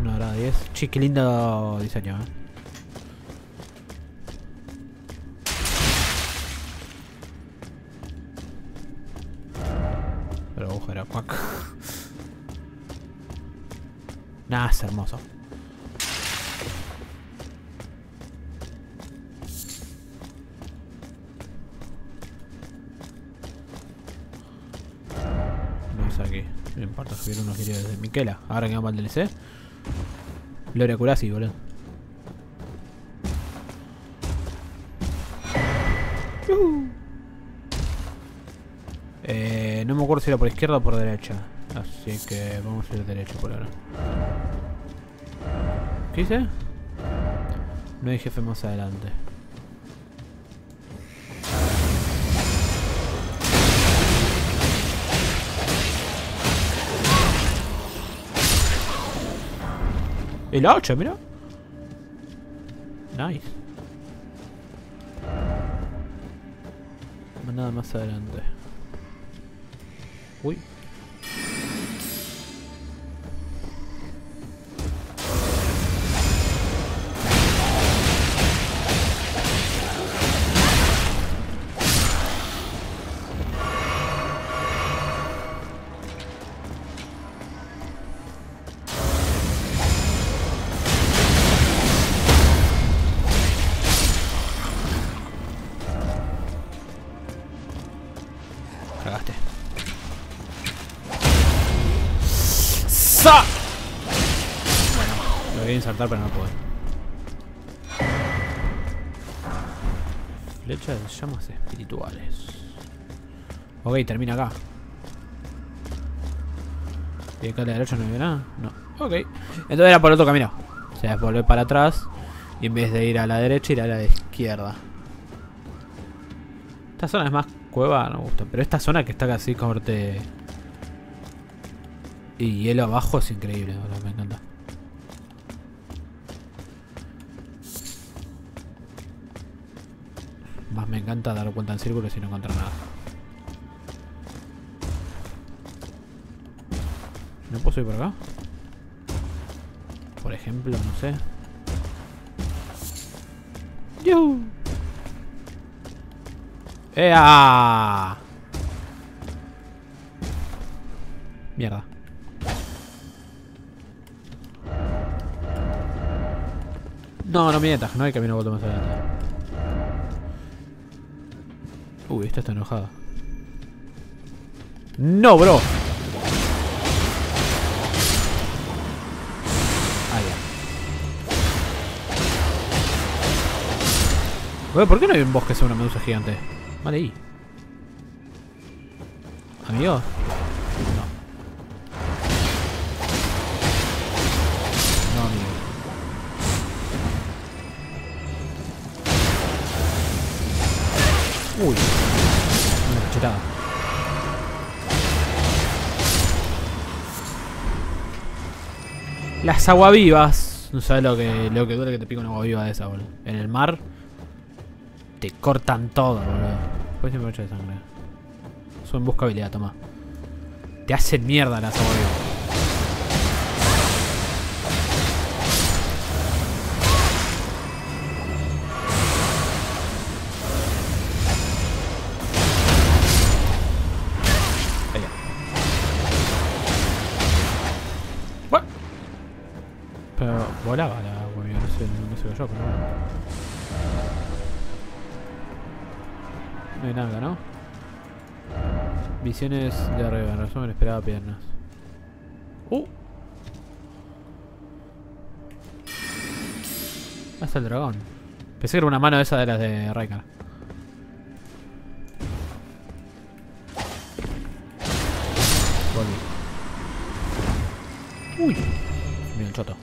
S1: Una hora 10. Che, qué lindo diseño, eh. Ahora que vamos al DLC. Gloria Curasi, boludo. Eh, no me acuerdo si era por izquierda o por derecha. Así que vamos a ir derecho por ahora. ¿Qué hice? No hay jefe más adelante. El 8, mira. Nice. Nada más adelante. Lo voy a insertar pero no puedo. Flecha de llamas espirituales. Ok, termina acá. ¿Y acá a la derecha no hay nada? No. Ok. Entonces era por otro camino. O sea, es volver para atrás. Y en vez de ir a la derecha, ir a la izquierda. Esta zona es más cueva, no me gusta. Pero esta zona que está casi corte. Y hielo abajo es increíble, me encanta. Más me encanta dar cuenta en círculo y no encontrar nada. ¿No puedo ir por acá? Por ejemplo, no sé. ¡Yuhu! ¡Ea! Mierda. No, no mientas, no hay camino vuelto más adelante. Uy, esta está enojada. ¡No, bro! Güey, ¿por qué no hay un bosque sobre una medusa gigante? Vale, ahí. Amigo. Uy. Una cachetada. Las aguavivas. No sabes lo que, lo que duele que te pica una aguaviva de esa, boludo. En el mar. Te cortan todo, boludo. Pues siempre de sangre. Suben busca habilidad, toma. Te hacen mierda las aguavivas. No hay nada, ¿no? Visiones de arriba, en resumen esperaba piernas. ¡Uh! Hasta el dragón. Pensé que era una mano esa de las de Raikar. Volví. Uy. El choto.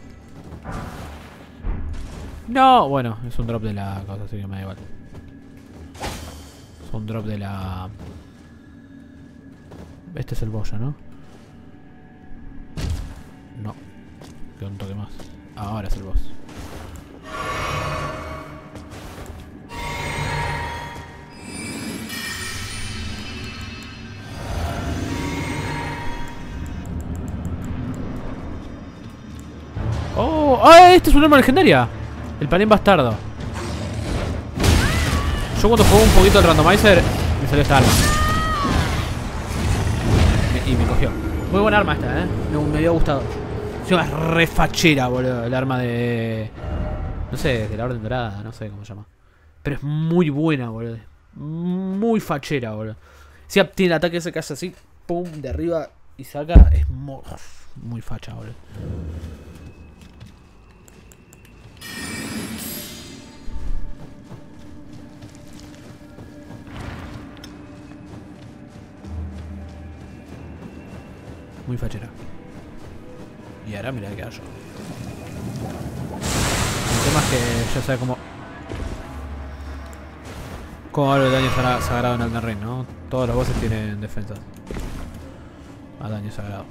S1: No, bueno, es un drop de la cosa, así que me da igual. Es un drop de la... Este es el boss ya, ¿no? No. Queda un toque más. Ahora es el boss. ¡Oh! ¡Ah! Este es un arma legendaria. El panín bastardo. Yo cuando juego un poquito el randomizer me salió esta arma. Y me cogió. Muy buena arma esta, eh. Me, había gustado. Es una re fachera, boludo. El arma de. No sé, de la orden dorada, no sé cómo se llama. Pero es muy buena, boludo. Muy fachera, boludo. Si tiene el ataque ese que hace así, pum, de arriba y saca, es muy, muy facha, boludo. Muy fachera. Y ahora mira que yo. El tema es que ya sabe cómo. Cómo hablo el daño sagra- sagrado en Elden Ring, ¿no? Todos los bosses tienen defensas. A daño sagrado.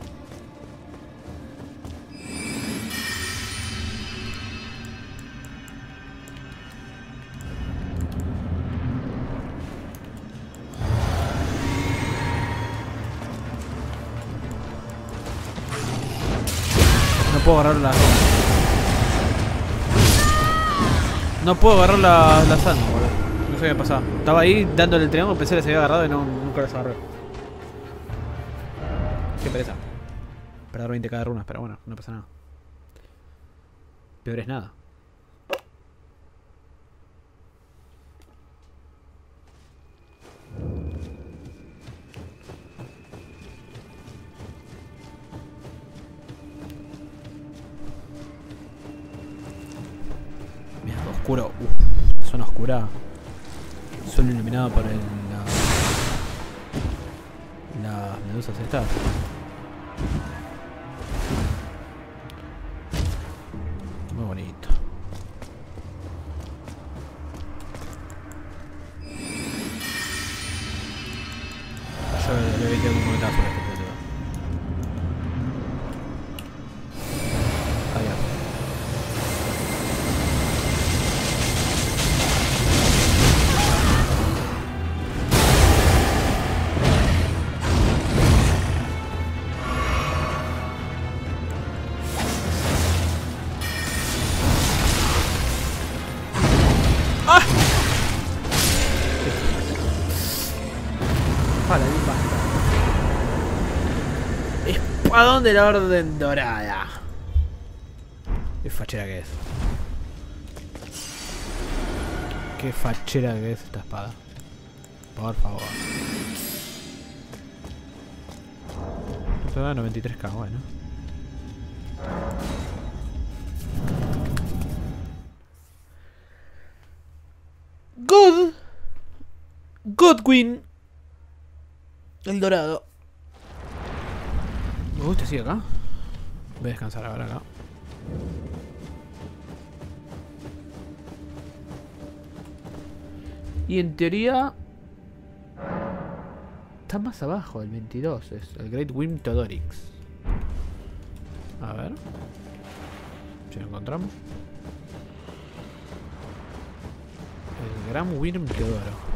S1: Puedo agarrar la. No puedo agarrar la, la sal, boludo. No sé qué pasaba. Estaba ahí dándole el triángulo, pensé que se había agarrado y no, nunca las agarré. Qué pereza. Perder 20 cada runas, pero bueno, no pasa nada. Peor es nada. Oscuro. Uh, zona oscura. Solo iluminado por el. La, las medusas estas. Muy bonito. De la Orden Dorada. Qué fachera que es. Qué fachera que es esta espada. Por favor. Esto da 93k, bueno. God. Godwin. El dorado. Me gusta así acá. Voy a descansar ahora acá. Y en teoría... Está más abajo, el 22. Es el Great Wim Theodorix. A ver. Si lo encontramos. El Gran Wim Teodoro.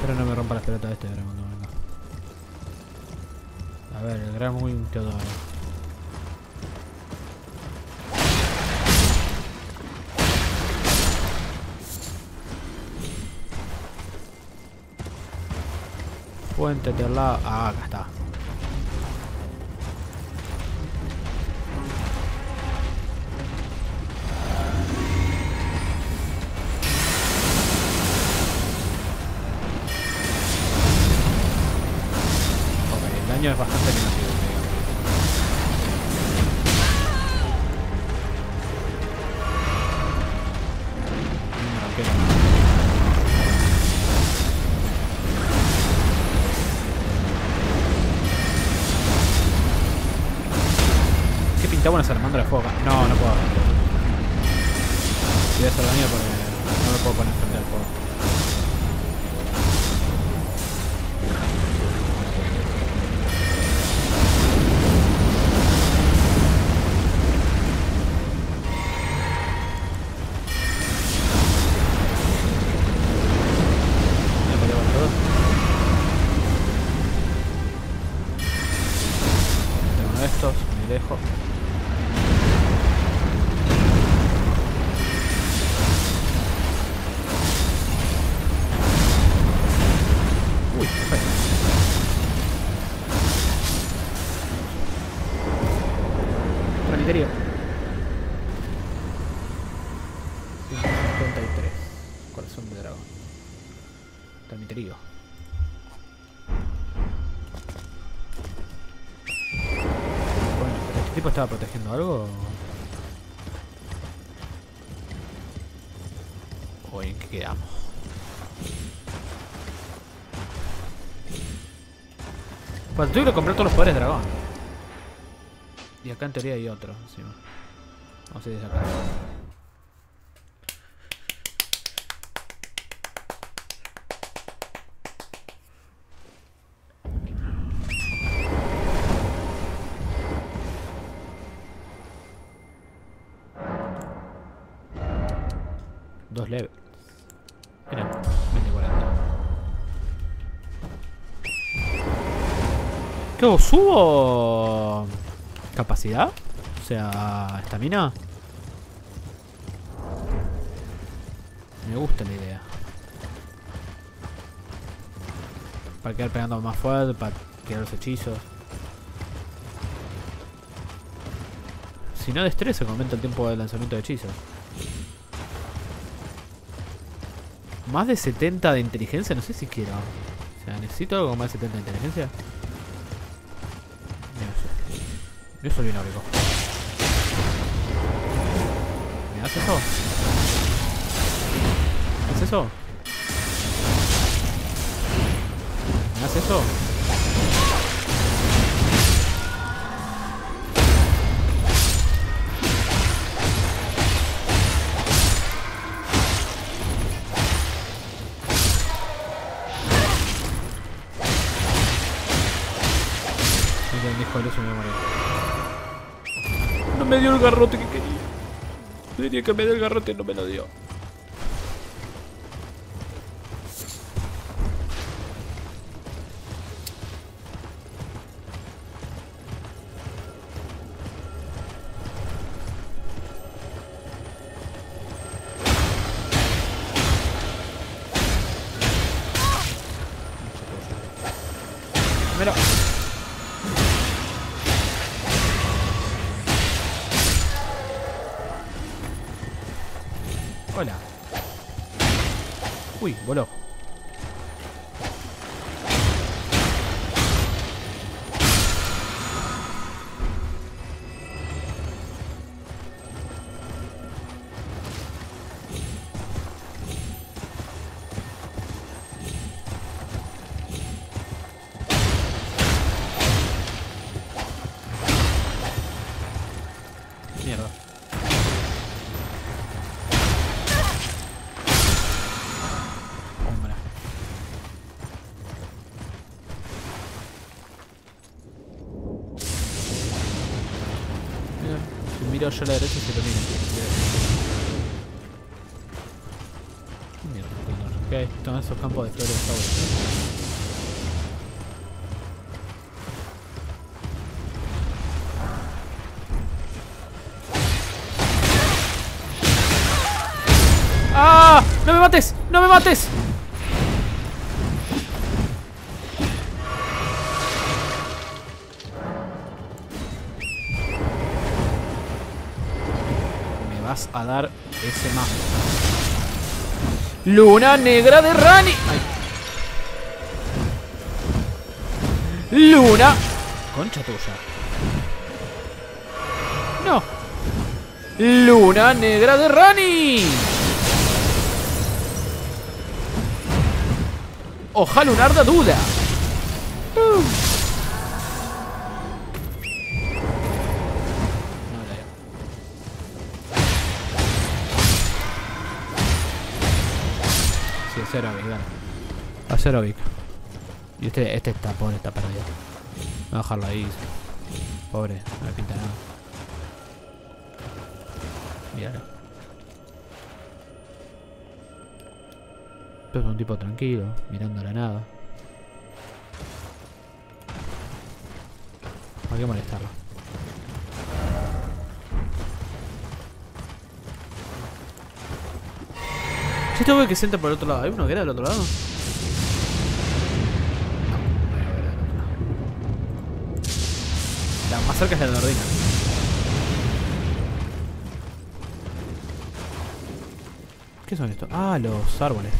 S1: Espero no me rompa las pelotas este ahora cuando venga. A ver, el Gran Wim Teodoro. Fuente de lado. Ah, acá está. Daño es bastante negativo. Tramiterio. 153. Corazón de dragón. Tramiterio. Bueno, este tipo estaba protegiendo algo. ¿O en qué quedamos? Pues tuve que comprar todos los poderes de dragón. Y acá en teoría hay otro encima. Vamos a ir desde acá. Dos levels. Mira, 20 40. ¿Qué hago? ¿Subo capacidad? O sea, estamina. Me gusta la idea. Para quedar pegando más fuerte, para quedar los hechizos. Si no destreza, aumenta el tiempo de lanzamiento de hechizos. Más de 70 de inteligencia, no sé si quiero. O sea, necesito algo más de 70 de inteligencia. Yo soy un áurico. ¿Me das eso? ¿Me das eso? ¿Me das eso? Me dio el garrote que quería. Quería que me dé el garrote y no me lo dio. Si miro a dar ese más. Luna negra de Rani. Luna. Concha tuya. No. Luna negra de Rani. Hoja lunar duda. A ser Aerobic. Y este, este está, pobre, está perdido. Voy a dejarlo ahí. Pobre, no me pinta nada. Míralo. Pero es un tipo tranquilo, mirando la nada. Hay que molestarlo. Este que se entra por el otro lado, hay uno que era del otro lado. La más cerca es la de Nordina. ¿Qué son estos? Ah, los árboles.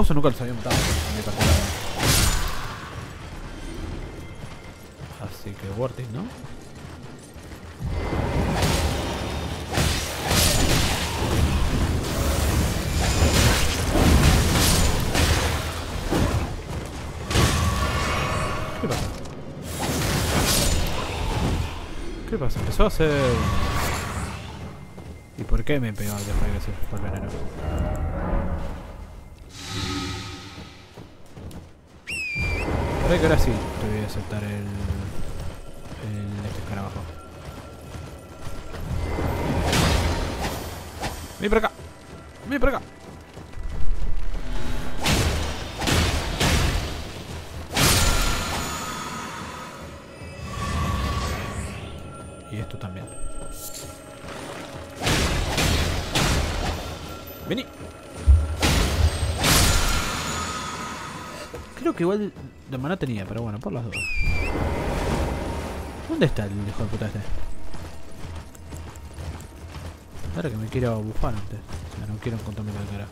S1: Bosses nunca los había matado. Así que worth it, ¿no? ¿Qué pasa? ¿Qué pasa? Empezó a hacer... ¿Y por qué me pegó el de Fragrancy por veneno? Creo que ahora sí te voy a aceptar el... el este escarabajo. Ven para acá. Ven para acá. esto también. Vení. Creo que igual de maná tenía, pero bueno, por las dos. ¿Dónde está el hijo de puta este? Ahora que me quiero bufar antes. O sea, no quiero encontrarme la cara.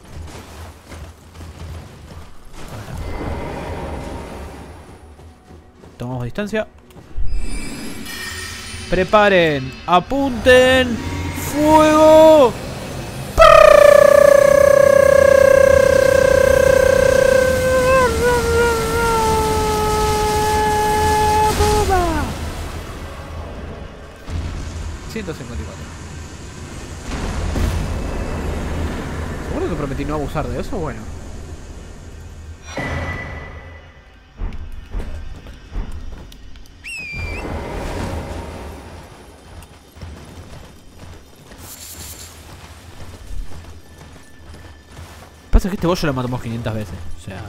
S1: Tomamos distancia. Preparen, apunten, fuego. No abusar de eso? Bueno. Pasa que este bollo lo matamos 500 veces. O sea...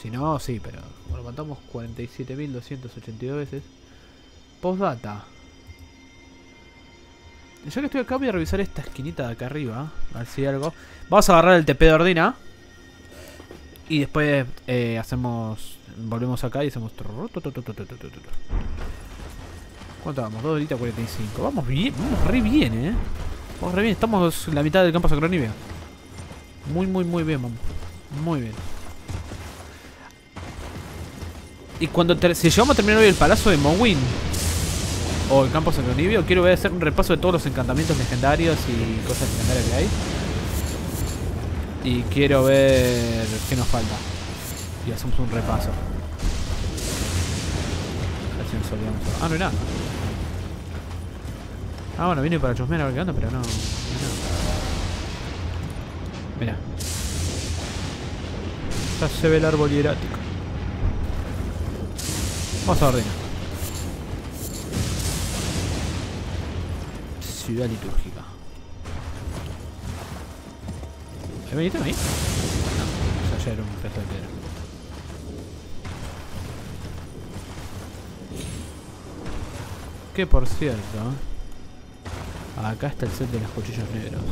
S1: Si no, sí, pero lo matamos 47.282 veces. Postdata. Ya que estoy acá voy a revisar esta esquinita de acá arriba. A ver si hay algo. Vamos a agarrar el TP de Ordina. Y después eh, hacemos... Volvemos acá y hacemos... ¿Cuánto vamos? 2 horitas 45. Vamos bien, vamos re bien, eh. Vamos re bien. Estamos en la mitad del campo sacroníveo. Muy, muy, muy bien, vamos. Muy bien. Y cuando ter- si llegamos a terminar hoy el palacio de Mowin o el campo sacroníveo, quiero hacer un repaso de todos los encantamientos legendarios y cosas legendarias que hay. Y quiero ver qué nos falta. Y hacemos un repaso. Nos. Ah, no hay nada. Ah, bueno, vine para chusmear a ver qué onda, pero no. no nada. Mira. Ya se ve el árbol hierático. Vamos a ordenar. Ciudad litúrgica. ¿Hay veniste ahí? No, o sea, ya era un pedazo de piedra. Que por cierto, acá está el set de los cuchillos negros.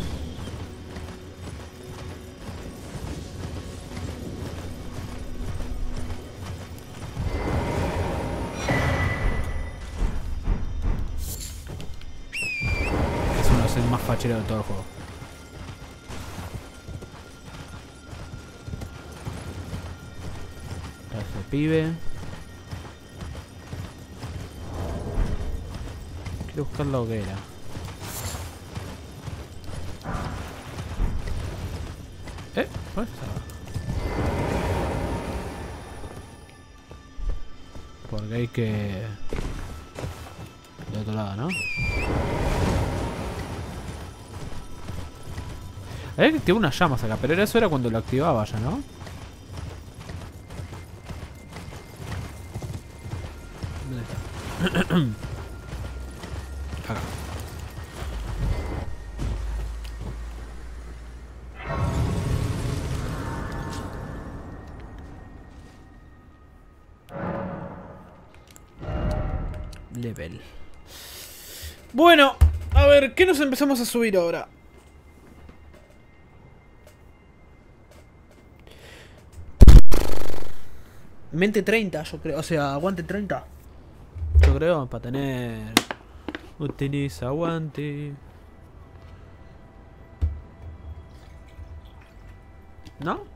S1: Facheros de todo el juego. Pibe. Quiero buscar la hoguera. ¿Eh? ¿Dónde está? Porque hay que... De otro lado, ¿no? Había unas llamas acá, pero eso era cuando lo activaba ya, ¿no? ¿Dónde está? *clears throat* Acá. Level. Bueno, a ver, ¿qué nos empezamos a subir ahora? Mente 30, yo creo. O sea, aguante 30. Yo creo, para tener... Utiliza aguante. ¿No?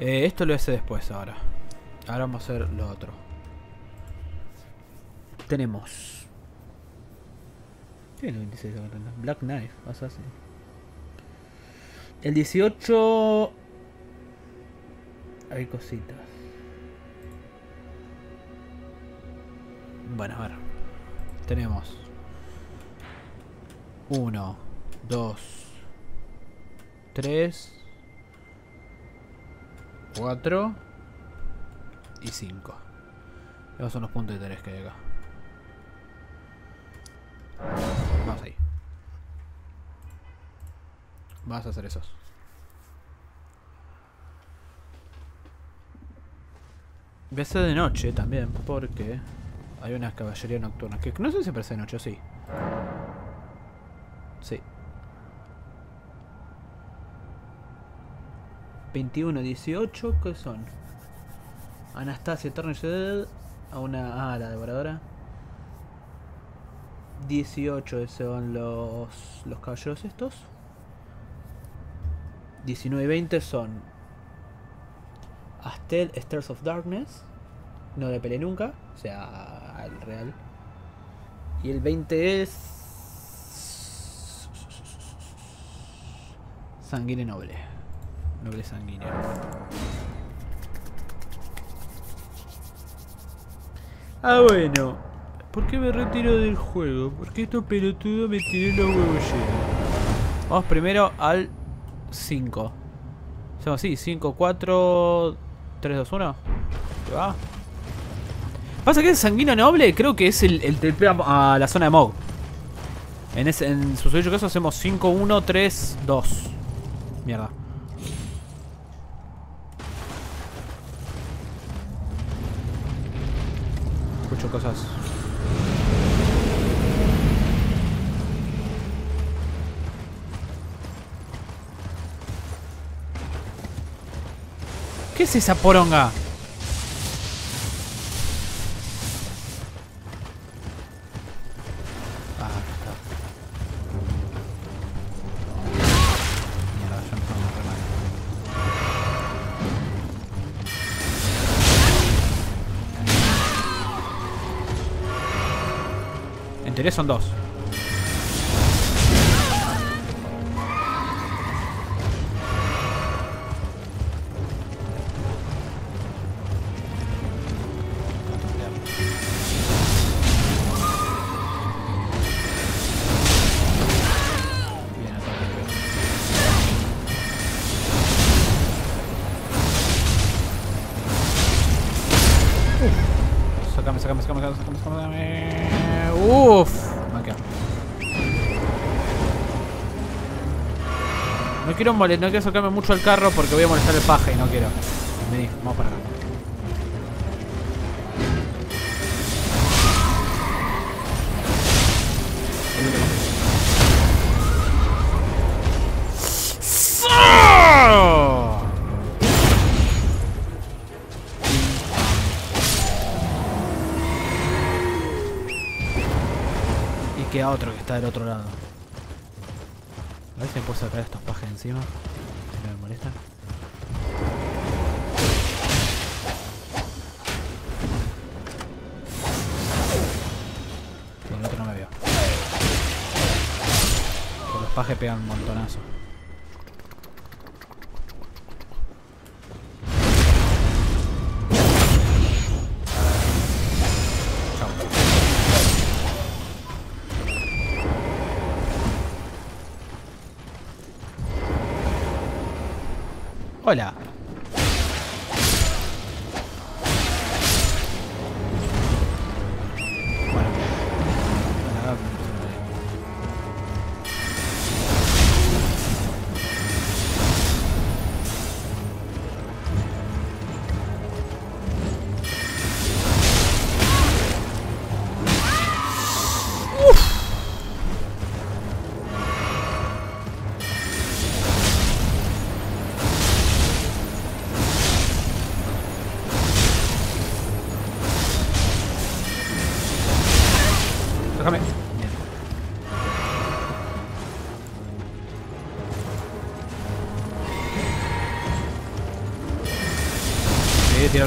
S1: Eh, esto lo hace después ahora. Ahora vamos a hacer lo otro. Tenemos. ¿Qué es el 26 de abril? Black Knife, Assassin. El 18. Hay cositas. Bueno, a ver. Tenemos. 1, 2, 3, 4 y 5. Esos son los puntos de interés que hay acá. Vamos ahí. Vas a hacer esos. Voy a hacer de noche también, porque hay unas caballerías nocturnas. Que no sé si aparece de noche sí. Sí. 21, 18, ¿qué son? Anastasia Turner a una. Ah, la devoradora. 18 son los, los caballeros estos. 19 y 20 son Astel Stars of Darkness. No le peleé nunca. O sea, el real. Y el 20 es. Sanguíneo noble. Noble sanguíneo. Ah, bueno. ¿Por qué me retiro del juego? Porque estos pelotudos me tienen los huevos llenos. Vamos primero al 5. Hacemos así, 5, 4, 3, 2, 1. ¿Qué va? Pasa que el sanguíneo noble creo que es el, el TP a, a la zona de Mog. En, ese, en su caso hacemos 5, 1, 3, 2. Mierda. Escucho cosas. ¿Qué es esa poronga? En teoría son dos. Quiero molestar, no quiero sacarme mucho al carro porque voy a molestar el paje y no quiero. Vení, vamos para acá. Y queda otro que está del otro lado. A ver si me puedo sacar encima. Si no me molesta. Sí, el otro no me. Pero los pajes pegan un montonazo.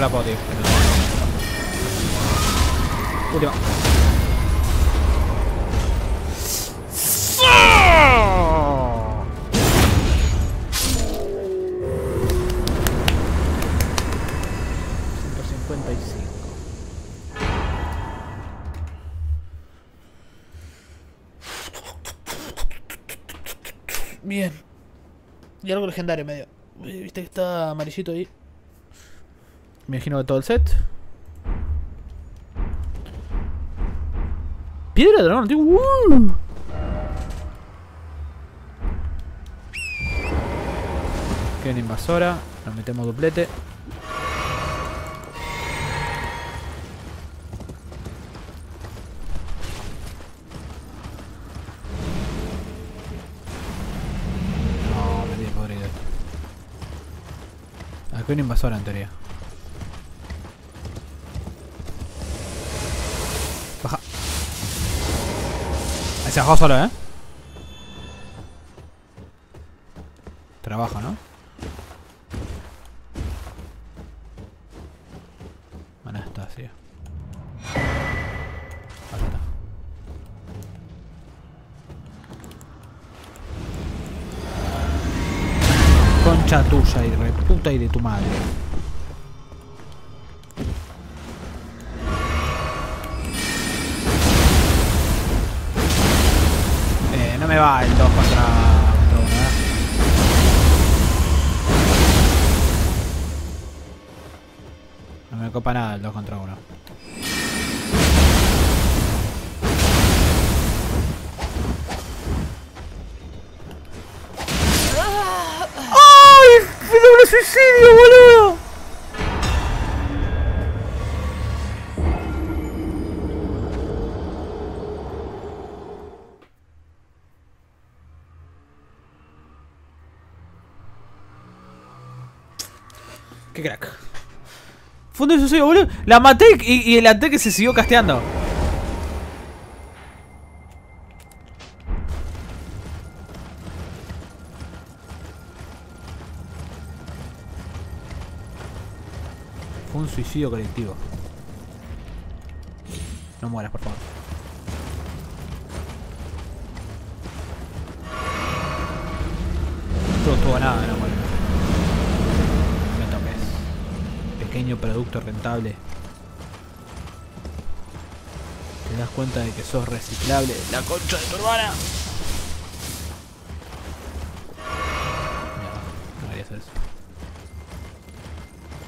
S1: La poti. Última. Bien. Y algo legendario medio. Viste que está amarillito ahí. Me imagino que todo el set. Piedra de dragón, tío. ¡Uh! Queda invasora. Nos metemos duplete. No, me tiene podrido. Acá hay una invasora en teoría. Se bajó solo, ¿eh? Trabaja, ¿no? Ahí está. Concha tuya y reputa y de tu madre. Me va el 2 contra, contra uno, eh. No me copa nada el 2 contra 1. ¡Ay! ¡Fue doble suicidio! Fue un doble suicidio, boludo. La maté y, y el ataque se siguió casteando. Fue un suicidio colectivo. No mueras, por favor. No estuvo nada, no Pequeño producto rentable. Te das cuenta de que sos reciclable. La concha de tu hermana. Mierda, no quería hacer eso.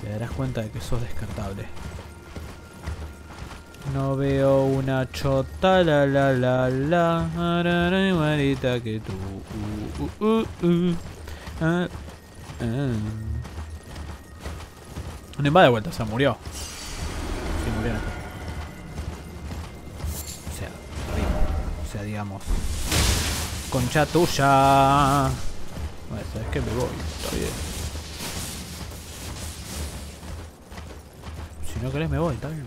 S1: Te darás cuenta de que sos descartable. No veo una chota la la la la igualita que tú. Uh, uh, uh, uh. Ah, ah. No va de vuelta, o sea, murió. Sí, esto. O sea. O sea, digamos. Concha tuya. Bueno, sabes que me voy, está bien. Si no querés me voy, está bien.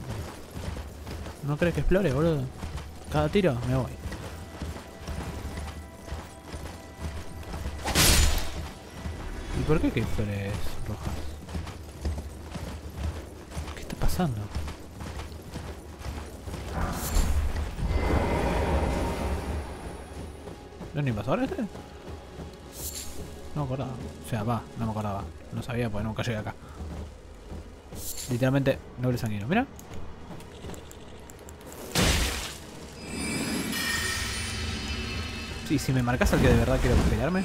S1: ¿No crees que explore, boludo? Cada tiro me voy. ¿Y por qué que flores rojas? ¿Qué está pasando? ¿No es un invasor este? No me acordaba. O sea, va, no me acordaba. No sabía porque nunca llegué acá. Literalmente, noble sanguíneo. Mira. Sí, si me marcas al que de verdad quiero pelearme.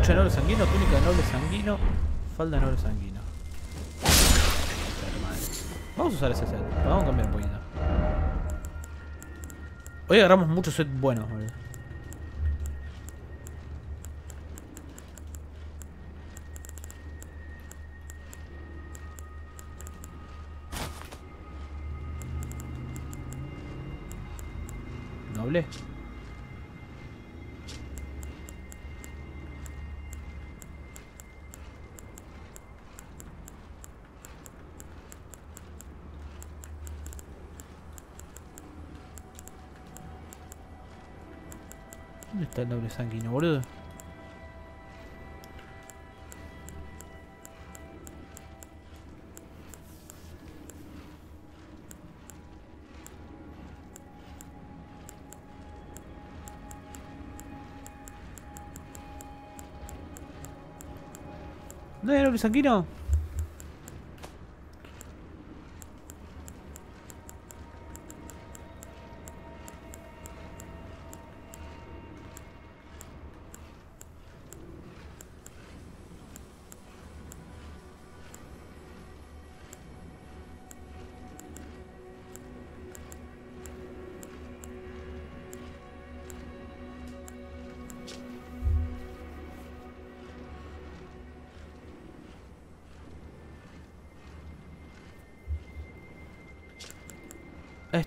S1: Capucha de noble sanguino, túnica de noble sanguino, falda de noble sanguino. Vamos a usar ese set, vamos a cambiar un poquito. Hoy agarramos muchos sets buenos, boludo. Está el noble sanguíneo, boludo? ¿No hay noble sanguíneo?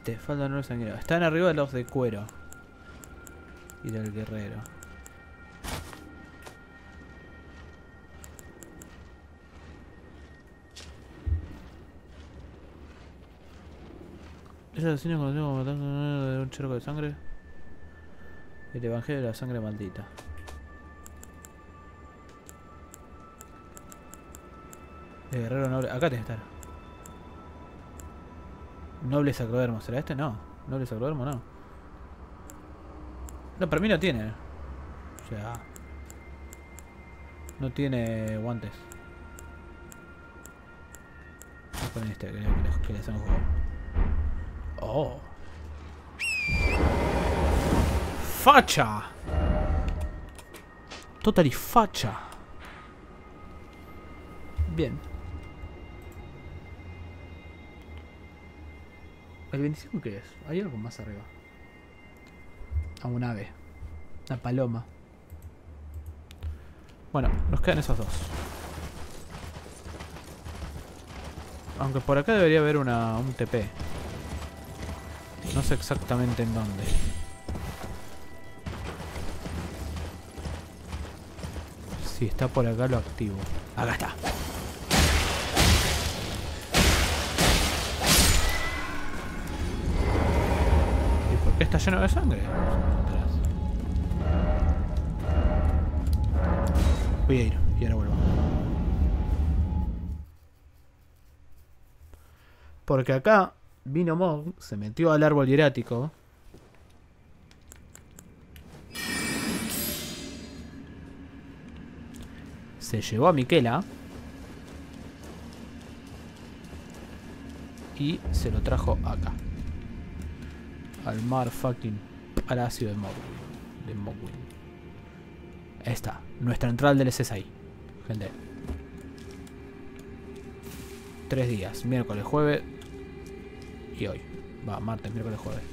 S1: Este, falta noble sanguíneo. Están arriba de los de cuero. Y del guerrero. Ese asesino conocido matando de un charco de sangre. El evangelio de la sangre maldita. El guerrero noble. Acá tiene que estar. Noble sacrodermo. ¿Será este? No. Noble sacrodermo no. No, para mí no tiene. O sea. No tiene guantes. Vamos con este, que, que, que le hacemos juego. Oh. Facha. Totally facha. Bien. ¿El 25 qué es? Hay algo más arriba. A un ave. Una paloma. Bueno, nos quedan esos dos. Aunque por acá debería haber una, un TP. No sé exactamente en dónde. Si está por acá lo activo. Acá está. Lleno de sangre? Voy a ir y ahora vuelvo. Porque acá vino Mog, se metió al árbol hierático. Se llevó a Miquela. Y se lo trajo acá. Al mar fucking palacio de Mogwin. De Mogwin. Ahí está. Nuestra entrada DLC es ahí. Gente. Tres días. Miércoles, jueves, y hoy. Va, martes, miércoles, jueves.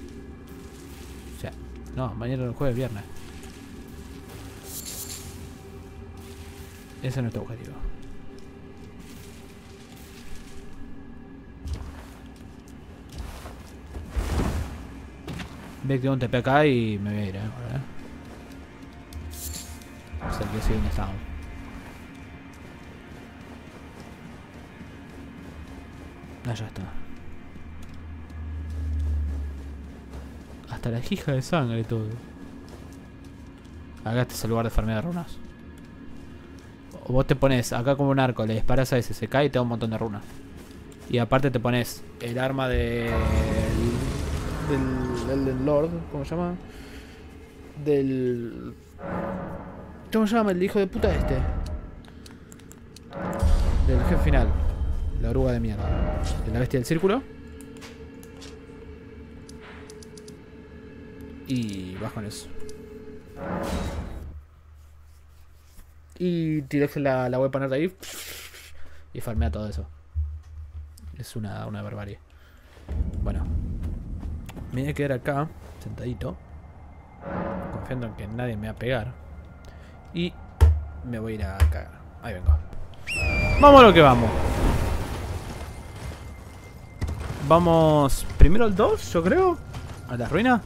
S1: O sea, no, mañana el jueves, viernes. Ese es nuestro objetivo. Ve que un TP acá y me voy a ir, eh. que donde estamos. Ah, ya está. Hasta la hija de sangre todo. Acá este es el lugar de farmear de runas. O vos te pones acá como un arco, le disparas a ese, se cae y te da un montón de runas. Y aparte te pones el arma de... Del, del Lord, ¿cómo se llama? Del... ¿Cómo se llama el hijo de puta este? Del jefe final. La oruga de mierda. De la bestia del círculo. Y vas con eso. Y tiré la, la voy a poner ahí. Y farmea todo eso. Es una, una barbarie. Bueno. Me voy a quedar acá, sentadito. Confiando en que nadie me va a pegar. Y me voy a ir a cagar. Ahí vengo. Vamos a lo que vamos. Vamos primero al 2, yo creo. A la ruina.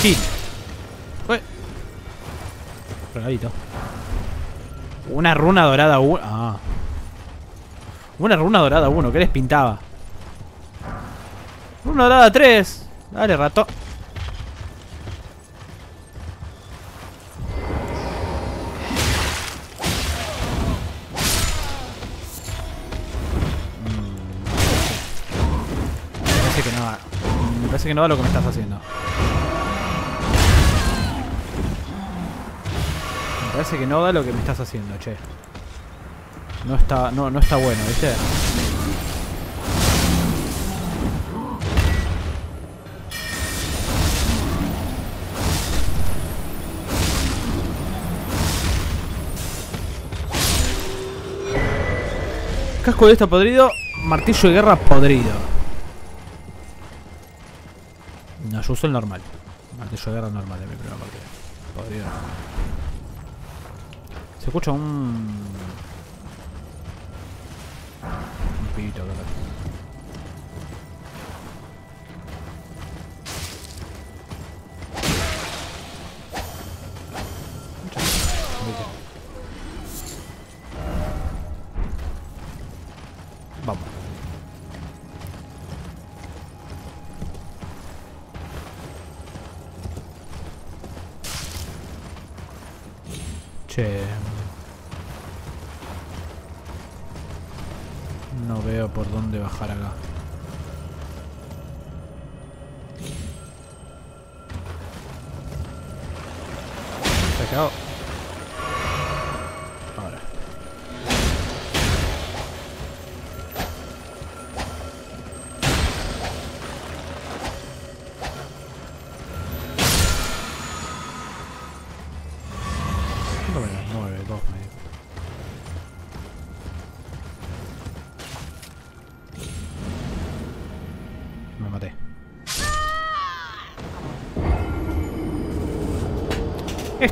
S1: Chill. Ué. Regalito. Una runa dorada 1. Ah. Una runa dorada 1. ¿Qué les pintaba? Runa dorada 3. Dale, rato. Parece que no va. Me parece que no va lo que me estás haciendo. Me parece que no da lo que me estás haciendo, che. No está, no, no está bueno, ¿viste? Casco de esta podrido, martillo de guerra podrido. No, yo uso el normal. Martillo de guerra normal de mi primera partida. Podrido. Se escucha un... Un pito, creo.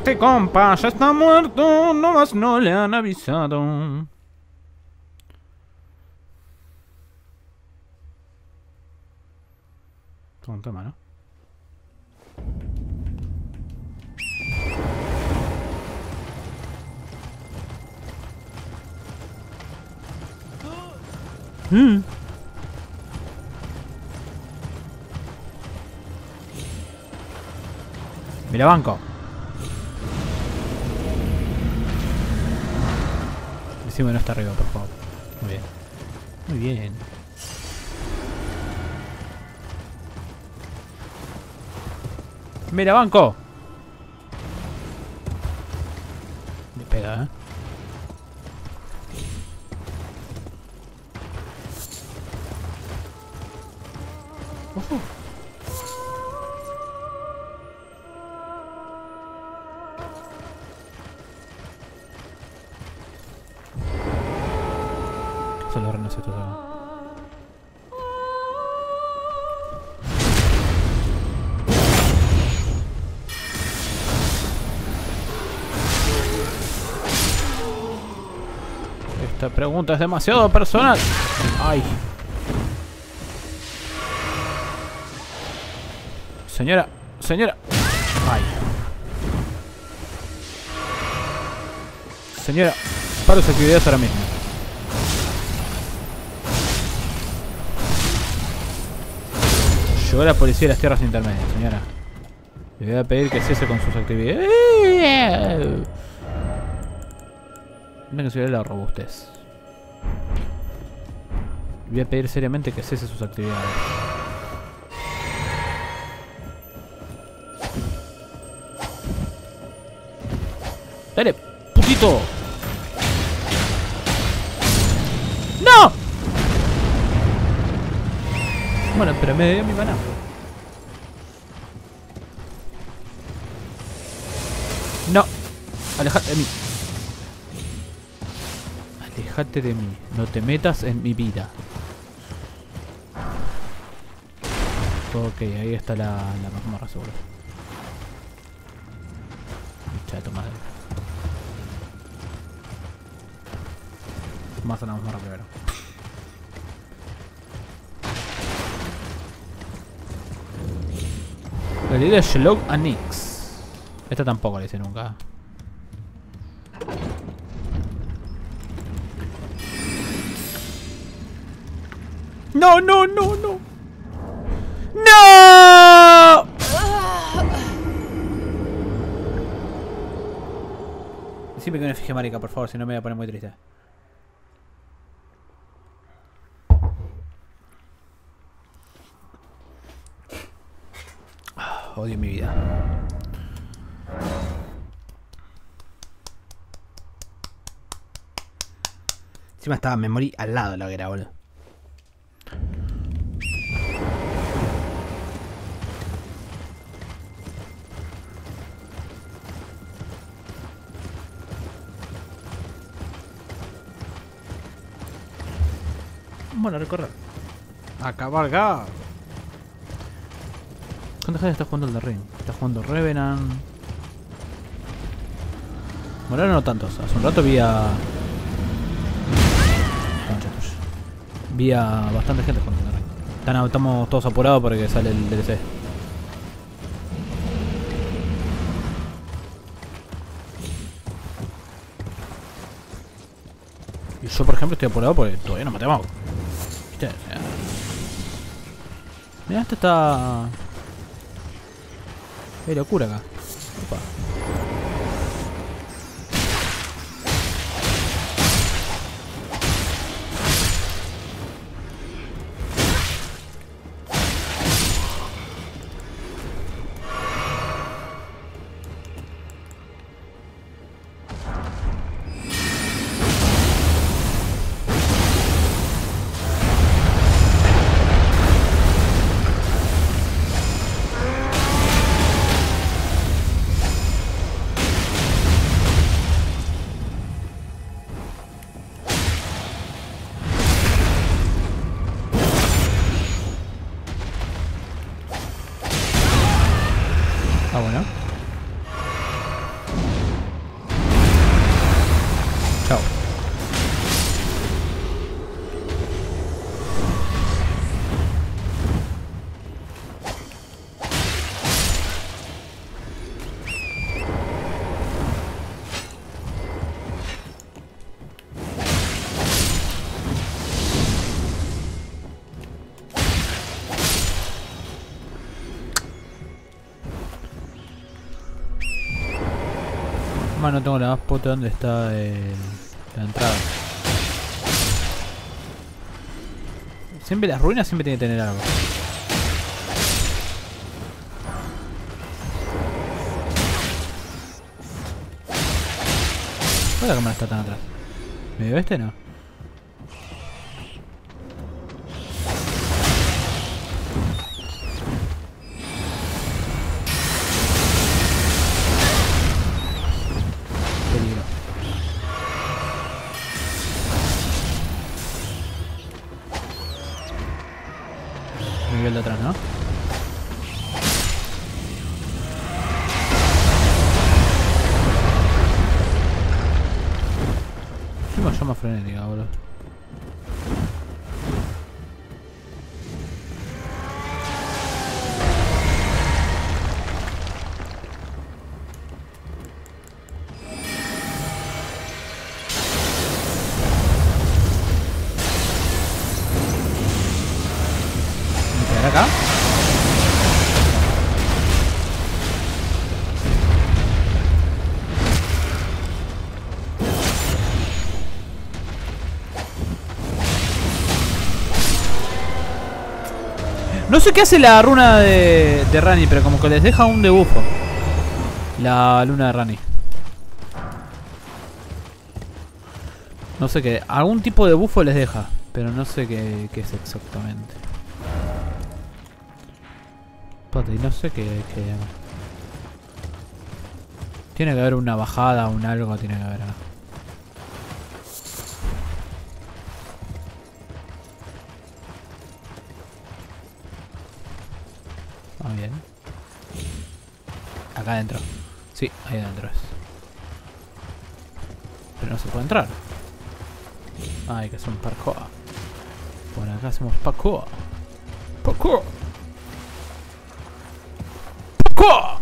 S1: Este compa ya está muerto, nomás no le han avisado. Todo un tema, ¿no? Mm. Mira banco. Decime no está arriba, por favor. Muy bien. Muy bien. Mira banco. Pregunta es demasiado personal. Ay. Señora, señora. Ay. Señora, paro sus actividades ahora mismo. Llegó la policía de las tierras intermedias, señora. Le voy a pedir que cese con sus actividades. Una que se la robustez. Voy a pedir seriamente que cese sus actividades. Dale, putito. ¡No! Bueno, pero me dio mi maná. No. Alejate de mí. Alejate de mí. No te metas en mi vida. Ok, ahí está la, la mazmorra seguro. Tu madre. Más a la mazmorra primero. La idea de Shelog a Nix. Esta tampoco la hice nunca. No, no, no. ¡No! Me fije marica, por favor, si no me voy a poner muy triste. Ah, Odio mi vida. Encima estaba, me morí al lado de la hoguera, boludo. Bueno, recorrer. A cabalgar. ¿Cuánta gente está jugando el de Ring? Está jugando Revenant. Bueno, no tantos. Hace un rato vi a. Vi a bastante gente jugando el de Ring. Están- estamos todos apurados porque sale el DLC. Y yo, por ejemplo, estoy apurado porque todavía no maté a Mau. Mira, esto está. Hay locura acá. No tengo la más puta dónde está el- la entrada. Siempre las ruinas siempre tienen que tener algo. ¿Por la cámara está tan atrás? ¿Me vio este no? No sé qué hace la runa de, de Rani, pero como que les deja un debufo. La luna de Rani. No sé qué. Algún tipo de bufo les deja. Pero no sé qué, es exactamente. Espérate, no sé qué, qué- Tiene que haber una bajada, un algo tiene que haber acá. Ah, bien. Acá adentro. Sí, ahí adentro es. Pero no se puede entrar. Hay que hacer un parkour. Por acá hacemos parkour. Parkour. ¡Cuá!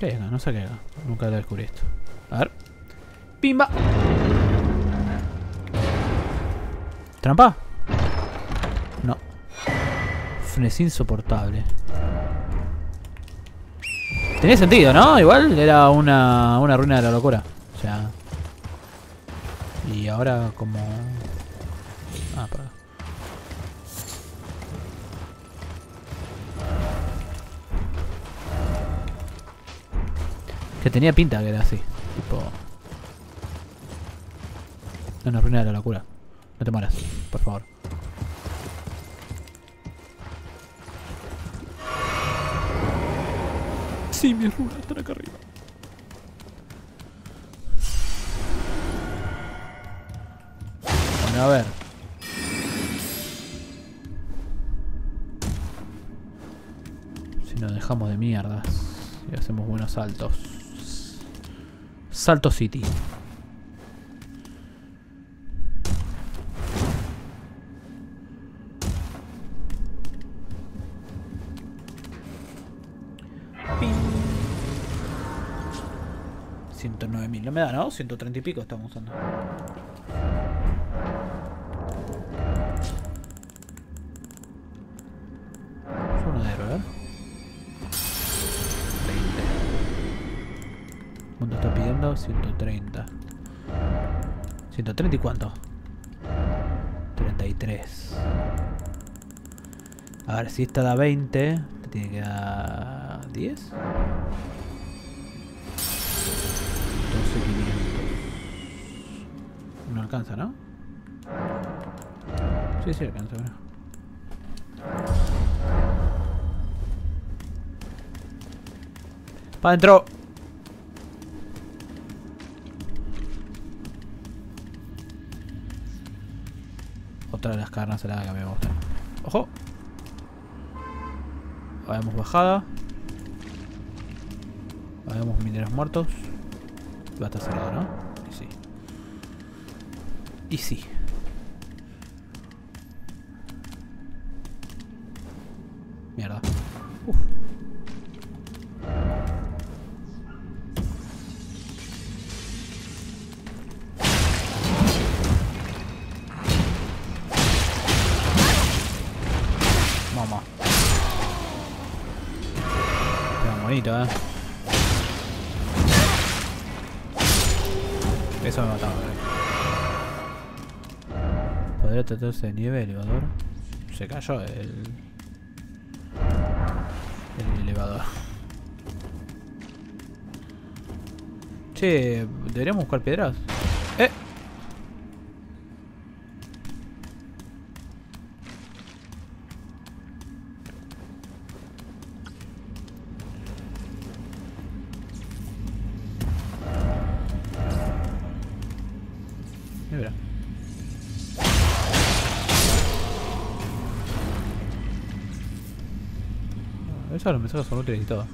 S1: ¿Qué hay? No sé qué hay acá. Nunca lo descubrí esto. A ver. ¡Pimba! ¿Trampa? No. Es insoportable. Tenía sentido, ¿no? Igual era una, una ruina de la locura. O sea... Y ahora como... Ah, acá. Que tenía pinta que era así. Tipo... Una ruina de la locura. No te mueras, por favor. Sí, mis runas están acá arriba. Bueno, a ver. Si nos dejamos de mierdas y hacemos buenos saltos. Salto City. Mil. No me da, ¿no? 130 y pico estamos usando. De héroe, ¿eh? 20. ¿Cuánto está pidiendo? 130. 130 y cuánto? 33. A ver, si esta da 20, te tiene que dar 10. 12.500. No alcanza, ¿no? Sí, sí alcanza, bueno. ¡Para adentro! Otra de las carnes heladas que me gusta. ¡Ojo! Hagamos bajada. Hagamos mineros muertos. Va a estar cerrado, ¿no? Y sí. Y sí. Mierda. Uf. Mamá. Queda bonito, eh. Eso me mataba, eh. ¿Podría tratarse de nieve elevador? Se cayó el... El elevador. Che, deberíamos buscar piedras. Eso los mensajes son útiles y todo.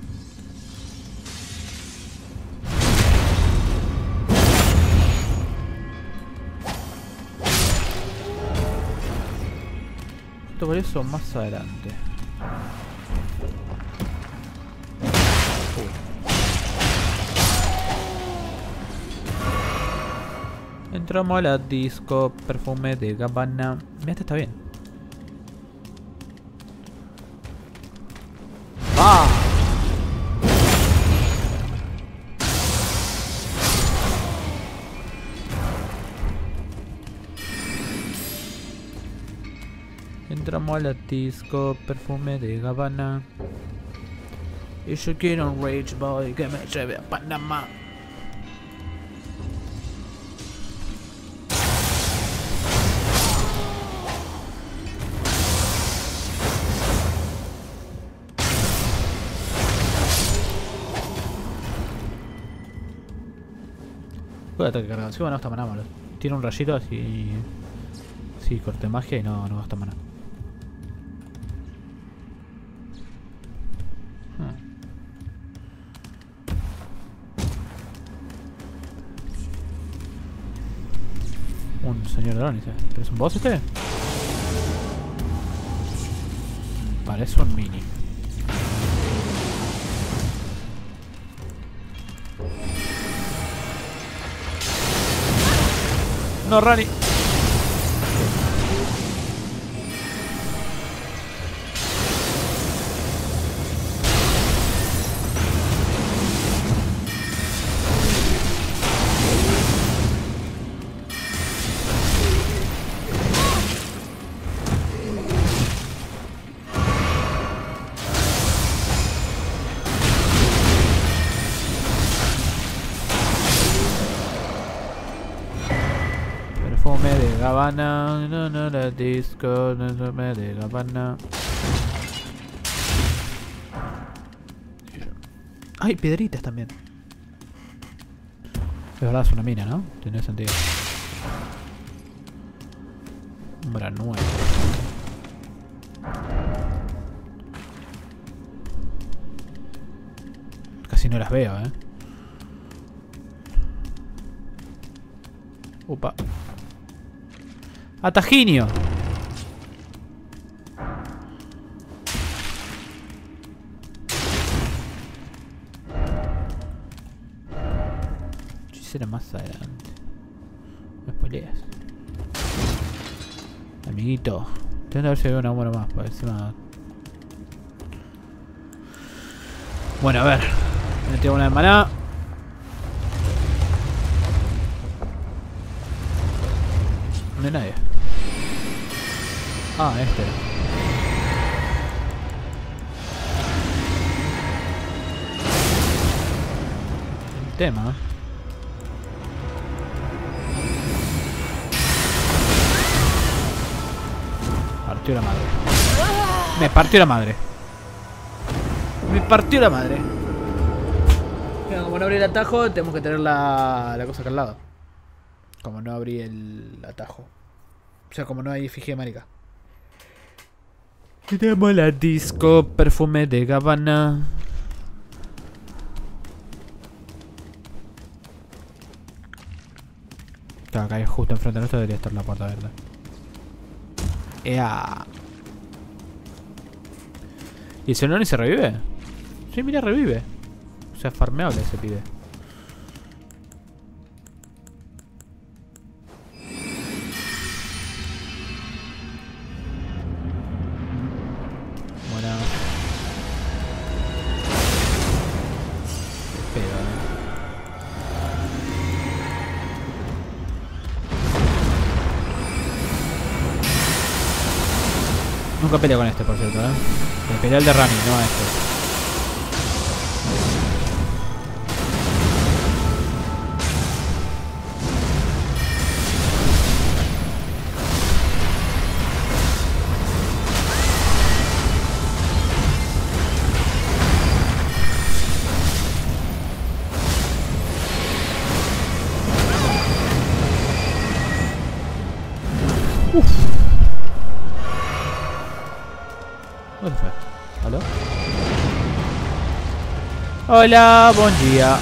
S1: Esto por eso más adelante. Entramos a la disco, perfume de Gabbana. Mira, este está bien. A la disco, perfume de Gabbana. Y yo quiero un Rage Boy que me lleve a Panamá. Puede ataque cargado. Sí, bueno, no gasta maná, boludo. Tiene un rayito así. Sí, corte magia y no, no gasta maná. Señor de ¿Es un boss este? Parece un mini. No, Rani. De no, no, la disco, perfume de Gabbana. Ay, piedritas también. Es verdad, es una mina, ¿no? Tiene sentido. Umbra nuevo. Casi no las veo, ¿eh? Upa. Atajinio. Hechicera más adelante. No spoileas. Amiguito. Intenta ver si una buena más. Para encima. Bueno, a ver. Me tiro una de maná. No hay nadie. Ah, este. El tema. Partió la madre. Me partió la madre. Me partió la madre. Como no abrí el atajo, tenemos que tener la, la cosa acá al lado. Como no abrí el atajo. O sea, como no hay efigie marica. Tenemos la disco, perfume de Gabbana. Claro, acá justo enfrente de nuestro debería estar la puerta verde. Ea. ¿Y el Zenoni se revive? Sí, mira, revive. O sea, farmeable ese pibe. Nunca peleo con este, por cierto, ¿eh? Me peleé al de Rami, no a este. Hola, buen día.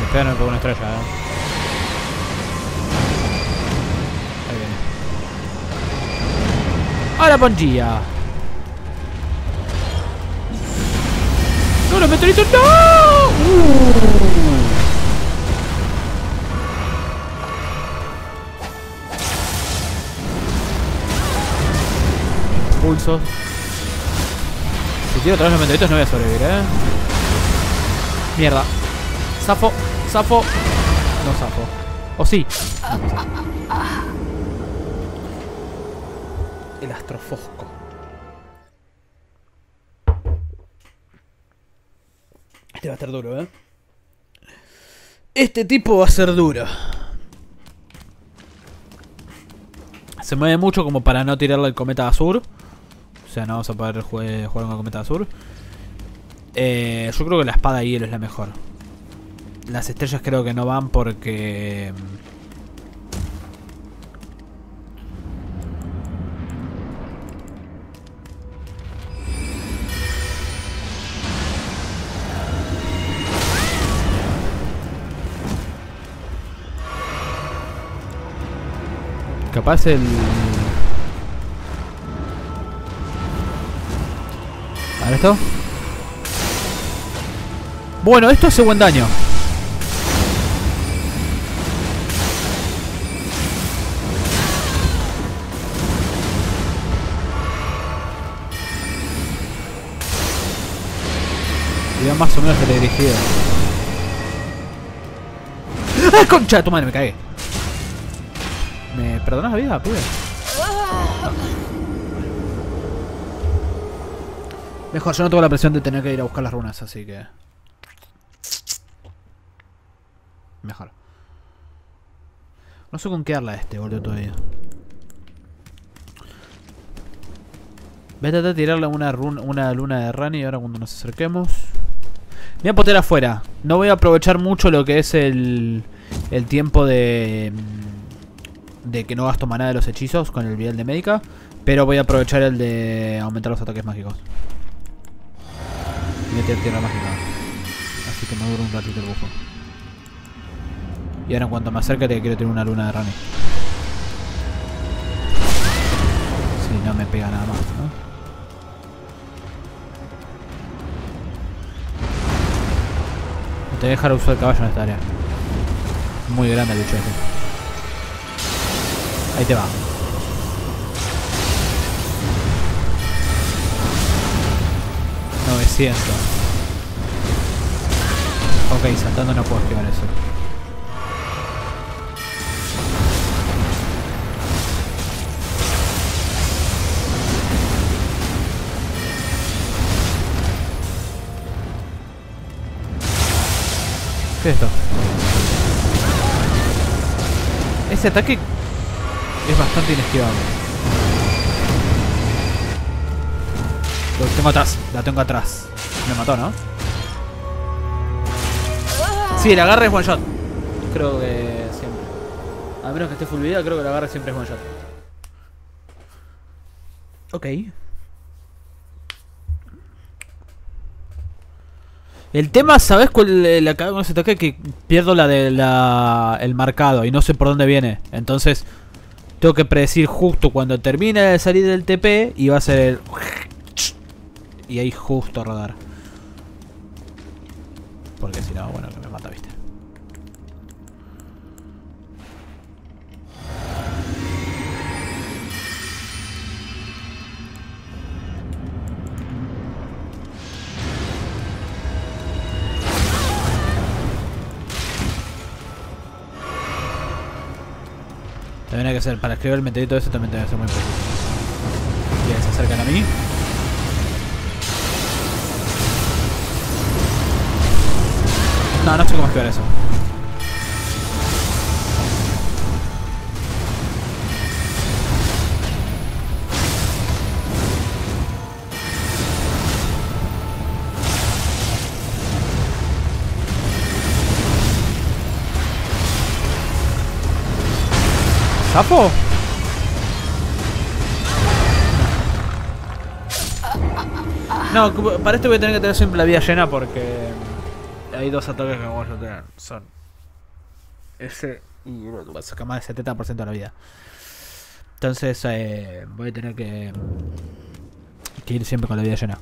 S1: Le pegan con una estrella, eh. Ahí viene. Hola, buen día. ¡No, los meteoritos! ¡No! Uh. Pulsos. Si tiro otra vez los meteoritos no voy a sobrevivir, eh. Mierda. Zafo, zafo. No zafo. O sí. El astrofosco. Este va a estar duro, ¿eh? Este tipo va a ser duro. Se mueve mucho como para no tirarle el cometa azul. O sea, no vamos a poder jugar, eh, jugar con Cometa Azul. Eh, yo creo que la espada de hielo es la mejor. Las estrellas creo que no van porque... Mm, capaz el esto. Bueno, esto hace buen daño. Va más o menos teledirigido. ¡Ah, concha tu madre! Me cagué. ¿Me perdonas la vida, pibe? Mejor, yo no tengo la presión de tener que ir a buscar las runas, así que... Mejor. No sé con qué darle a este, boludo, todavía. Voy a de tirarle una, run- una luna de Rani ahora cuando nos acerquemos. Voy a poner afuera. No voy a aprovechar mucho lo que es el, el tiempo de, mm, de que no gasto maná de los hechizos con el vial de médica. Pero voy a aprovechar el de aumentar los ataques mágicos. Tirar tierra mágica. Así que me dura un ratito el bufo. Y ahora en cuanto me acerque te quiero tener una luna de Rani. Si no me pega nada más, ¿no? No te voy a dejar usar el caballo en esta área. Muy grande el bicho este. Ahí te va. ...900... Ok, saltando no puedo esquivar eso. ¿Qué es esto? Ese ataque es bastante inesquivable. Lo tengo atrás, la tengo atrás. Me mató, ¿no? Sí, el agarre es one shot. Creo que siempre. A menos que esté full vida, creo que el agarre siempre es one shot. Ok. El tema, ¿sabes cuál es la caga con ese ataque? Que pierdo la de la el marcado y no sé por dónde viene. Entonces, tengo que predecir justo cuando termine de salir del TP y va a ser y ahí justo rodar. Porque si no, bueno, que me mata, ¿viste? También hay que hacer, para escribir el meteorito ese también tiene que ser muy preciso. Bien, se acercan a mí. No, no sé cómo esquivar eso. ¿Sapo? No, para esto voy a tener que tener siempre la vida llena porque hay dos ataques que voy a tener. Son ese y el otro. Saca más del 70% de la vida. Entonces eh, voy a tener que ir siempre con la vida llena.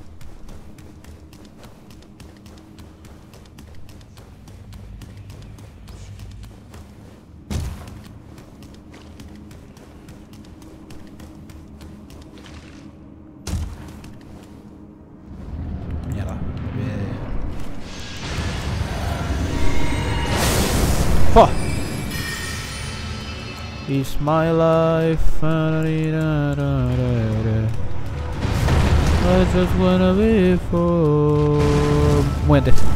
S1: It's my life. I just wanna be for. Muévete.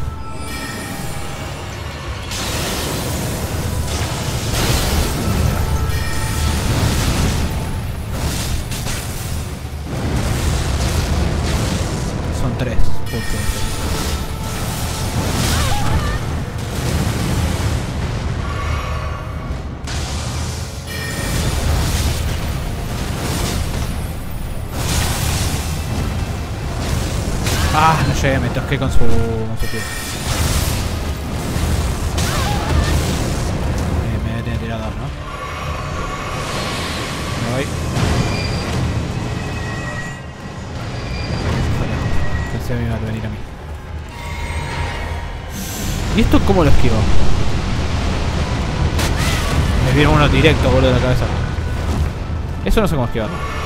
S1: que con su, con su pie. Eh, me tiene tirador, ¿no? Me voy. Pensé que me iba a venir a mí. ¿Y esto cómo lo esquivo? Me vieron uno directo, boludo, de la cabeza. Eso no sé cómo esquivarlo.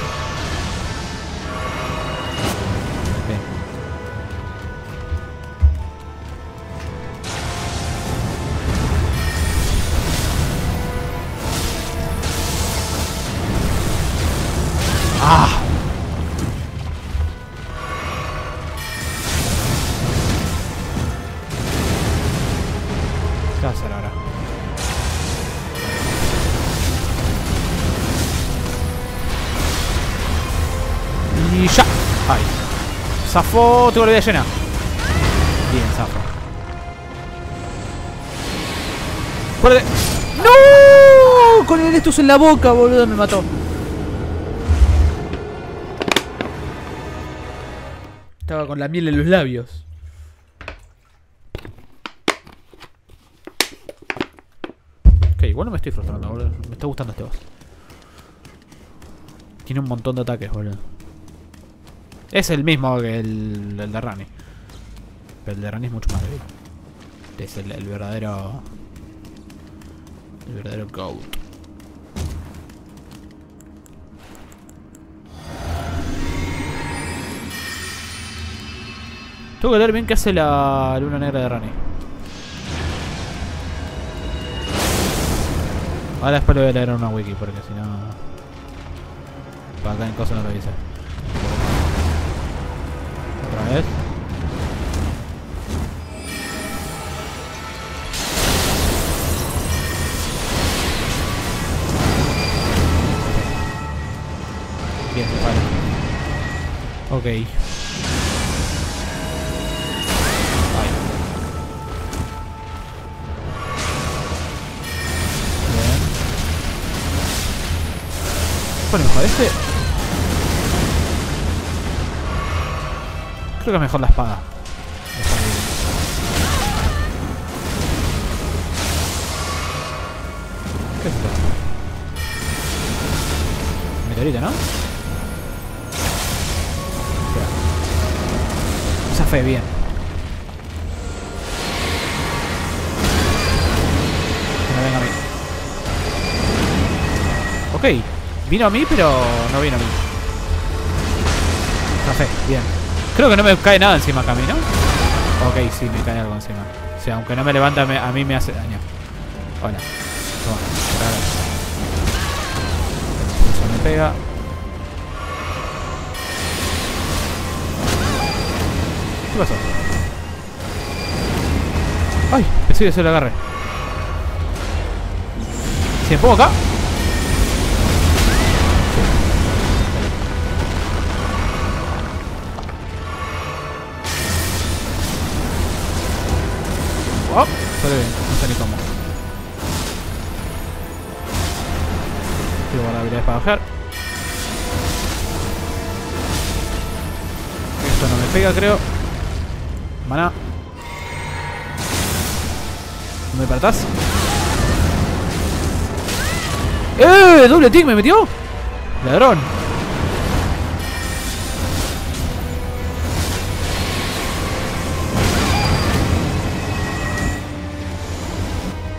S1: Zafó, tengo la vida llena. Bien, zafo. ¡Muerde! ¡No! Con el estos en la boca, boludo, me mató. Estaba con la miel en los labios. Ok, igual no me estoy frustrando, boludo. Me está gustando este boss. Tiene un montón de ataques, boludo. Es el mismo que el, de Rani. Pero el de Rani es mucho más débil. Este es el, el verdadero. El verdadero GOAT. Tengo que ver bien qué hace la luna negra de Rani. Ahora después le voy a leer una wiki porque si no. Para acá en cosas no lo dice. Vez. Bien, para. Ok. Bueno, este. Creo que es mejor la espada. ¿Qué es esto? Meteorito, ¿no? Esa fe, bien. Que no venga a mí. Ok. Vino a mí, pero no vino a mí. Café, bien. Creo que no me cae nada encima acá a mí, ¿no? Ok, sí, me cae algo encima. O sea, aunque no me levanta, a mí me hace daño. Hola. Toma. Eso me pega. ¿Qué pasó? ¡Ay! Pensé que se lo agarre. Si me pongo acá. Para bajar. Esto no me pega, creo. Maná. ¿No me apartás? ¡Eh! ¡Doble tick me metió! ¡Ladrón!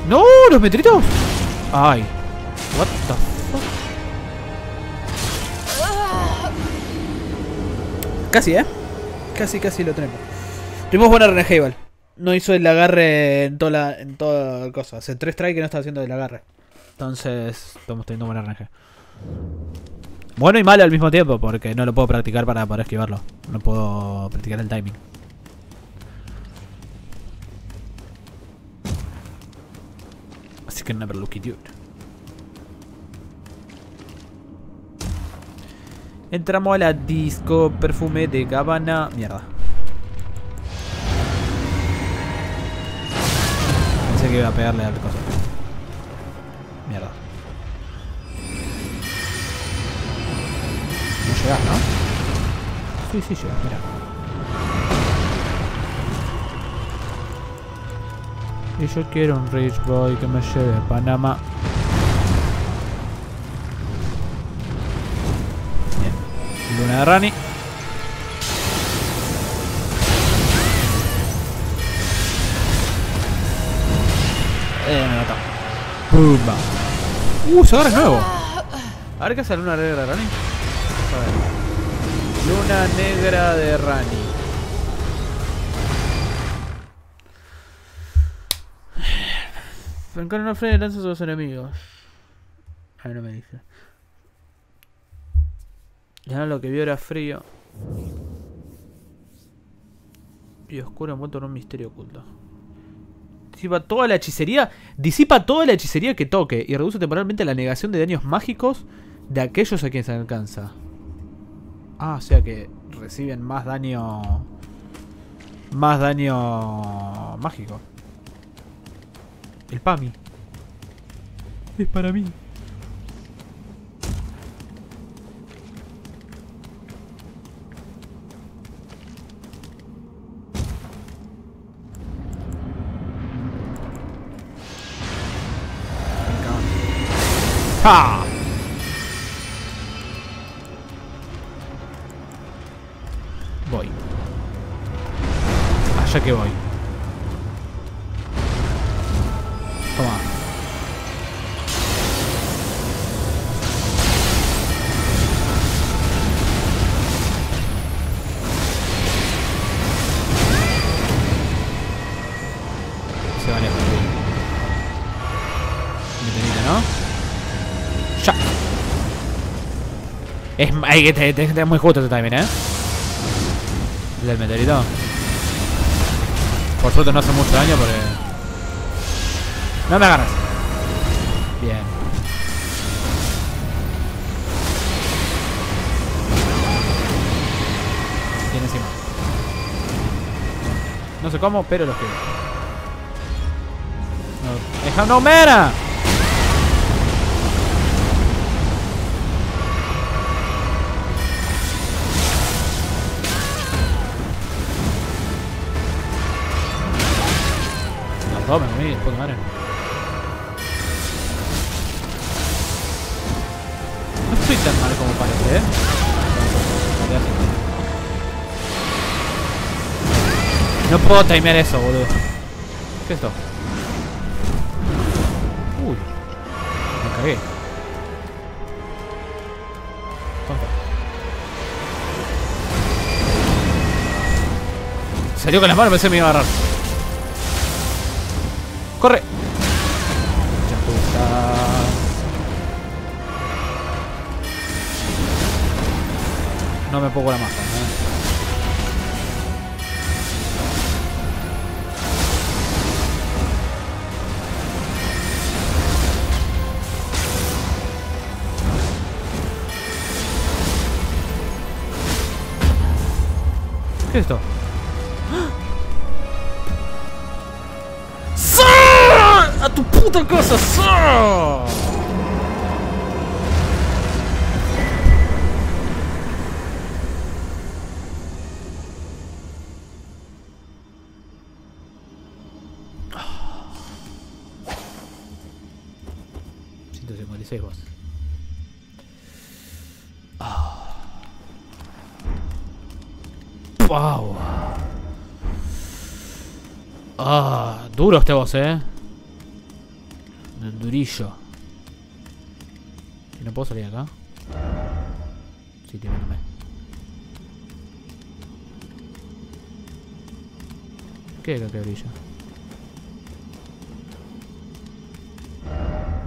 S1: ¡No! ¡Los meteoritos! ¡Ay! Casi, ¿eh? Casi, casi lo tenemos. Tuvimos buena RNG igual. No hizo el agarre en toda la, en toda la cosa. Hace tres strikes que no está haciendo el agarre. Entonces, estamos teniendo buena RNG. Bueno y malo al mismo tiempo, porque no lo puedo practicar para poder esquivarlo. No puedo practicar el timing. Así que never looky dude. Entramos a la disco perfume de Gabbana. Mierda. Pensé que iba a pegarle al cosa. Mierda. No llegás, ¿no? Sí, sí llegas, mira. Y yo quiero un rich boy que me lleve a Panamá. Luna de Rani. Eh, me mató. Pumba. Uh, se agarra de nuevo.
S11: A ver qué hace la luna negra de Rani. A ver. Luna negra de Rani. Francar una frena y lanza a los enemigos. A ver, no me dice. Ya lo que vio era frío. Y oscuro envuelto en un misterio oculto. Disipa toda la hechicería. Disipa toda la hechicería que toque. Y reduce temporalmente la negación de daños mágicos de aquellos a quienes se alcanza. Ah, o sea que reciben más daño. Más daño mágico. El PAMI. Es para mí.
S1: ¡Ja! Voy. Allá que voy. Hay que te- te- te- muy justo timing, ¿eh? El del meteorito. Por suerte no hace mucho daño porque... No me agarras. Bien. Bien encima. No sé cómo, pero lo quiero. No, ¡Deja no mera! Me comí, puta madre. No estoy tan mal como parece, ¿eh? No puedo timear eso, boludo. ¿Qué es esto? Uy. Me cagué. Salió con las manos, pensé que me iba a agarrar. ¡Corre! No me pongo la masa, ¿eh? ¿Qué es esto? ¡Sa! ¡A tu puta casa! ¡Sa! ¿156 vos? ¡Wow! Ah, duro este boss, eh. Durillo. ¿Y no puedo salir acá? Sí, que ¿Qué es lo que brilla?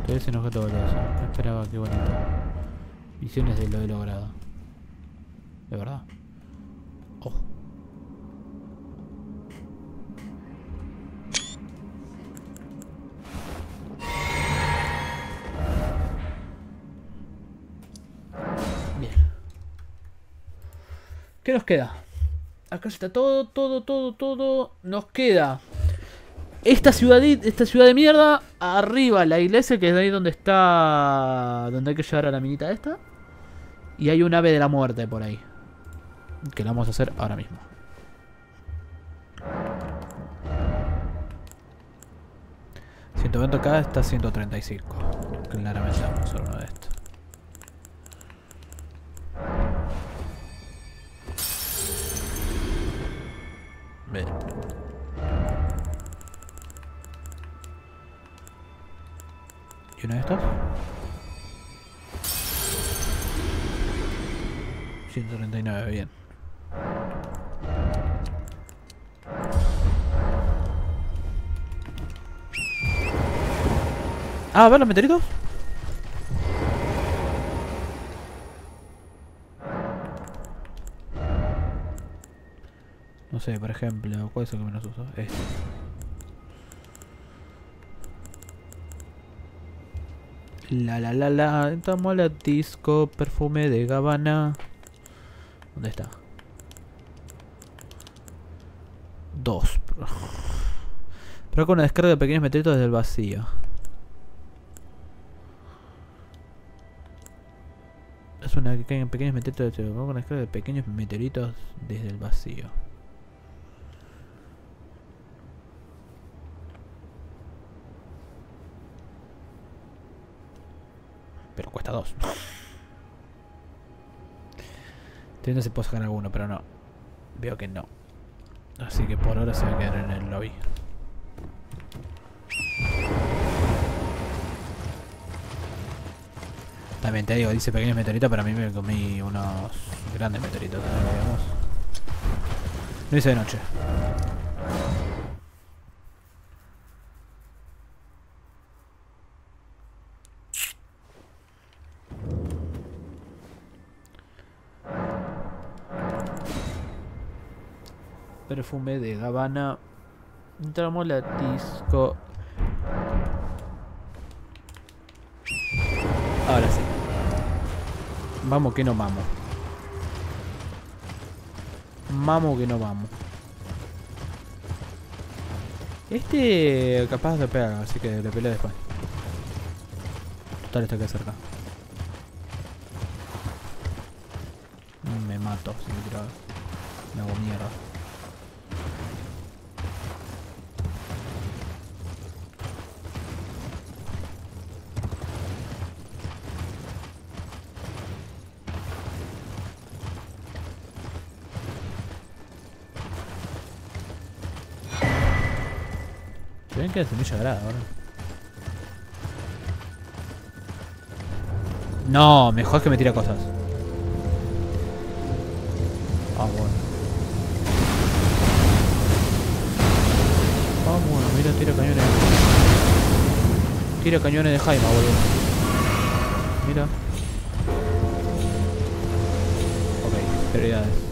S1: Te ves en objeto valioso. No esperaba, qué bonito. Visiones de lo he logrado. ¿De verdad? ¿Qué nos queda? Acá está todo, todo, todo, todo. Nos queda esta ciudad, esta ciudad de mierda. Arriba la iglesia, que es de ahí donde está. Donde hay que llevar a la minita esta. Y hay un ave de la muerte por ahí. Que lo vamos a hacer ahora mismo. ¿120 acá está 135. Claramente vamos a hacer uno de Bien. ¿Y una de estas? 139, bien. Ah, a ver los meteoritos. Sé, por ejemplo, ¿cuál es el que menos uso? Este. La la la la, entramos la disco, perfume de Gabbana. ¿Dónde está? Dos. Pero con una descarga de pequeños meteoritos desde el vacío. Es una que caen pequeños meteoritos descarga de pequeños meteoritos desde el vacío. Pero cuesta dos. Entiendo si puedo sacar alguno, pero no. Veo que no. Así que por ahora se va a quedar en el lobby. También te digo, dice pequeños meteoritos, pero a mí me comí unos grandes meteoritos, digamos. Lo hice de noche. Perfume de Gabbana. Entramos la disco. Ahora sí. Vamos que no vamos. Vamos que no vamos. Este capaz de pegar, así que le peleo después. Total está aquí cerca. Me mato si me tiro. Me hago mierda. Que es semilla grada ahora. No, mejor que me tira cosas. Ah, bueno. Ah, bueno, mira, tira cañones. Tira cañones de Jaima, boludo. Mira. Ok, prioridades.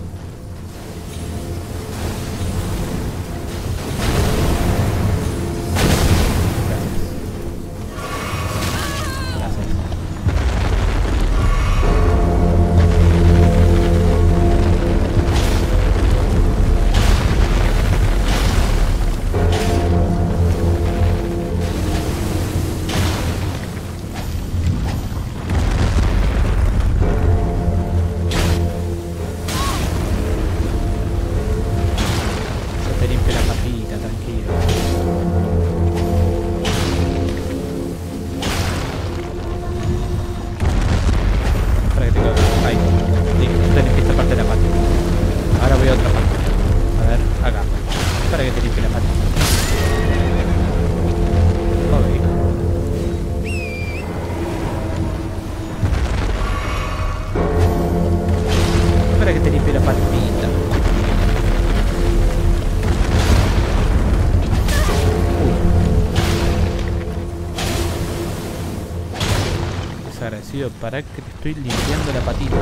S1: Para que te estoy limpiando la patita.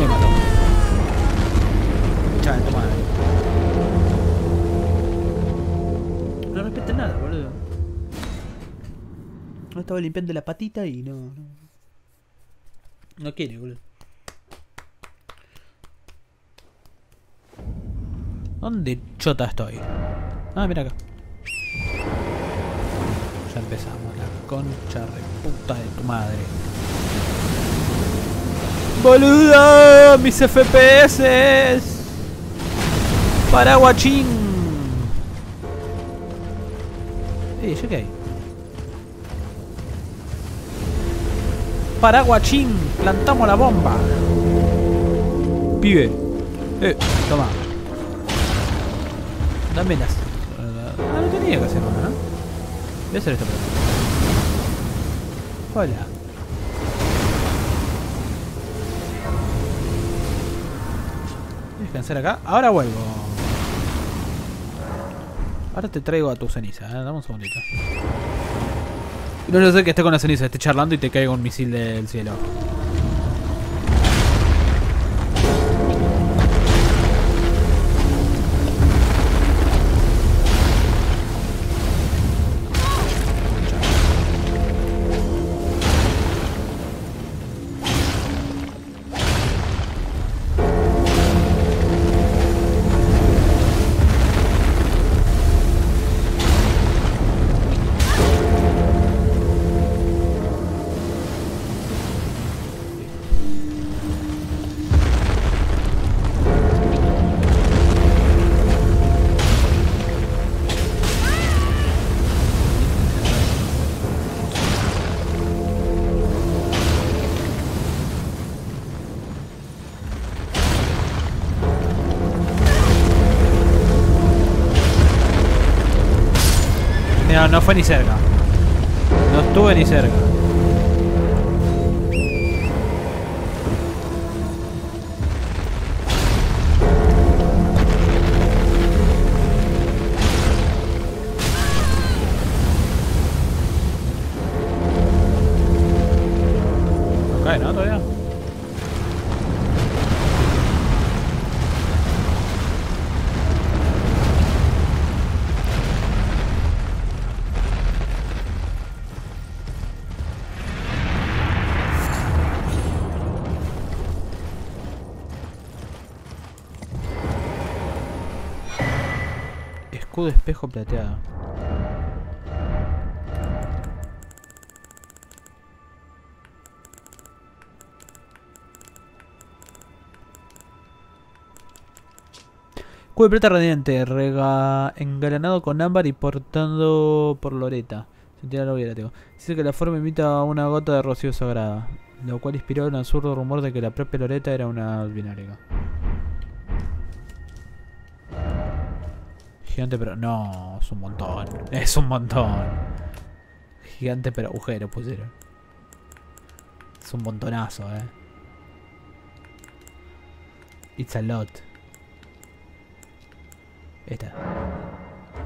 S1: Me mató. Chale, toma. No respeta nada, boludo. No estaba limpiando la patita y no. No, no quiere, boludo. ¿Dónde chota estoy? Ah, mira acá. Empezamos, la concha de puta de tu madre. ¡Boludo! ¡Mis FPS! ¡Paraguachín! Eh, ¿yo qué hay? ¡Paraguachín! ¡Plantamos la bomba! Pibe. Eh, toma. Dame las... Ah, no tenía que hacer una, ¿no? Voy a hacer esto primero. Hola. Descansar acá. Ahora vuelvo. Ahora te traigo a tu ceniza, ¿eh? Dame un segundito. No, sé que esté con la ceniza, esté charlando y te caiga un misil del cielo. No, fue ni cerca. No estuve ni cerca. Escudo espejo plateado. Escudo de plata radiante, rega... engalanado con ámbar y portando por Loreta. Sentía la tengo. Dice que la forma imita una gota de rocío sagrada, lo cual inspiró un absurdo rumor de que la propia Loreta era una binaria. Gigante pero... No, es un montón. Es un montón. Gigante pero agujero pusieron. Es un montonazo, eh. It's a lot. Esta.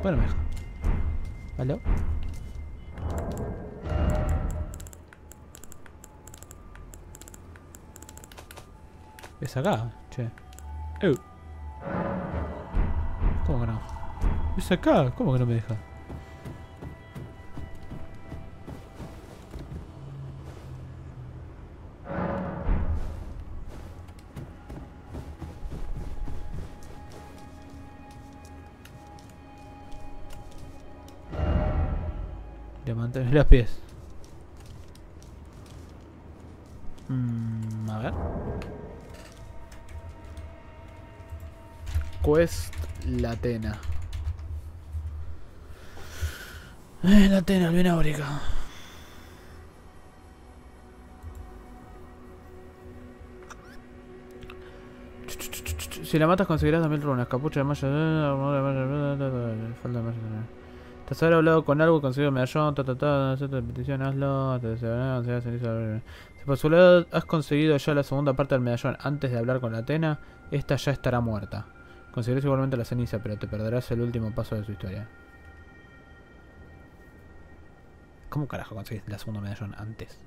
S1: Bueno, mejor. ¿Aló? Es acá, che. Eh. ¿Cómo que no? Es acá, ¿cómo que no me deja? Levantar los pies. Mm, a ver.
S3: Quest Latena.
S1: Eh, la tena, albináurica. Si la matas conseguirás 2000 runas, capucha de malla, armadura de malla, de malla. Tras haber hablado con algo y conseguido medallón, ta ta ta, petición, hazlo, te. Si por su lado has conseguido ya la segunda parte del medallón antes de hablar con la Atena, esta ya estará muerta. Conseguirás igualmente la ceniza, pero te perderás el último paso de su historia. ¿Cómo carajo conseguís la segunda medallón antes?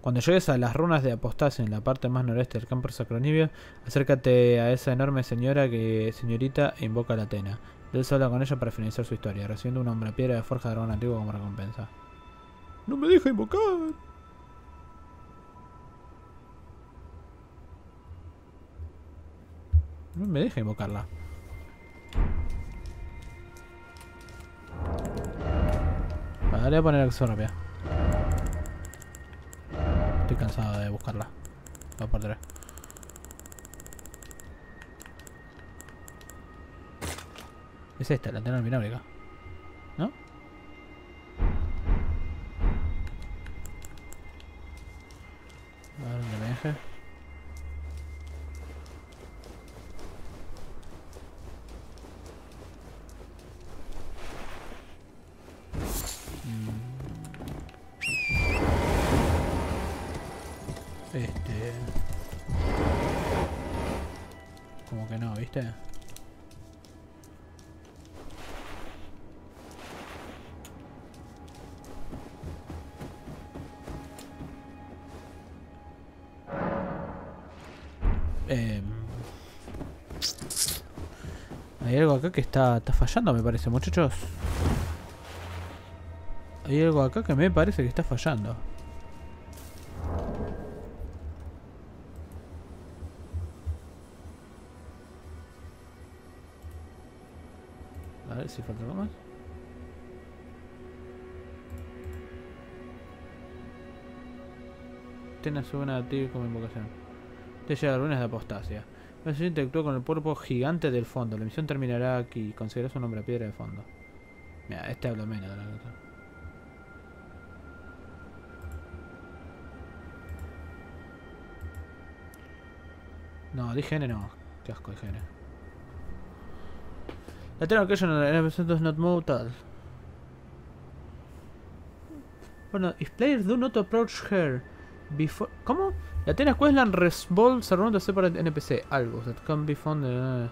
S1: Cuando llegues a las runas de Apostasia en la parte más noreste del campo Sacronibio, acércate a esa enorme señora que señorita e invoca a la Atena. Se habla con ella para finalizar su historia, recibiendo una hombre piedra de forja de dragón antiguo como recompensa. ¡No me deja invocar! No me deja invocarla. Vale, a poner acción rápida. Estoy cansado de buscarla. Voy por tres. Es esta, la antena albináurica. ¿No? A ver dónde me deje. Está, fallando, me parece, muchachos. Hay algo acá que me parece que está fallando. A ver si falta algo más. Tiene su buena actividad como invocación. Te llega a ruinas de apostasia. El señor interactúa con el cuerpo gigante del fondo. La misión terminará aquí. Conseguirás un nombre a piedra de fondo. Mira, este habla menos de la otra. No, dije N no. Qué asco dije N. La Terra Location en does not move tal. Bueno, if players do not approach her before... ¿Cómo? La Athena Questland revolves around the separate NPC. Algo that can be found... Uh,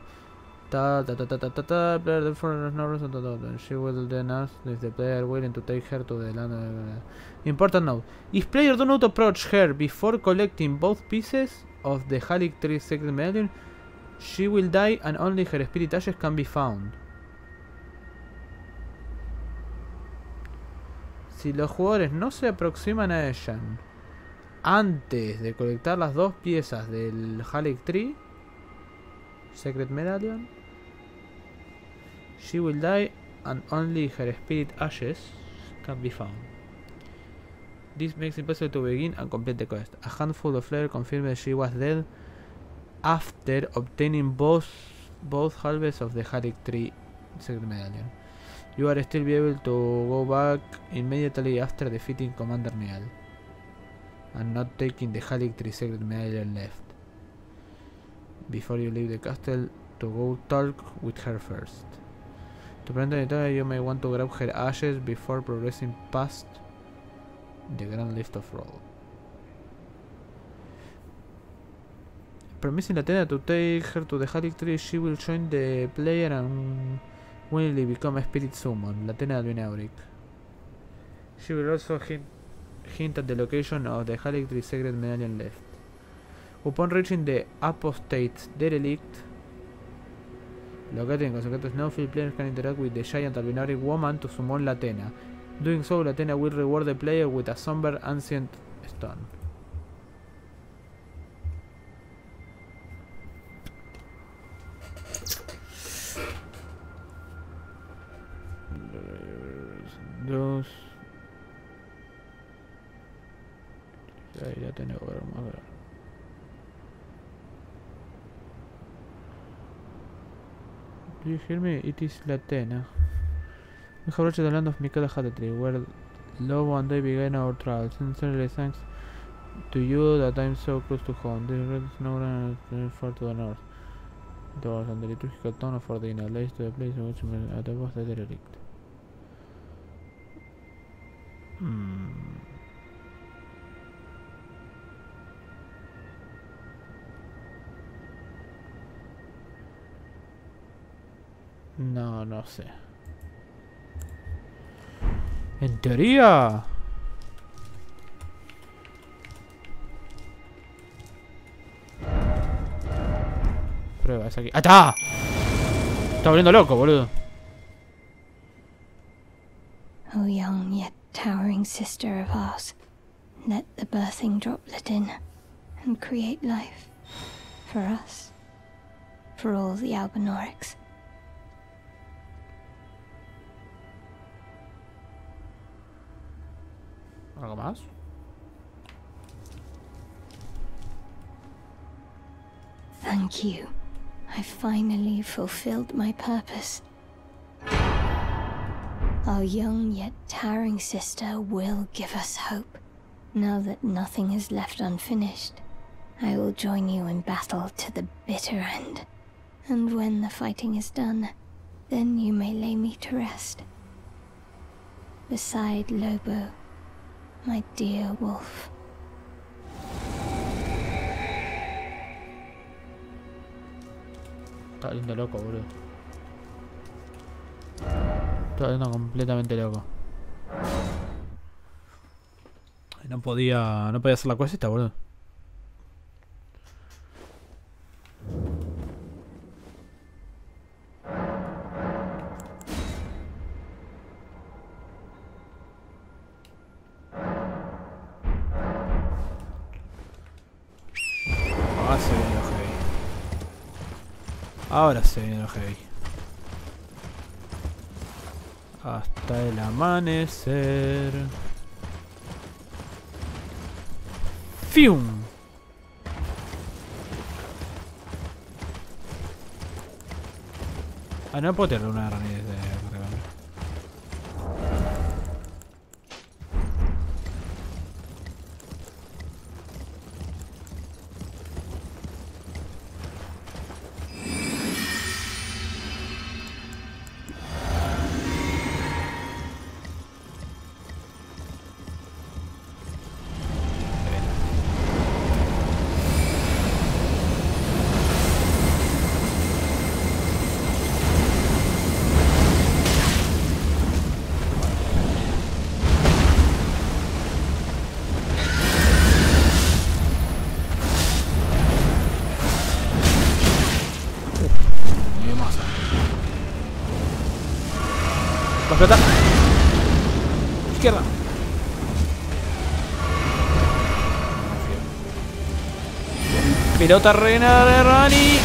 S1: ta ta ta ta ta ta ta player therefore no reason and she will then ask if the player willing to take her to the land uh, important note if player do not approach her before collecting both pieces of the Halic Tree Secret Medallion she will die and only her spirit ashes can be found si los jugadores no se aproximan a ella antes de colectar las dos piezas del Halic Tree Secret Medallion. She will die and only her spirit ashes can be found. This makes it impossible to begin and complete the quest. A handful of players confirmed she was dead after obtaining both both halves of the Halic Tree Secret Medallion. You are still be able to go back immediately after defeating Commander Neal and not taking the Halic Tree Secret Medallion left before you leave the castle to go talk with her first. To prevent any time, you may want to grab her ashes before progressing past the grand lift of roll. Permitting Athena to take her to the Halic tree, she will join the player and willingly become a spirit summon, Latina Alvinauric. She will also hint, hint at the location of the Halic tree secret medallion left. Upon reaching the apostate derelict, located in consequent snowfield, players can interact with the giant albinaric woman to summon Latena. Doing so, Latena will reward the player with a somber ancient stone. Dos. Ahí ya tengo ver más ver. Do you hear me? It is Latena. We have reached the land of Mikada Hatatri, where love and I began our trial. Sincerely thanks to you that I'm so close to home. The red snow and far to the north. Doors and the liturgical town of Ordina lays to the place in which at above the derelict. Hmm. No, no sé. En teoría... Prueba, es aquí. ¡Ah, está! Está volviendo loco, boludo.
S5: O young yet towering sister of ours, let the birthing droplet in and create life. For us. For all the Albinorics.
S1: ¿Algo más?
S5: Thank you. I finally fulfilled my purpose. Our young yet towering sister will give us hope. Now that nothing is left unfinished, I will join you in battle to the bitter end. And when the fighting is done, then you may lay me to rest. Beside Lobo, my dear wolf.
S3: Está lindo loco, boludo. Está lindo completamente loco.
S1: No podía, no podía hacer la cuesta, boludo. Ahora se viene lo heavy. Ahora se viene lo heavy. Hasta el amanecer. ¡Fium! Ah, no puedo tirar una rana Pelota reina de Rani.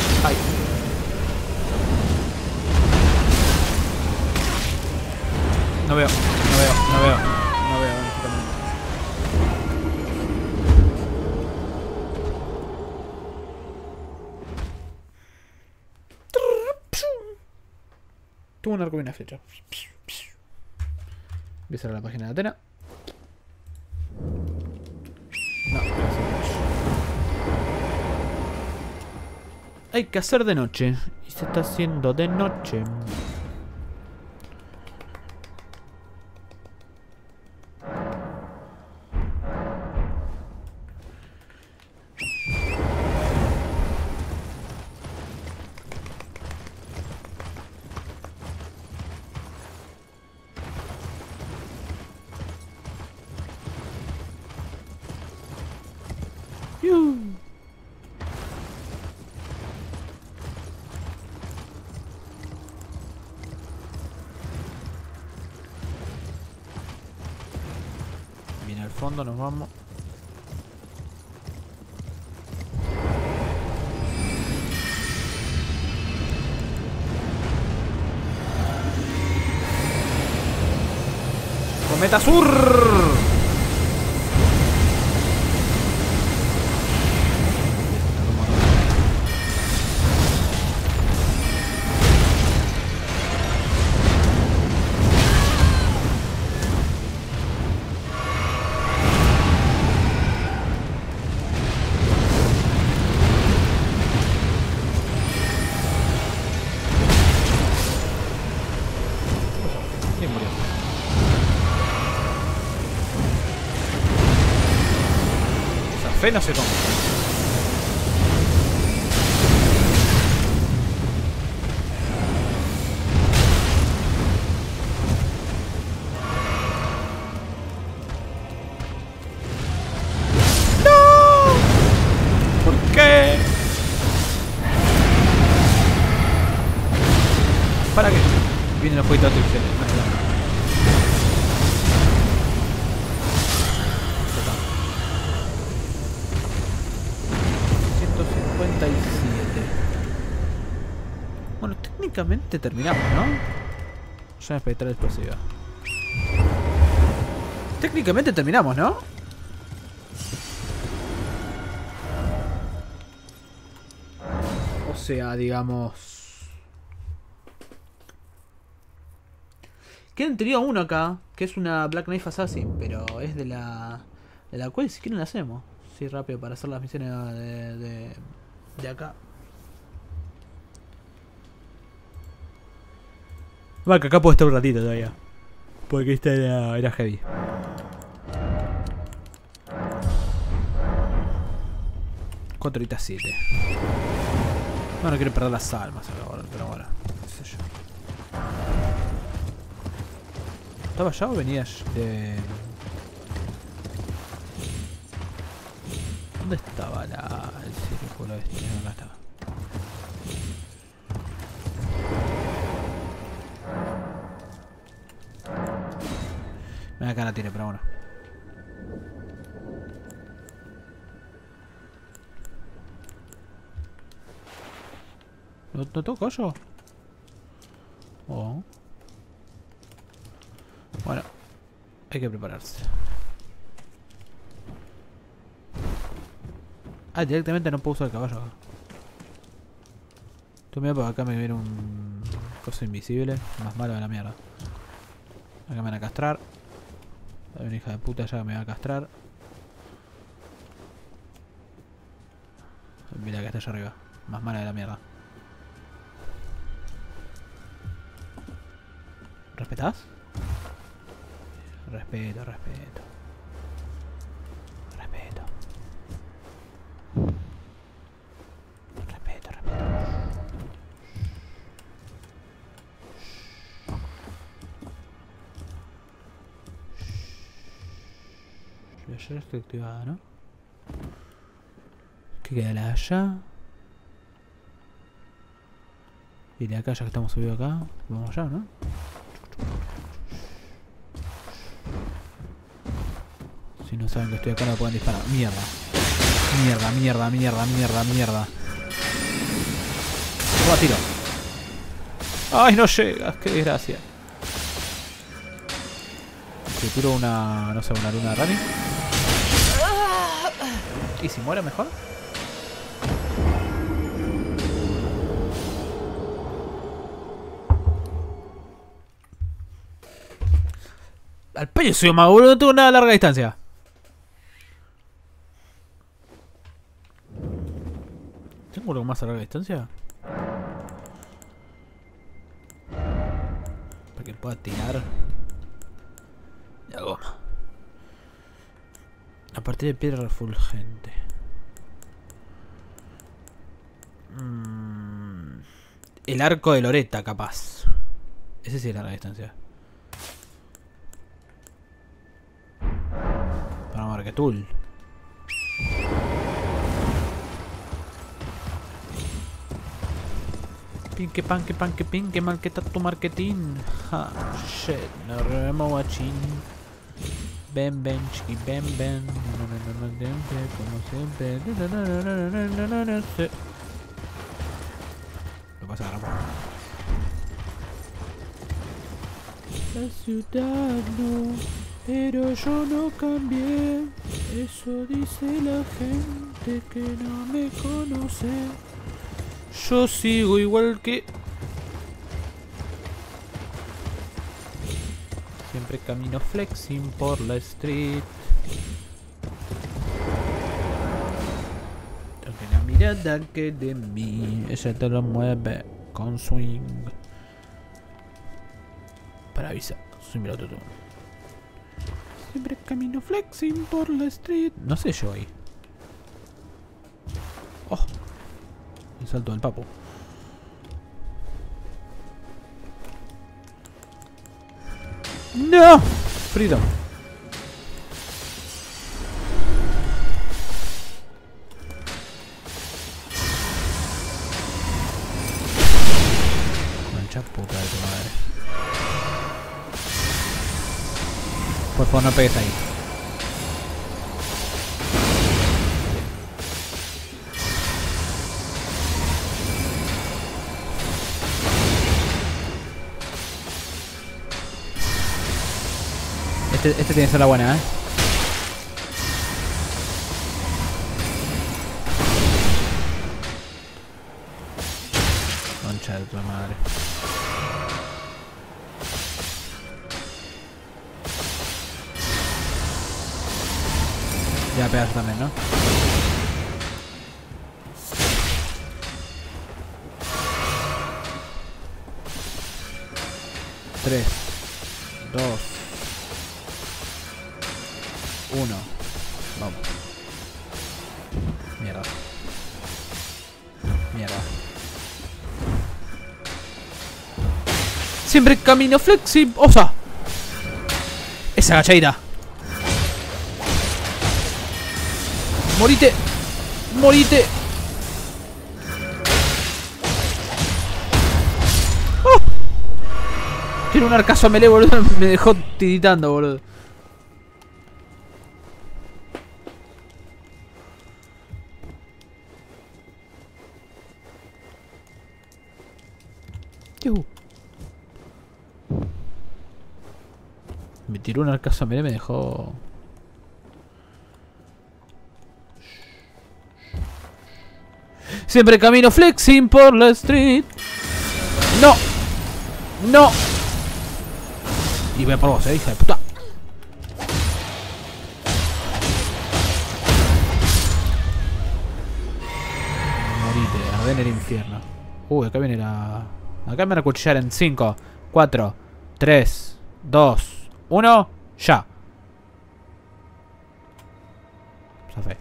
S1: No veo, no veo, no veo. No veo. Tuvo un arco y una flecha. Voy a cerrar la página de Atena. Hay que hacer de noche. Y se está haciendo de noche. Nos vamos. Cometa Sur. Fe no se. Bueno, técnicamente terminamos, ¿no? Zona espectral explosiva. Técnicamente terminamos, ¿no? O sea, digamos... Queda en teoría uno acá, que es una Black Knife Assassin, pero es de la. de la cual si quieren la hacemos. Sí, rápido, para hacer las misiones de. de, de acá. Va, que acá puedo estar un ratito todavía. Porque esta era, heavy. Cuatro horitas siete. No, no quiero perder las almas ahora, pero bueno. qué sé yo. ¿Estaba allá o venías de...? ¿Dónde estaba la... el círculo este? No, acá estaba. Mira acá la tiene, pero bueno. ¿No, toco yo? Oh. Bueno, hay que prepararse. Ah, directamente no puedo usar el caballo. Tú mira por acá me viene un coso invisible, más malo de la mierda. Acá me van a castrar. Hay una hija de puta que me va a castrar. Mira que está allá arriba. Más mala de la mierda. ¿Respetás? Respeto, respeto. Respeto. Respeto, respeto. Ayer está activada, ¿no? ¿Qué queda la allá? Y de acá, ya que estamos subidos acá, vamos allá, ¿no? Si no saben que estoy acá no pueden disparar. Mierda. Mierda, mierda, mierda, mierda, mierda. Toma tiro. Ay, no llegas, qué desgracia. Te tiro una, no sé, una luna de Rani. ¿Y si muere mejor? Al peño soy boludo, no tengo nada a larga distancia. ¿Tengo algo más a larga distancia? Para que pueda tirar. La goma. A partir de piedra refulgente. Mm, el arco de Loreta, capaz. Ese sí es larga distancia. Para Marquetul. Pinque panque panque pinque marqueta tu marketing. Ha shit, no guachín. Ben ben chiqui no, no, siempre, como siempre. Lo pasa ahora. La ciudad no, pero yo no cambié. Eso dice la gente que no me conoce. Yo sigo igual que. Siempre camino flexing por la street. Aunque la mirada que de mí, ella te lo mueve con swing. Para avisar, autotune. Siempre camino flexing por la street. No sé yo ahí. Oh, el salto del papo. ¡No! Freedom. Mancha puta de tu madre. Por favor, no pegues ahí. Este, este tiene que ser la buena, ¿eh? Concha de tu madre. Ya pegas también, ¿no? Siempre camino flexi... ¡Osa! Esa agachadita. Morite. Morite. ¡Oh! Tiene un arcazo a melee, boludo. *laughs* Me dejó tiritando, boludo. Tiró un arcazo a melee, me dejó... Siempre camino flexing por la street. No. No. Y voy a por vos, eh, hija de puta. Morite, arde en el infierno. Uy, acá viene la... Acá me van a cuchillar en 5, 4, 3, 2, 1, ya. Zafé.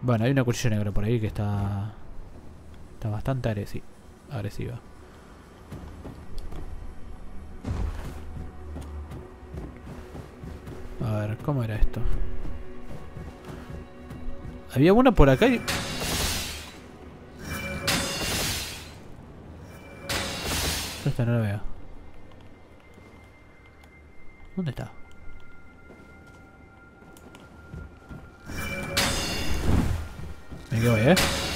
S1: Bueno, hay una cuchilla negra por ahí que está... Está bastante agresi agresiva. A ver, ¿cómo era esto? Había una por acá y... Esta no la veo. ¿Dónde está? Me quedo ahí, ¿eh?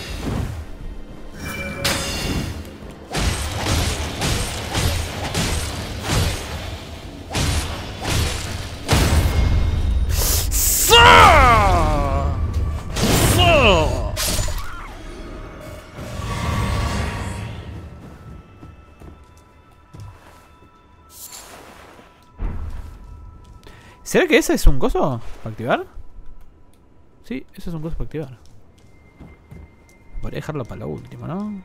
S1: ¿Será que ese es un coso para activar? Sí, ese es un coso para activar. Podría dejarlo para lo último, ¿no?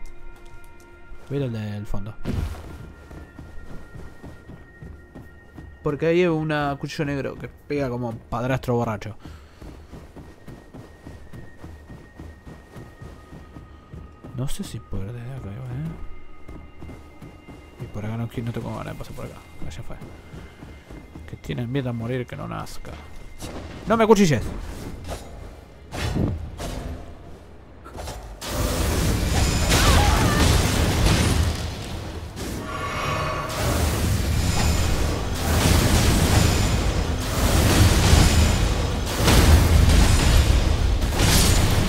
S1: Voy al del fondo. Porque ahí hay una cuchillo negro que pega como padrastro borracho. No sé si por de acá, ¿eh? Y por acá no, no tengo ganas de pasar por acá. Allá fue. Que tienen miedo a morir que no nazca. ¡No me cuchilles!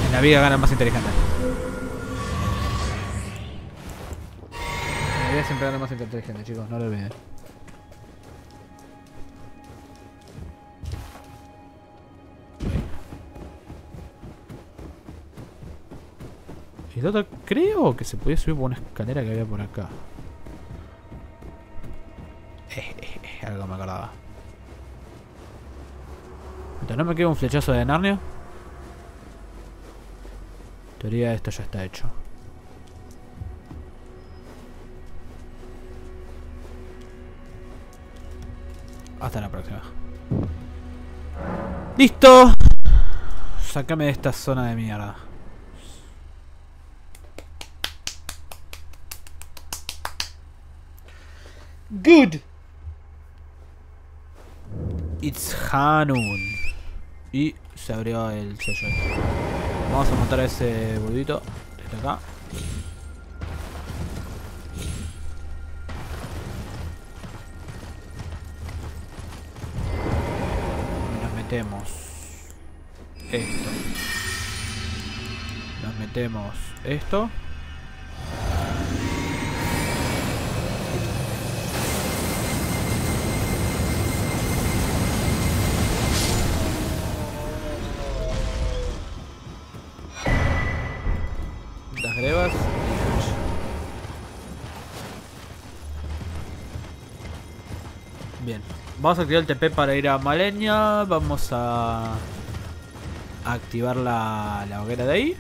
S1: En la vida gana más inteligente. En la vida siempre gana más inteligente, chicos, no lo olviden. Y la otra creo que se podía subir por una escalera que había por acá. Eh, eh, eh, algo me acordaba. Entonces, ¿no me queda un flechazo de Narnia? En teoría esto ya está hecho. Hasta la próxima. ¡Listo! Sácame de esta zona de mierda. Good. It's Hanun. Y se abrió el sello. Vamos a montar a ese boludito desde acá. Nos metemos esto. Nos metemos esto. Vamos a activar el TP para ir a Malenia. Vamos a activar la, hoguera de ahí.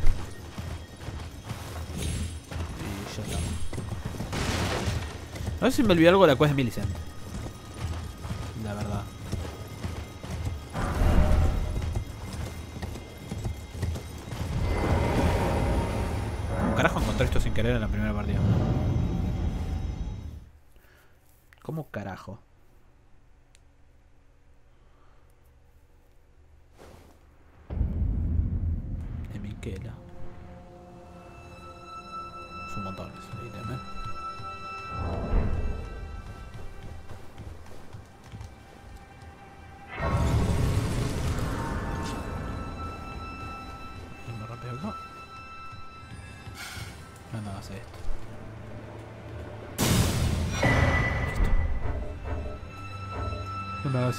S1: Y ya. A ver si me olvidé algo de la quest de Millicent. La verdad. ¿Cómo carajo encontré esto sin querer en la primera partida? ¿Cómo carajo?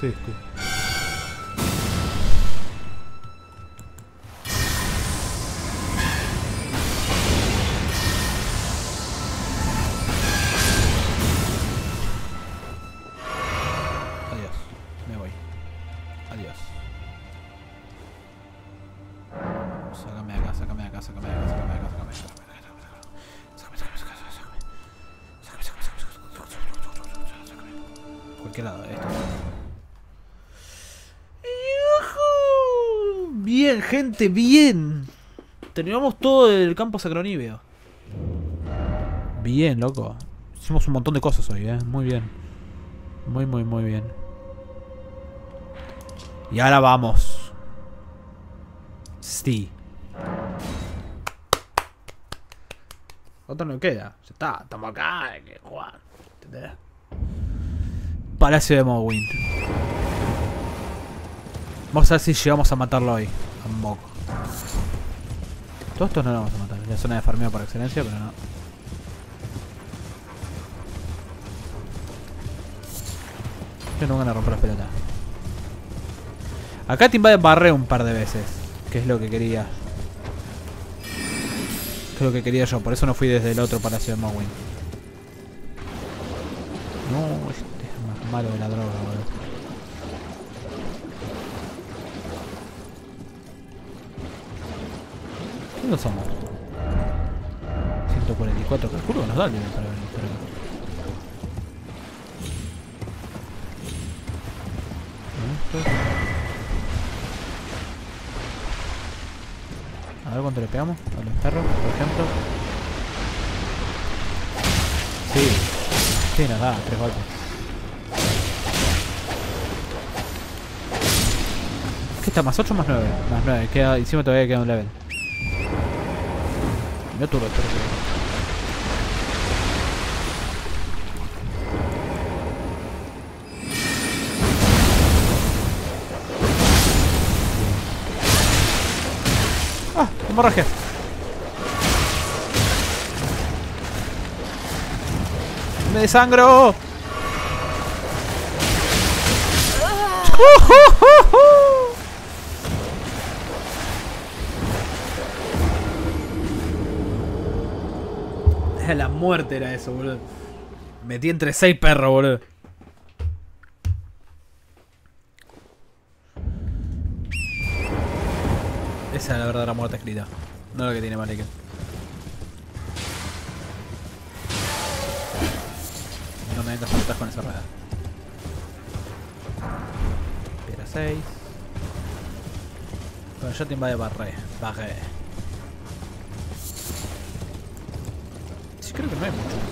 S1: No gente, bien. Terminamos todo el campo sacroníveo. Bien, loco. Hicimos un montón de cosas hoy, eh. Muy bien. Muy, muy, muy bien. Y ahora vamos. Sí. Otro no queda. Ya está, estamos acá, hay que jugar. ¿Entendés? Palacio de Morrowind. Vamos a ver si llegamos a matarlo hoy. A Moco. Todos estos no lo vamos a matar. La zona de farmeo por excelencia, pero no. Yo no van a romper las pelotas. Acá te invade barré un par de veces. Que es lo que quería. Que es lo que quería yo. Por eso no fui desde el otro palacio de Morrowind. No, este es más malo de la droga, ¿Qué somos? 144, calculo nos da el nivel para venir por acá. A ver cuánto le pegamos a los perros, por ejemplo. Sí, sí, nos da tres golpes. ¿Qué está? ¿Más 8 más 9? Más 9, queda, encima todavía queda un level. No tuve, pero. ¡Ah! Hemorragia. ¡Me desangro! Muerte era eso, boludo. Metí entre seis perros, boludo. Esa es la verdadera muerte escrita. No lo que tiene Maliken. No me vengas a matar con esa rueda. Piedra 6. Bueno, yo te invade barré. Barré. Sí,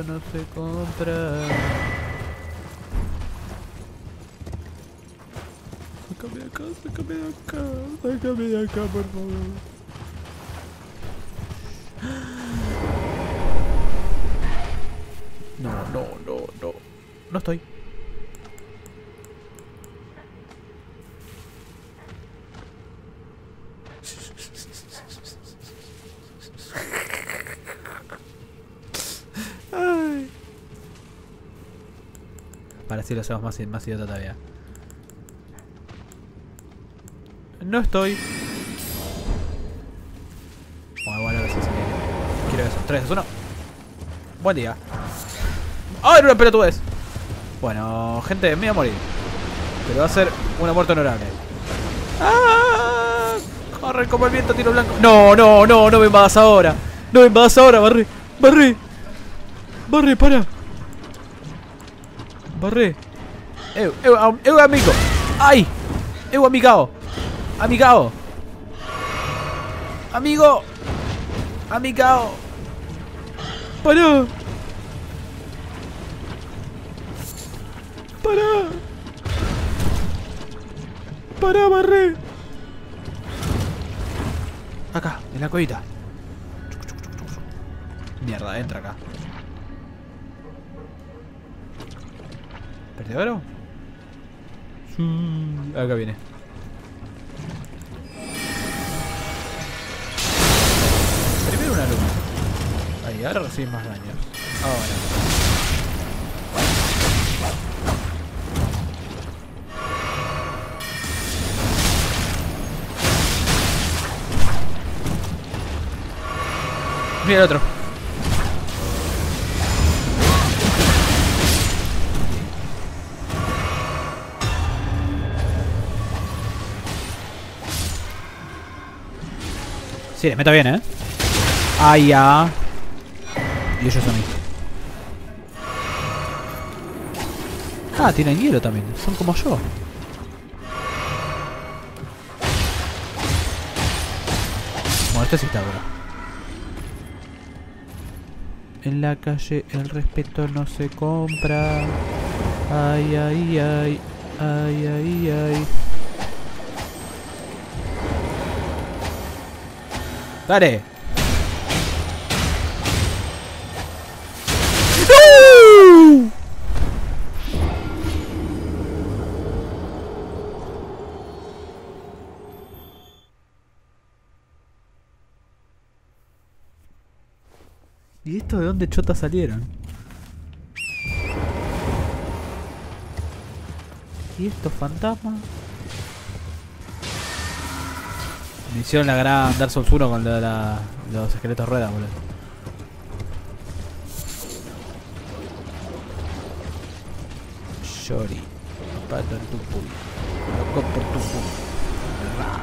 S1: el respeto no se compra. Sácame de acá, sácame de acá, sácame de acá, por Más, más idiota todavía. No estoy. Bueno, igual ahora sí se viene. 3, 2, 1. Buen día. ¡Ay, era una pelotudez! Bueno, gente, me voy a morir. Pero va a ser una muerte honorable. ¡Ah! Corre como el viento, tiro blanco. No, no, no, no me invadas ahora. No me invadas ahora, barré. Barré. Barré, para. Barré. Eu, eu, eu, amigo. ¡Ay! Eu, amigao. Amigao. Amigo. Amigao. Para. Para. Para, barré. Acá, en la cuevita. Mierda, entra acá. ¿Perdí Acá viene. Primero una luna. Ahí, ahora recibes más daños. Ahora. Mira el otro. Sí, meto bien, ¿eh? Ahí ya. Y ellos a mí. Ah, tienen hielo también. Son como yo. Bueno, este sí está duro. En la calle el respeto no se compra. Ay, ay, ay. Ay, ay, ay. Dale. ¡No! ¿Y esto de dónde chota salieron? ¿Y estos fantasmas? Me hicieron la gran Dark Souls 1 con de la- los esqueletos ruedas, boludo. Shori. Pato tu puy. Loco por tu. Ra.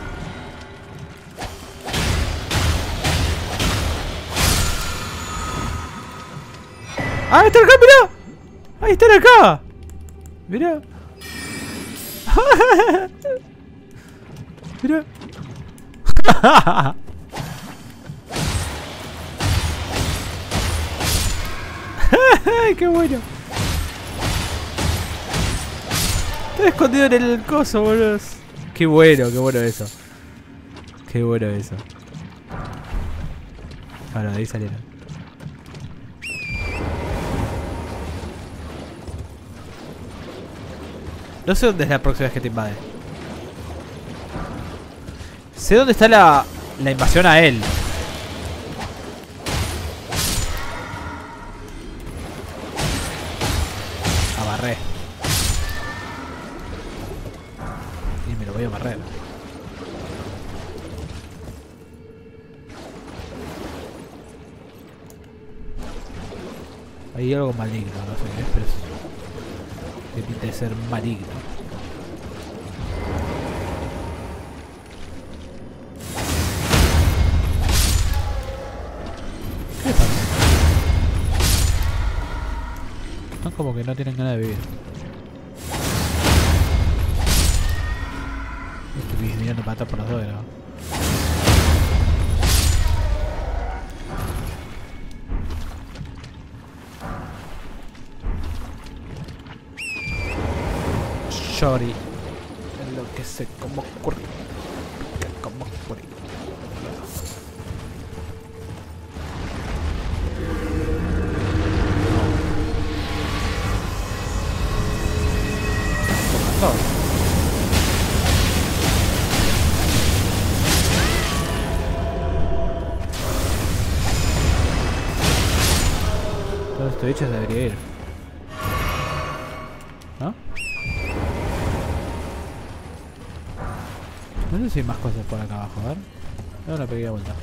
S1: ¡Ah, están acá, mirá! ¡Ahí están acá! Mirá. *laughs* Mirá. ¡Ay, *laughs* qué bueno! Está escondido en el coso, boludo. Qué bueno, qué bueno eso. Qué bueno eso. Ahora, de ahí salieron. No sé dónde es la próxima vez que te invade. Sé dónde está la, la invasión a él. Abarré. Y me lo voy a barrer. Hay algo maligno, no sé qué es, pero que pinta de ser maligno. Están como que no tienen ganas de vivir. Estoy mirando atrás por los dos, ¿no? Shori. Lo que sé cómo ocurre. Más cosas por acá abajo, a ver. Da una pequeña vuelta.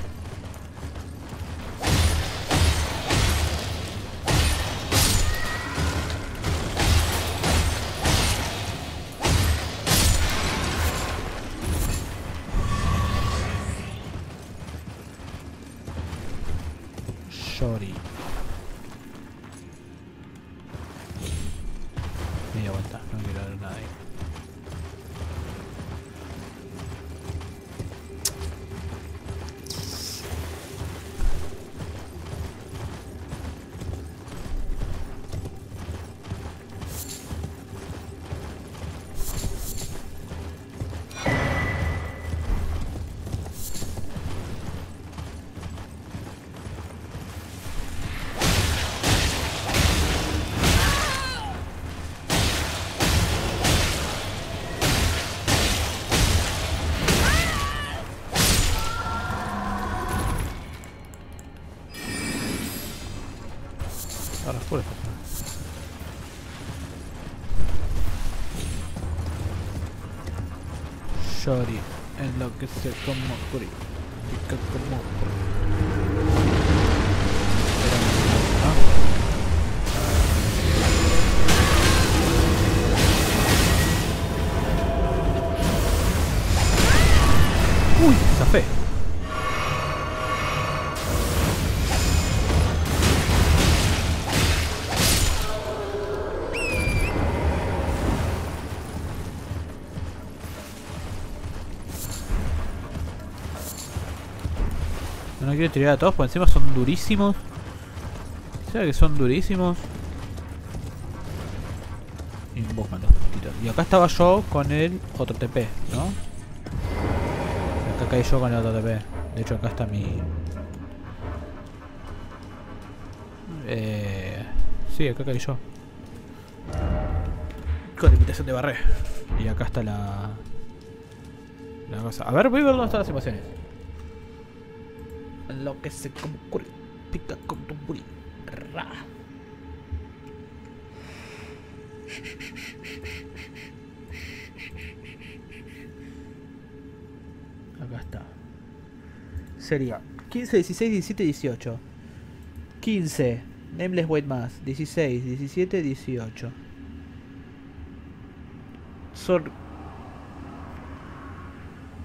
S1: Shori, enloquece como Kuri. Pica quiero tirar a todos, porque encima son durísimos. ¿Sabes que son durísimos? Invocan los pustitos. Y acá estaba yo con el otro TP, ¿no? Acá caí yo con el otro TP. De hecho, acá está mi... Eh... Sí, acá caí yo. Con invitación de barré. Y acá está la... La cosa. A ver, voy a ver dónde están las emociones. Lo que se como pica con tu buri. Ra. Acá está. Sería 15, 16, 17, 18. 15. Nameless Wait más. 16, 17, 18. Son.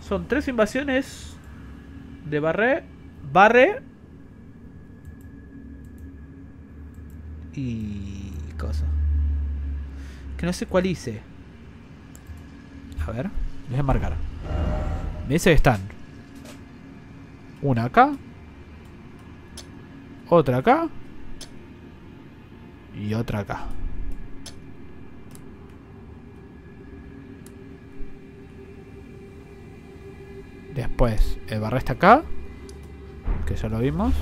S1: Son tres invasiones de Barré. Barre. Y. cosa. Que no sé cuál hice. A ver. Voy a marcar. Me están. Una acá. Otra acá. Y otra acá. Después, el barra está acá. Que ya lo vimos.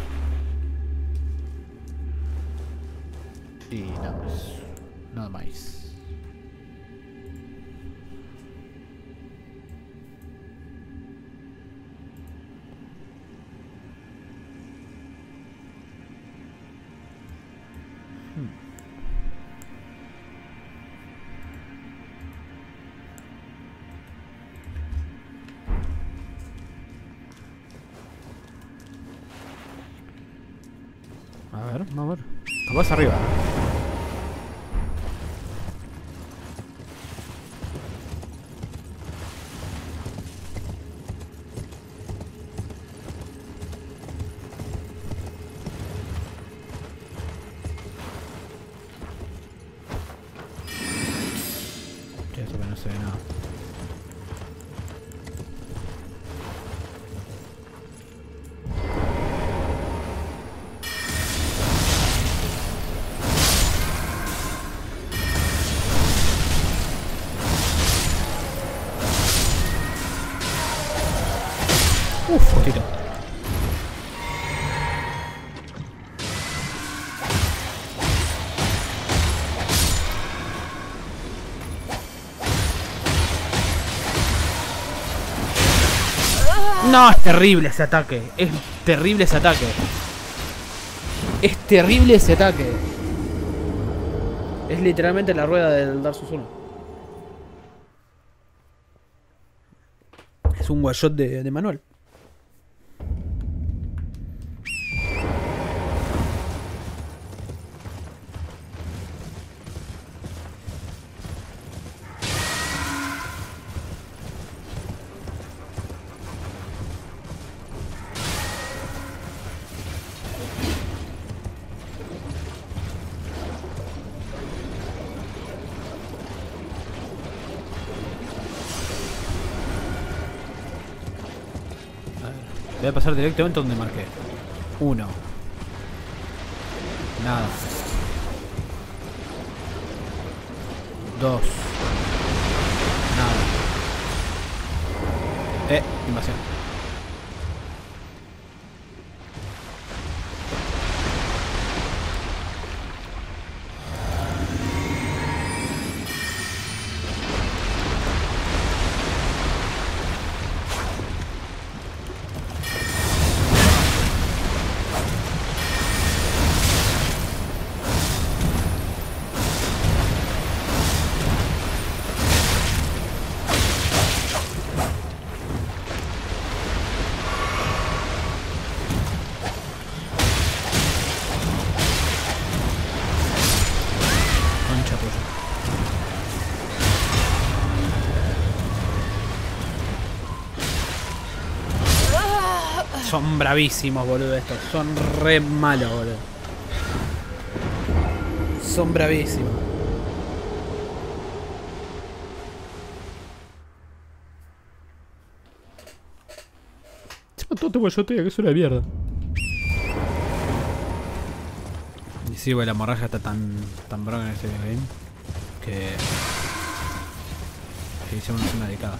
S1: Y nada más. Nada más. Vamos. Capaz arriba. No, es terrible ese ataque. Es terrible ese ataque. Es terrible ese ataque. Es literalmente la rueda del Dark Souls 1. Es un shot de, de manual. Directamente donde marqué. Uno. Nada. Dos. Nada. Eh, invasión. Son bravísimos, boludo, estos. Son re malos, boludo. Son bravísimos. Se mató este guayotea, que es una mierda. Y sí, güey, la hemorragia está tan, tan bronca en este game que. que hicimos una dedicada.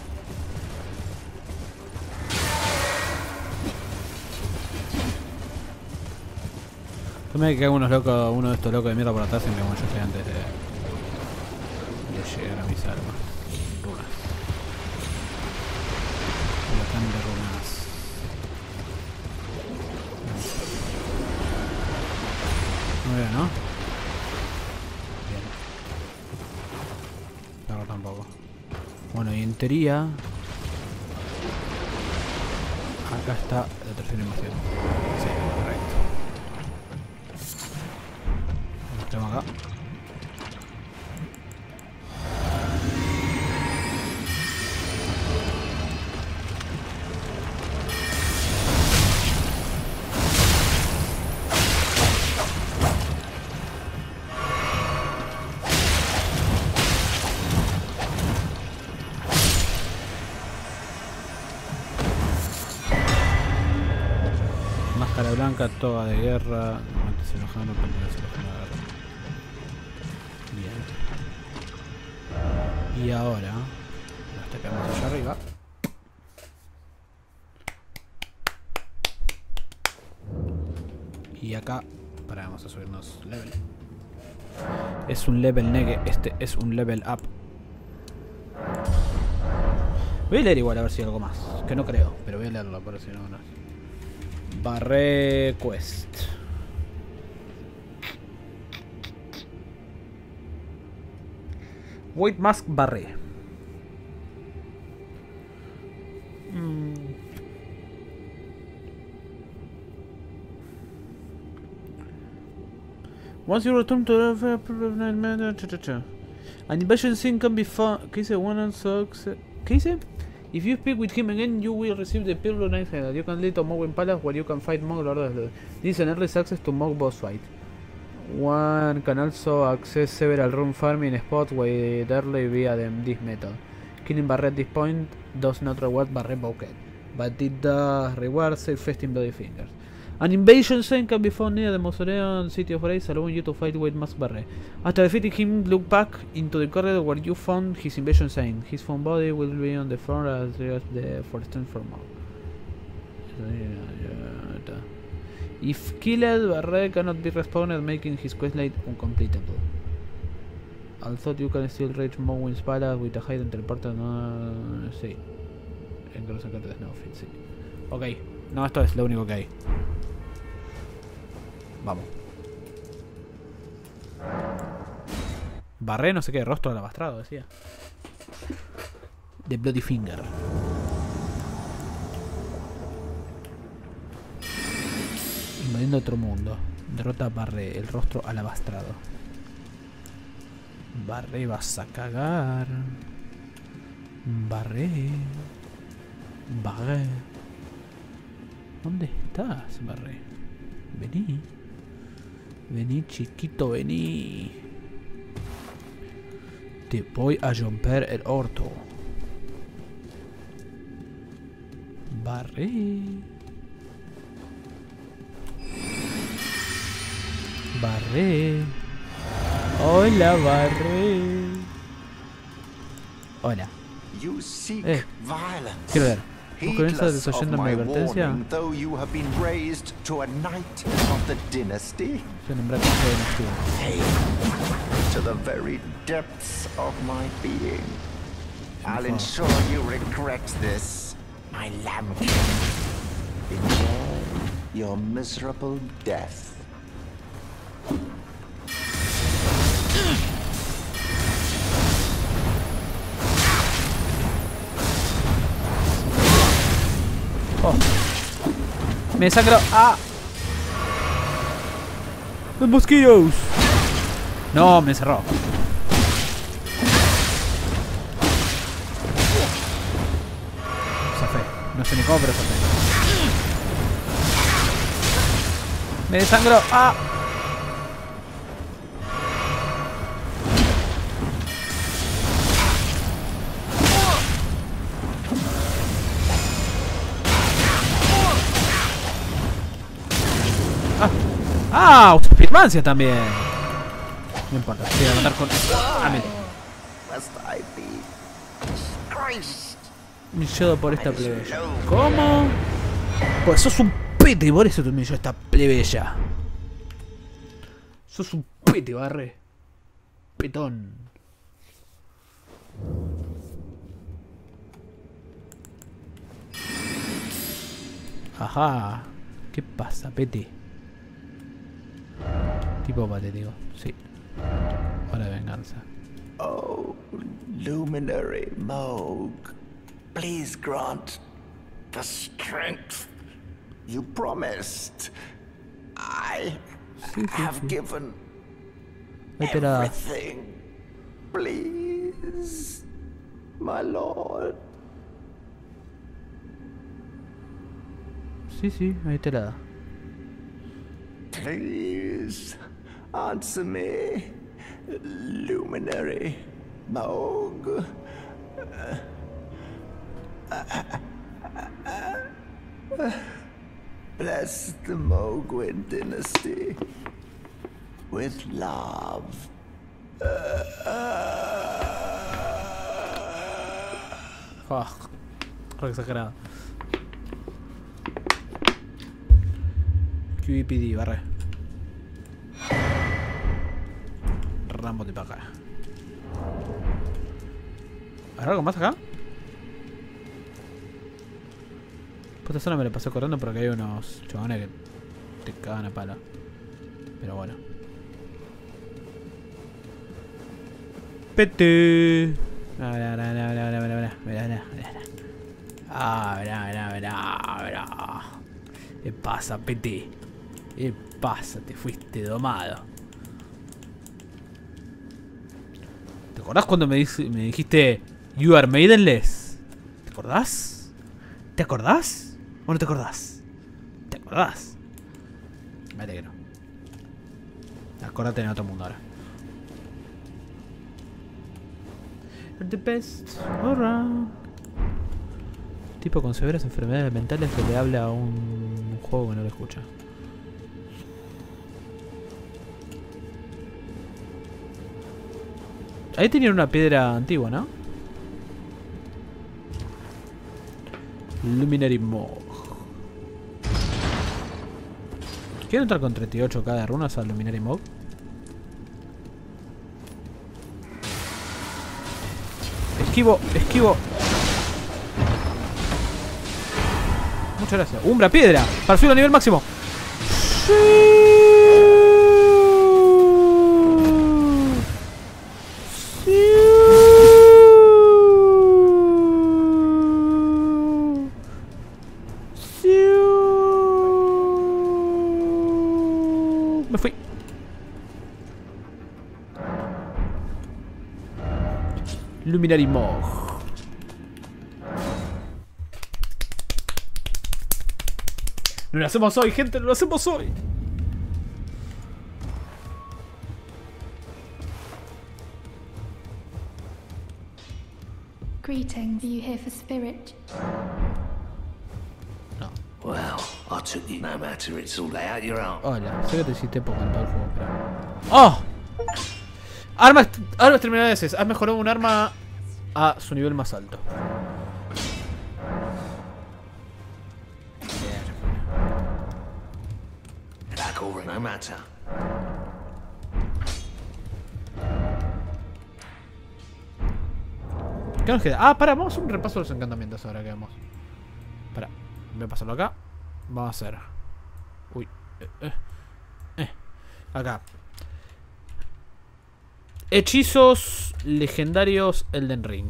S1: También que haga unos locos, uno de estos locos de mierda por atrás y me yo estoy antes de, de llegar a mis armas. Runas. De runas. Muy bien, ¿no? Bien. Pero tampoco. Bueno, y en teoría... Acá está la tercera invasión. Acá. Máscara blanca, toga de guerra, guantes enojanos, Es un level negue, este es un level up. Voy a leer igual a ver si hay algo más. Que no creo, pero voy a leerlo por si no, no. Barré Quest. White Mask Barré. Mm. Once you return to the An invasion scene can be found. ¿Qué dice? One and. ¿Qué dice? If you speak with him again, you will receive the Pillow Knight Head. You can lead to Mogwin Palace where you can fight Mog Lord of the This is an early access to Mog boss fight. One can also access several room farming spots with early via them, this method. Killing Barret at this point does not reward Barret Bouquet, but it does reward safe festing Bloody Fingers. An invasion scene can be found near the mausoleum City of Race, allowing you to fight with Mask Barre. After defeating him, look back into the corridor where you found his invasion scene. His found body will be on the floor as the forest for more. If killed, Barre cannot be respawned, making his questline uncompletable. Although you can still reach Mowin's Palace with a hidden teleporter, uh, no... Sí. En que de sí. Ok. No, esto es lo único que hay. Vamos. Barré no sé qué, rostro alabastrado, decía. The Bloody Finger. Invadiendo otro mundo. Derrota a Barré, el rostro alabastrado. Barré, vas a cagar. Barré. Barré. ¿Dónde estás, Barré? Vení. Vení, chiquito, vení. Te voy a romper el orto. Barré. Barré. Hola, Barré. Hola. Eh, quiero ver.
S12: Comienza
S1: desayunando mi advertencia.
S12: Se nombra Consejo de Nocturno. To the very depths of my being. I'll ensure you regret this, my lambkin. Enjoy your miserable death.
S1: Me sangro. ¡Ah! ¡Los mosquitos! No, me cerró. Zafé. No sé ni cómo, pero zafé. Me desangro. ¡Ah! ¡Ah! Firmancia también. No importa, voy a matar con. Ah? Humillado por esta plebeya. ¿Cómo? Pues sos un pete por eso te humilló esta plebeya. Sos un pete, barre. Petón. Ajá. ¿Qué pasa, pete? Tipo patético, sí. Hora de venganza.
S12: Oh, luminary Moog, please grant the strength you promised. I have given
S1: Ahí te la
S12: everything. Please, my lord.
S1: Sí, sí, ahí te la da.
S12: Please, answer me. Luminary. Mog. Uh, uh, uh, bless the Mogwin dynasty with love.
S1: Fuck. Lo exagerado. QEPD, barra. Vamos de para acá. ¿Habrá algo más acá? Por esta zona me lo pasé corriendo porque hay unos chabones que te cagan a palo. Pero bueno. Pete. Verá, verá, verá, verá, verá, verá, verá, verá. Ah, verá, verá, ¿Qué pasa, Pete? ¿Qué pasa? Te fuiste domado. Acordás cuando me, dice- me dijiste You are maidenless? ¿Te acordás? ¿Te acordás? ¿O no te acordás? ¿Te acordás? Me alegro. Acordate en otro mundo ahora. You're the best around. Tipo con severas enfermedades mentales que le habla a un juego que no lo escucha. Ahí tenían una piedra antigua, ¿no? Luminary Mog. ¿Quiero entrar con 38k de runas al Luminary Mog? Esquivo, esquivo. Muchas gracias. Umbra, piedra. Para subir a nivel máximo. Me Luminary Mog. No lo hacemos hoy, gente, no lo hacemos hoy.
S13: Greetings. Are you here for spirit?
S6: Well, I'll
S3: took you no matter, it's all out your arm.
S1: Hola, sé que te hiciste poco en todo el juego, pero... ¡Oh! Armas, armas terminales. Has mejorado un arma a su nivel más alto. ¿Qué nos queda? Ah, para, vamos a hacer un repaso de los encantamientos ahora que vamos. Para, voy a pasarlo acá. Vamos a hacer. Uy. eh, eh, eh. Acá. Hechizos legendarios Elden Ring.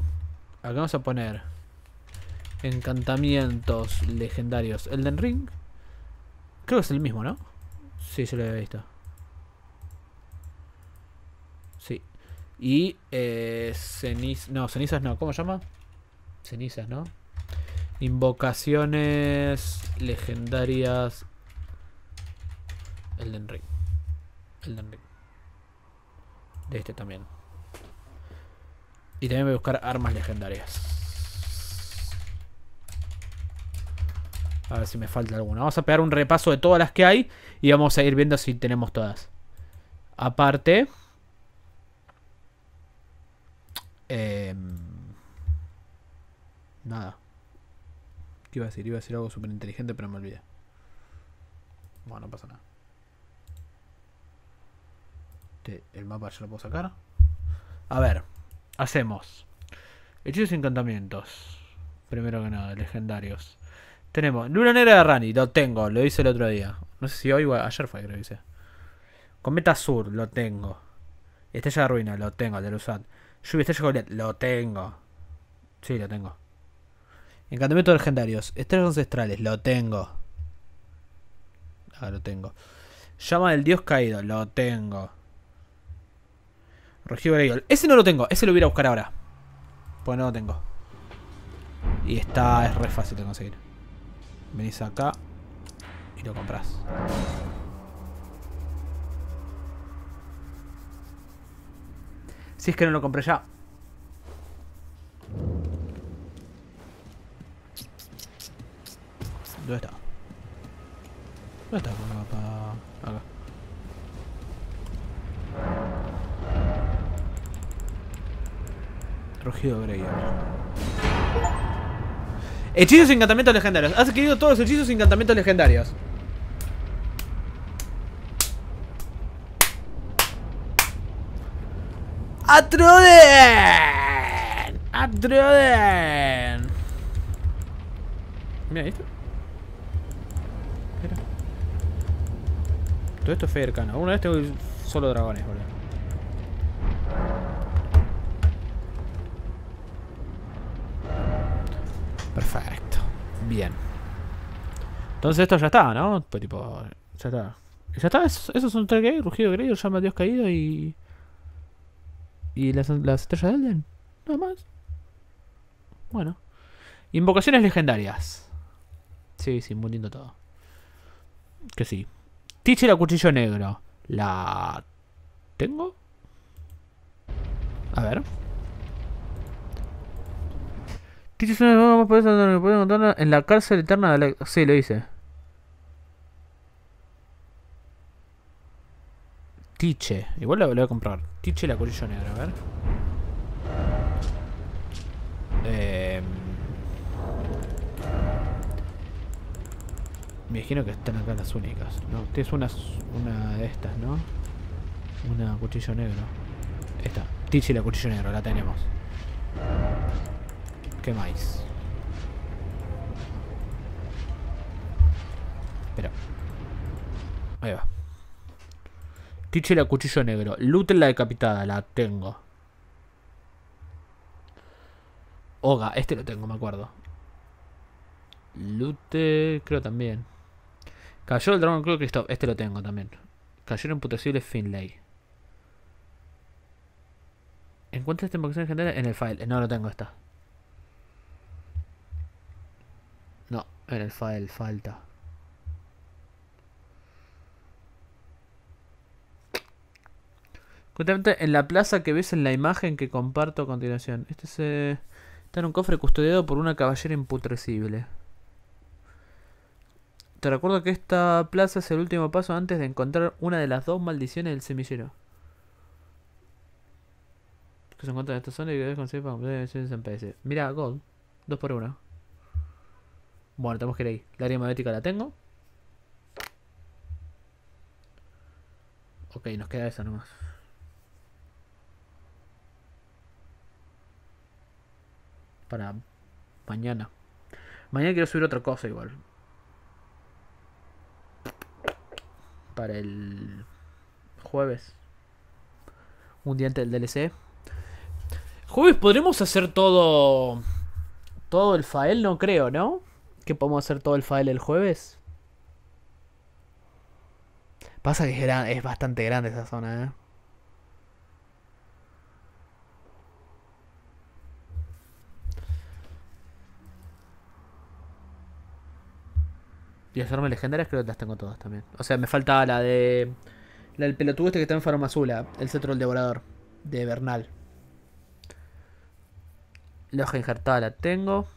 S1: Acá vamos a poner. Encantamientos legendarios Elden Ring. Creo que es el mismo, ¿no? Sí, yo lo había visto. Sí. Y eh, ceniz no, cenizas no, ¿cómo se llama? Cenizas, ¿no? Invocaciones legendarias Elden Ring. Elden Ring. De este también. Y también voy a buscar armas legendarias. A ver si me falta alguna. Vamos a pegar un repaso de todas las que hay. Y vamos a ir viendo si tenemos todas. Aparte. em, nada. ¿Qué iba a decir? Iba a decir algo súper inteligente, pero me olvidé. Bueno, no pasa nada. Este, el mapa ya lo puedo sacar. A ver. Hacemos. Hechizos y encantamientos. Primero que nada, legendarios. Tenemos Luna Negra de Rani, lo tengo, lo hice el otro día. No sé si hoy o ayer fue, creo que hice. Cometa Sur, lo tengo. Estrella de Ruina, lo tengo, de Lusat. Lluvia Estrella Goliath, lo tengo. Sí, lo tengo. Encantamientos legendarios. Estrellas ancestrales, lo tengo. Ah, lo tengo. Llama del Dios caído, lo tengo. Rogido Greygol. Ese no lo tengo, ese lo voy a buscar ahora. Pues no lo tengo. Y está, es re fácil de conseguir. Venís acá y lo compras. Si es que no lo compré ya. ¿Dónde está? ¿Dónde está? Acá. Rugido Greygol. Hechizos y encantamientos legendarios. Has adquirido todos los hechizos y encantamientos legendarios. ¡Atroden! ¡Atroden! Mira esto. Mira. Todo esto es fe cercano. Una vez tengo solo dragones, boludo. Perfecto. Bien. Entonces esto ya está, ¿no? Pues tipo, ya está. Ya está, esos, esos son tres gays, Rugido Grey, llama a Dios caído y... Y las, las estrellas de Elden. Nada más. Bueno. Invocaciones legendarias. Sí, sí, muy lindo todo. Que sí. Tiche la cuchillo negro. La... ¿Tengo? A ver. Tiche es una nueva más poderosa donde puede encontrarla en la cárcel eterna de la... Sí, lo hice. Tiche. Igual lo voy a comprar. Tiche la cuchillo negro, a ver. Eh... Me imagino que están acá las únicas. No, tienes una, una de estas, ¿no? Una cuchillo negro. Esta. Tichi la cuchillo negro, la tenemos. ¿Qué más? Espera. Ahí va. Tichi la cuchillo negro. Lute la decapitada, la tengo. Oga, este lo tengo, me acuerdo. Lute, creo también. Cayó el dragón que esto, este lo tengo también. Cayó imputecible Finlay. Encuentra esta invocación legendaria en el file. No lo tengo esta. El falta. Justamente en la plaza que ves en la imagen que comparto a continuación. Este se está en un cofre custodiado por una caballera imputrescible. Te recuerdo que esta plaza es el último paso antes de encontrar una de las dos maldiciones del semillero. Que se encuentra en esta zona y que debes conseguir para completar en PS. Mira, Gold. 2 por 1 Bueno, tenemos que ir ahí. La área magnética la tengo. Ok, nos queda esa nomás. Para mañana. Mañana quiero subir otra cosa igual. Para el jueves. Un día antes del DLC. Jueves podremos hacer todo. Todo el file, no creo, ¿no? Que podemos hacer todo el file el jueves. Pasa que es, bastante grande esa zona, ¿eh? Y las armas legendarias creo que las tengo todas también. O sea, me falta la de. La del pelotudo este que está en Farma Azula. El cetro del devorador. De Bernal. La hoja injertada la tengo.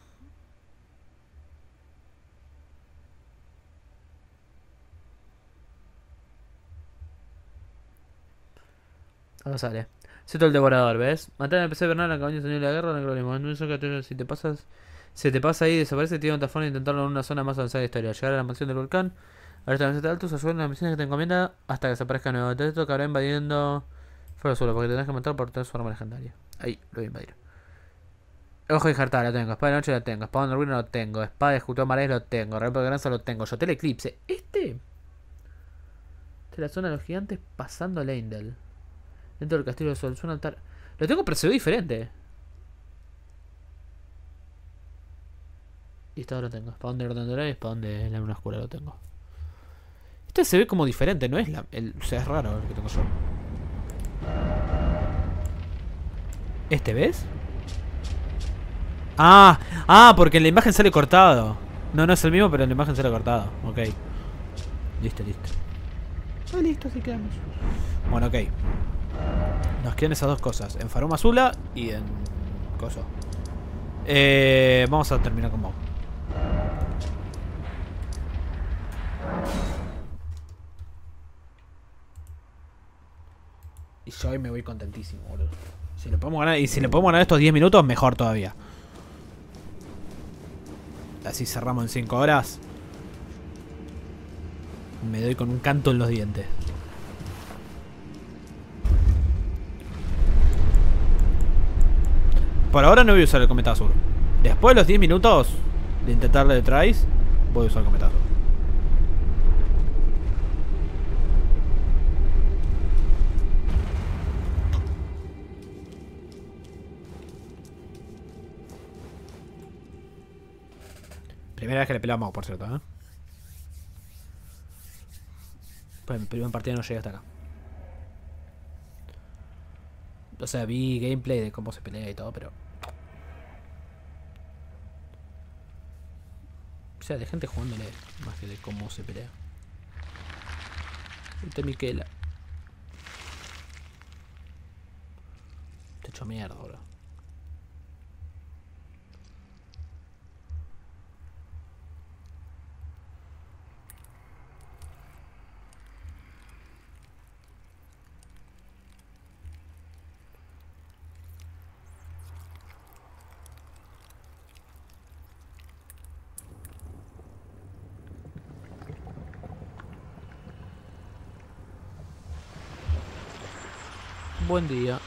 S1: Ahora sale. Cetro del devorador, ¿ves? Matar al PC Bernal, la cabaña de la guerra, no. No eso que te- si te pasas. Se te pasa ahí y desaparece, tiene otra forma de intentarlo en una zona más avanzada de la historia. Llegar a la mansión del volcán. Ahora está en altos, ayudar en las misiones que te encomienda hasta que desaparezca de nuevo. Esto acabará invadiendo fuera solo, porque tendrás que matar por tener su arma legendaria. Ahí, lo voy a invadir. Ojo injertada la tengo, espada de noche la tengo, espada de ruina lo tengo, espada de escultor marés lo tengo, relámpago de granza lo tengo, Yotel eclipse. Este. Esta es la zona de los gigantes pasando a Leindel. Dentro del castillo del sol, un altar. Lo tengo ve diferente. Y esta lo tengo. Espada de orden dorado y espada de la luna oscura lo tengo. Este se ve como diferente, no es la. El, o sea, es raro el que tengo yo. ¿Este ves? Ah, ah, porque en la imagen sale cortado. No, no es el mismo, pero en la imagen sale cortado. Ok. Listo, listo. Ah, listo, así quedamos. Bueno, ok. Nos quedan esas dos cosas. En Faroma Azula y en... Coso. Eh, vamos a terminar con Bob. Y yo hoy me voy contentísimo, boludo. Si le podemos ganar, y si le podemos ganar estos 10 minutos, mejor todavía. Así cerramos en 5 horas. Me doy con un canto en los dientes. Por ahora no voy a usar el cometa azul. Después de los 10 minutos de intentarle de tries, voy a usar el cometa azul. Primera vez que le peleamos, por cierto, ¿eh? Pues mi primer partida no llegué hasta acá. O sea, vi gameplay de cómo se pelea y todo, pero... sea, de gente jugándole más que de cómo se pelea. Este Miquela. Te hecho mierda, bro. Buen día.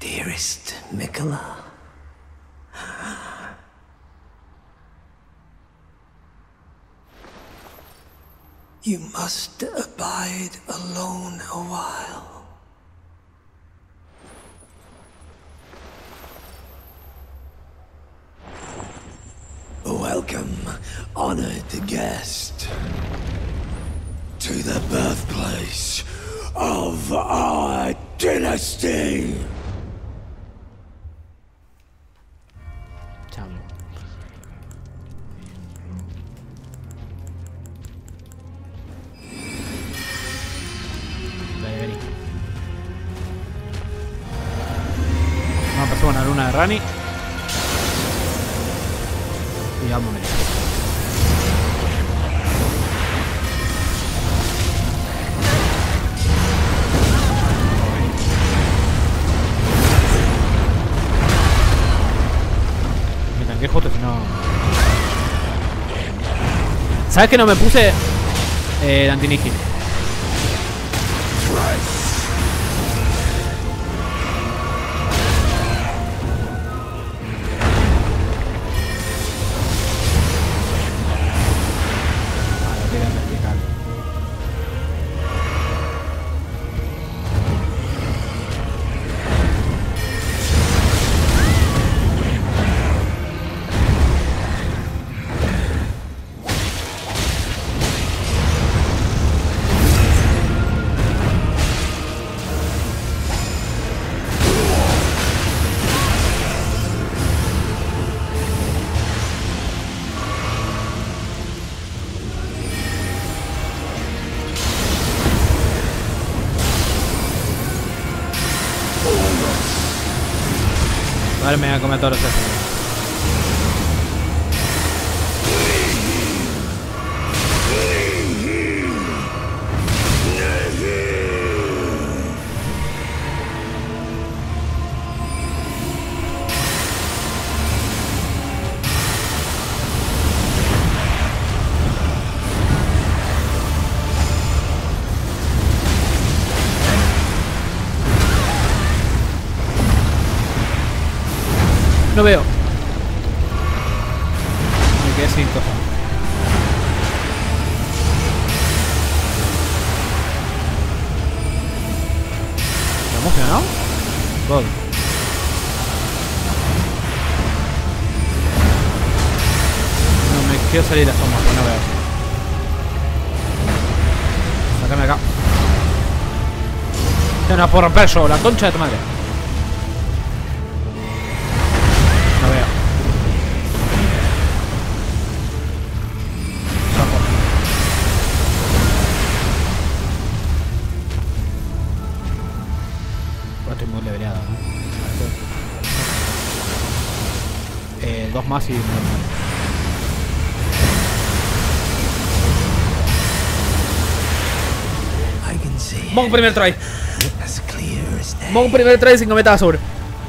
S6: Dearest Mikola. You must abide alone a while. Honored guest, to the birthplace of our dynasty.
S1: ¿Sabes que no me puse eh, el me voy a todos los por romper yo, la concha de tu madre. No veo. Bueno, estoy muy leveleado, ¿no? Eh, dos más y... Monk primer try.
S6: As day
S1: Monk primer try sin cometa sobre.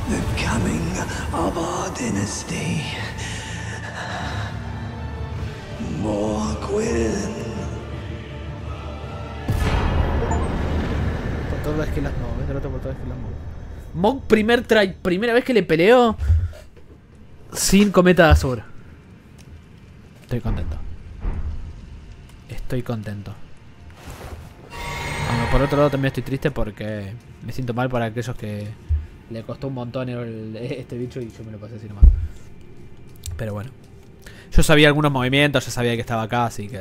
S6: the coming of our dynasty. Morquin.
S1: Por todas que las muevo, ¿ves? por todas que las muevo. Monk primer try, primera vez que le peleo sin cometa de Azur. Estoy contento. Estoy contento. Aunque por otro lado también estoy triste porque me siento mal para aquellos que le costó un montón el- *laughs* este bicho y yo me lo pasé así nomás. Pero bueno. Yo sabía algunos movimientos, ya sabía que estaba acá, así que...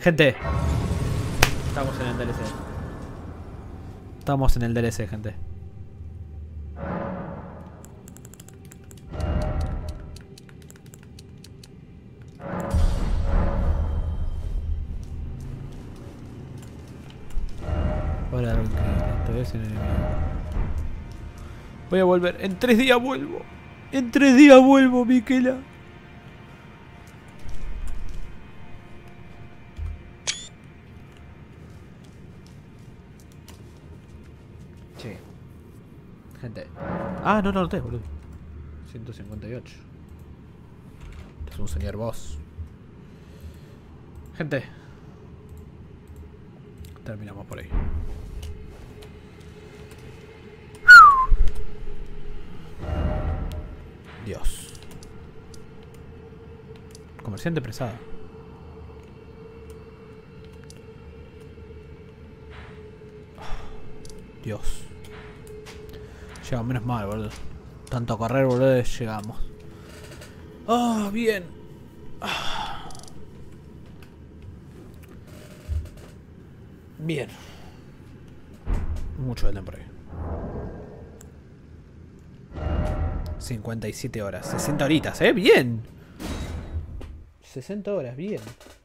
S1: Gente. Estamos en el DLC. Estamos en el DLC, gente. Esto es. Voy a volver. En tres días vuelvo. En tres días vuelvo, Miquela. Che. Gente. Ah, no, no lo tengo, boludo. 158. Este es un señor boss. Gente. Terminamos por ahí. Dios. Comerciante presada. Dios. Llegamos menos mal, boludo. Tanto a correr, boludo, llegamos. Ah, bien. Bien. Mucho del por. 57 horas. 60 horitas, ¿eh? Bien. 60 horas, bien.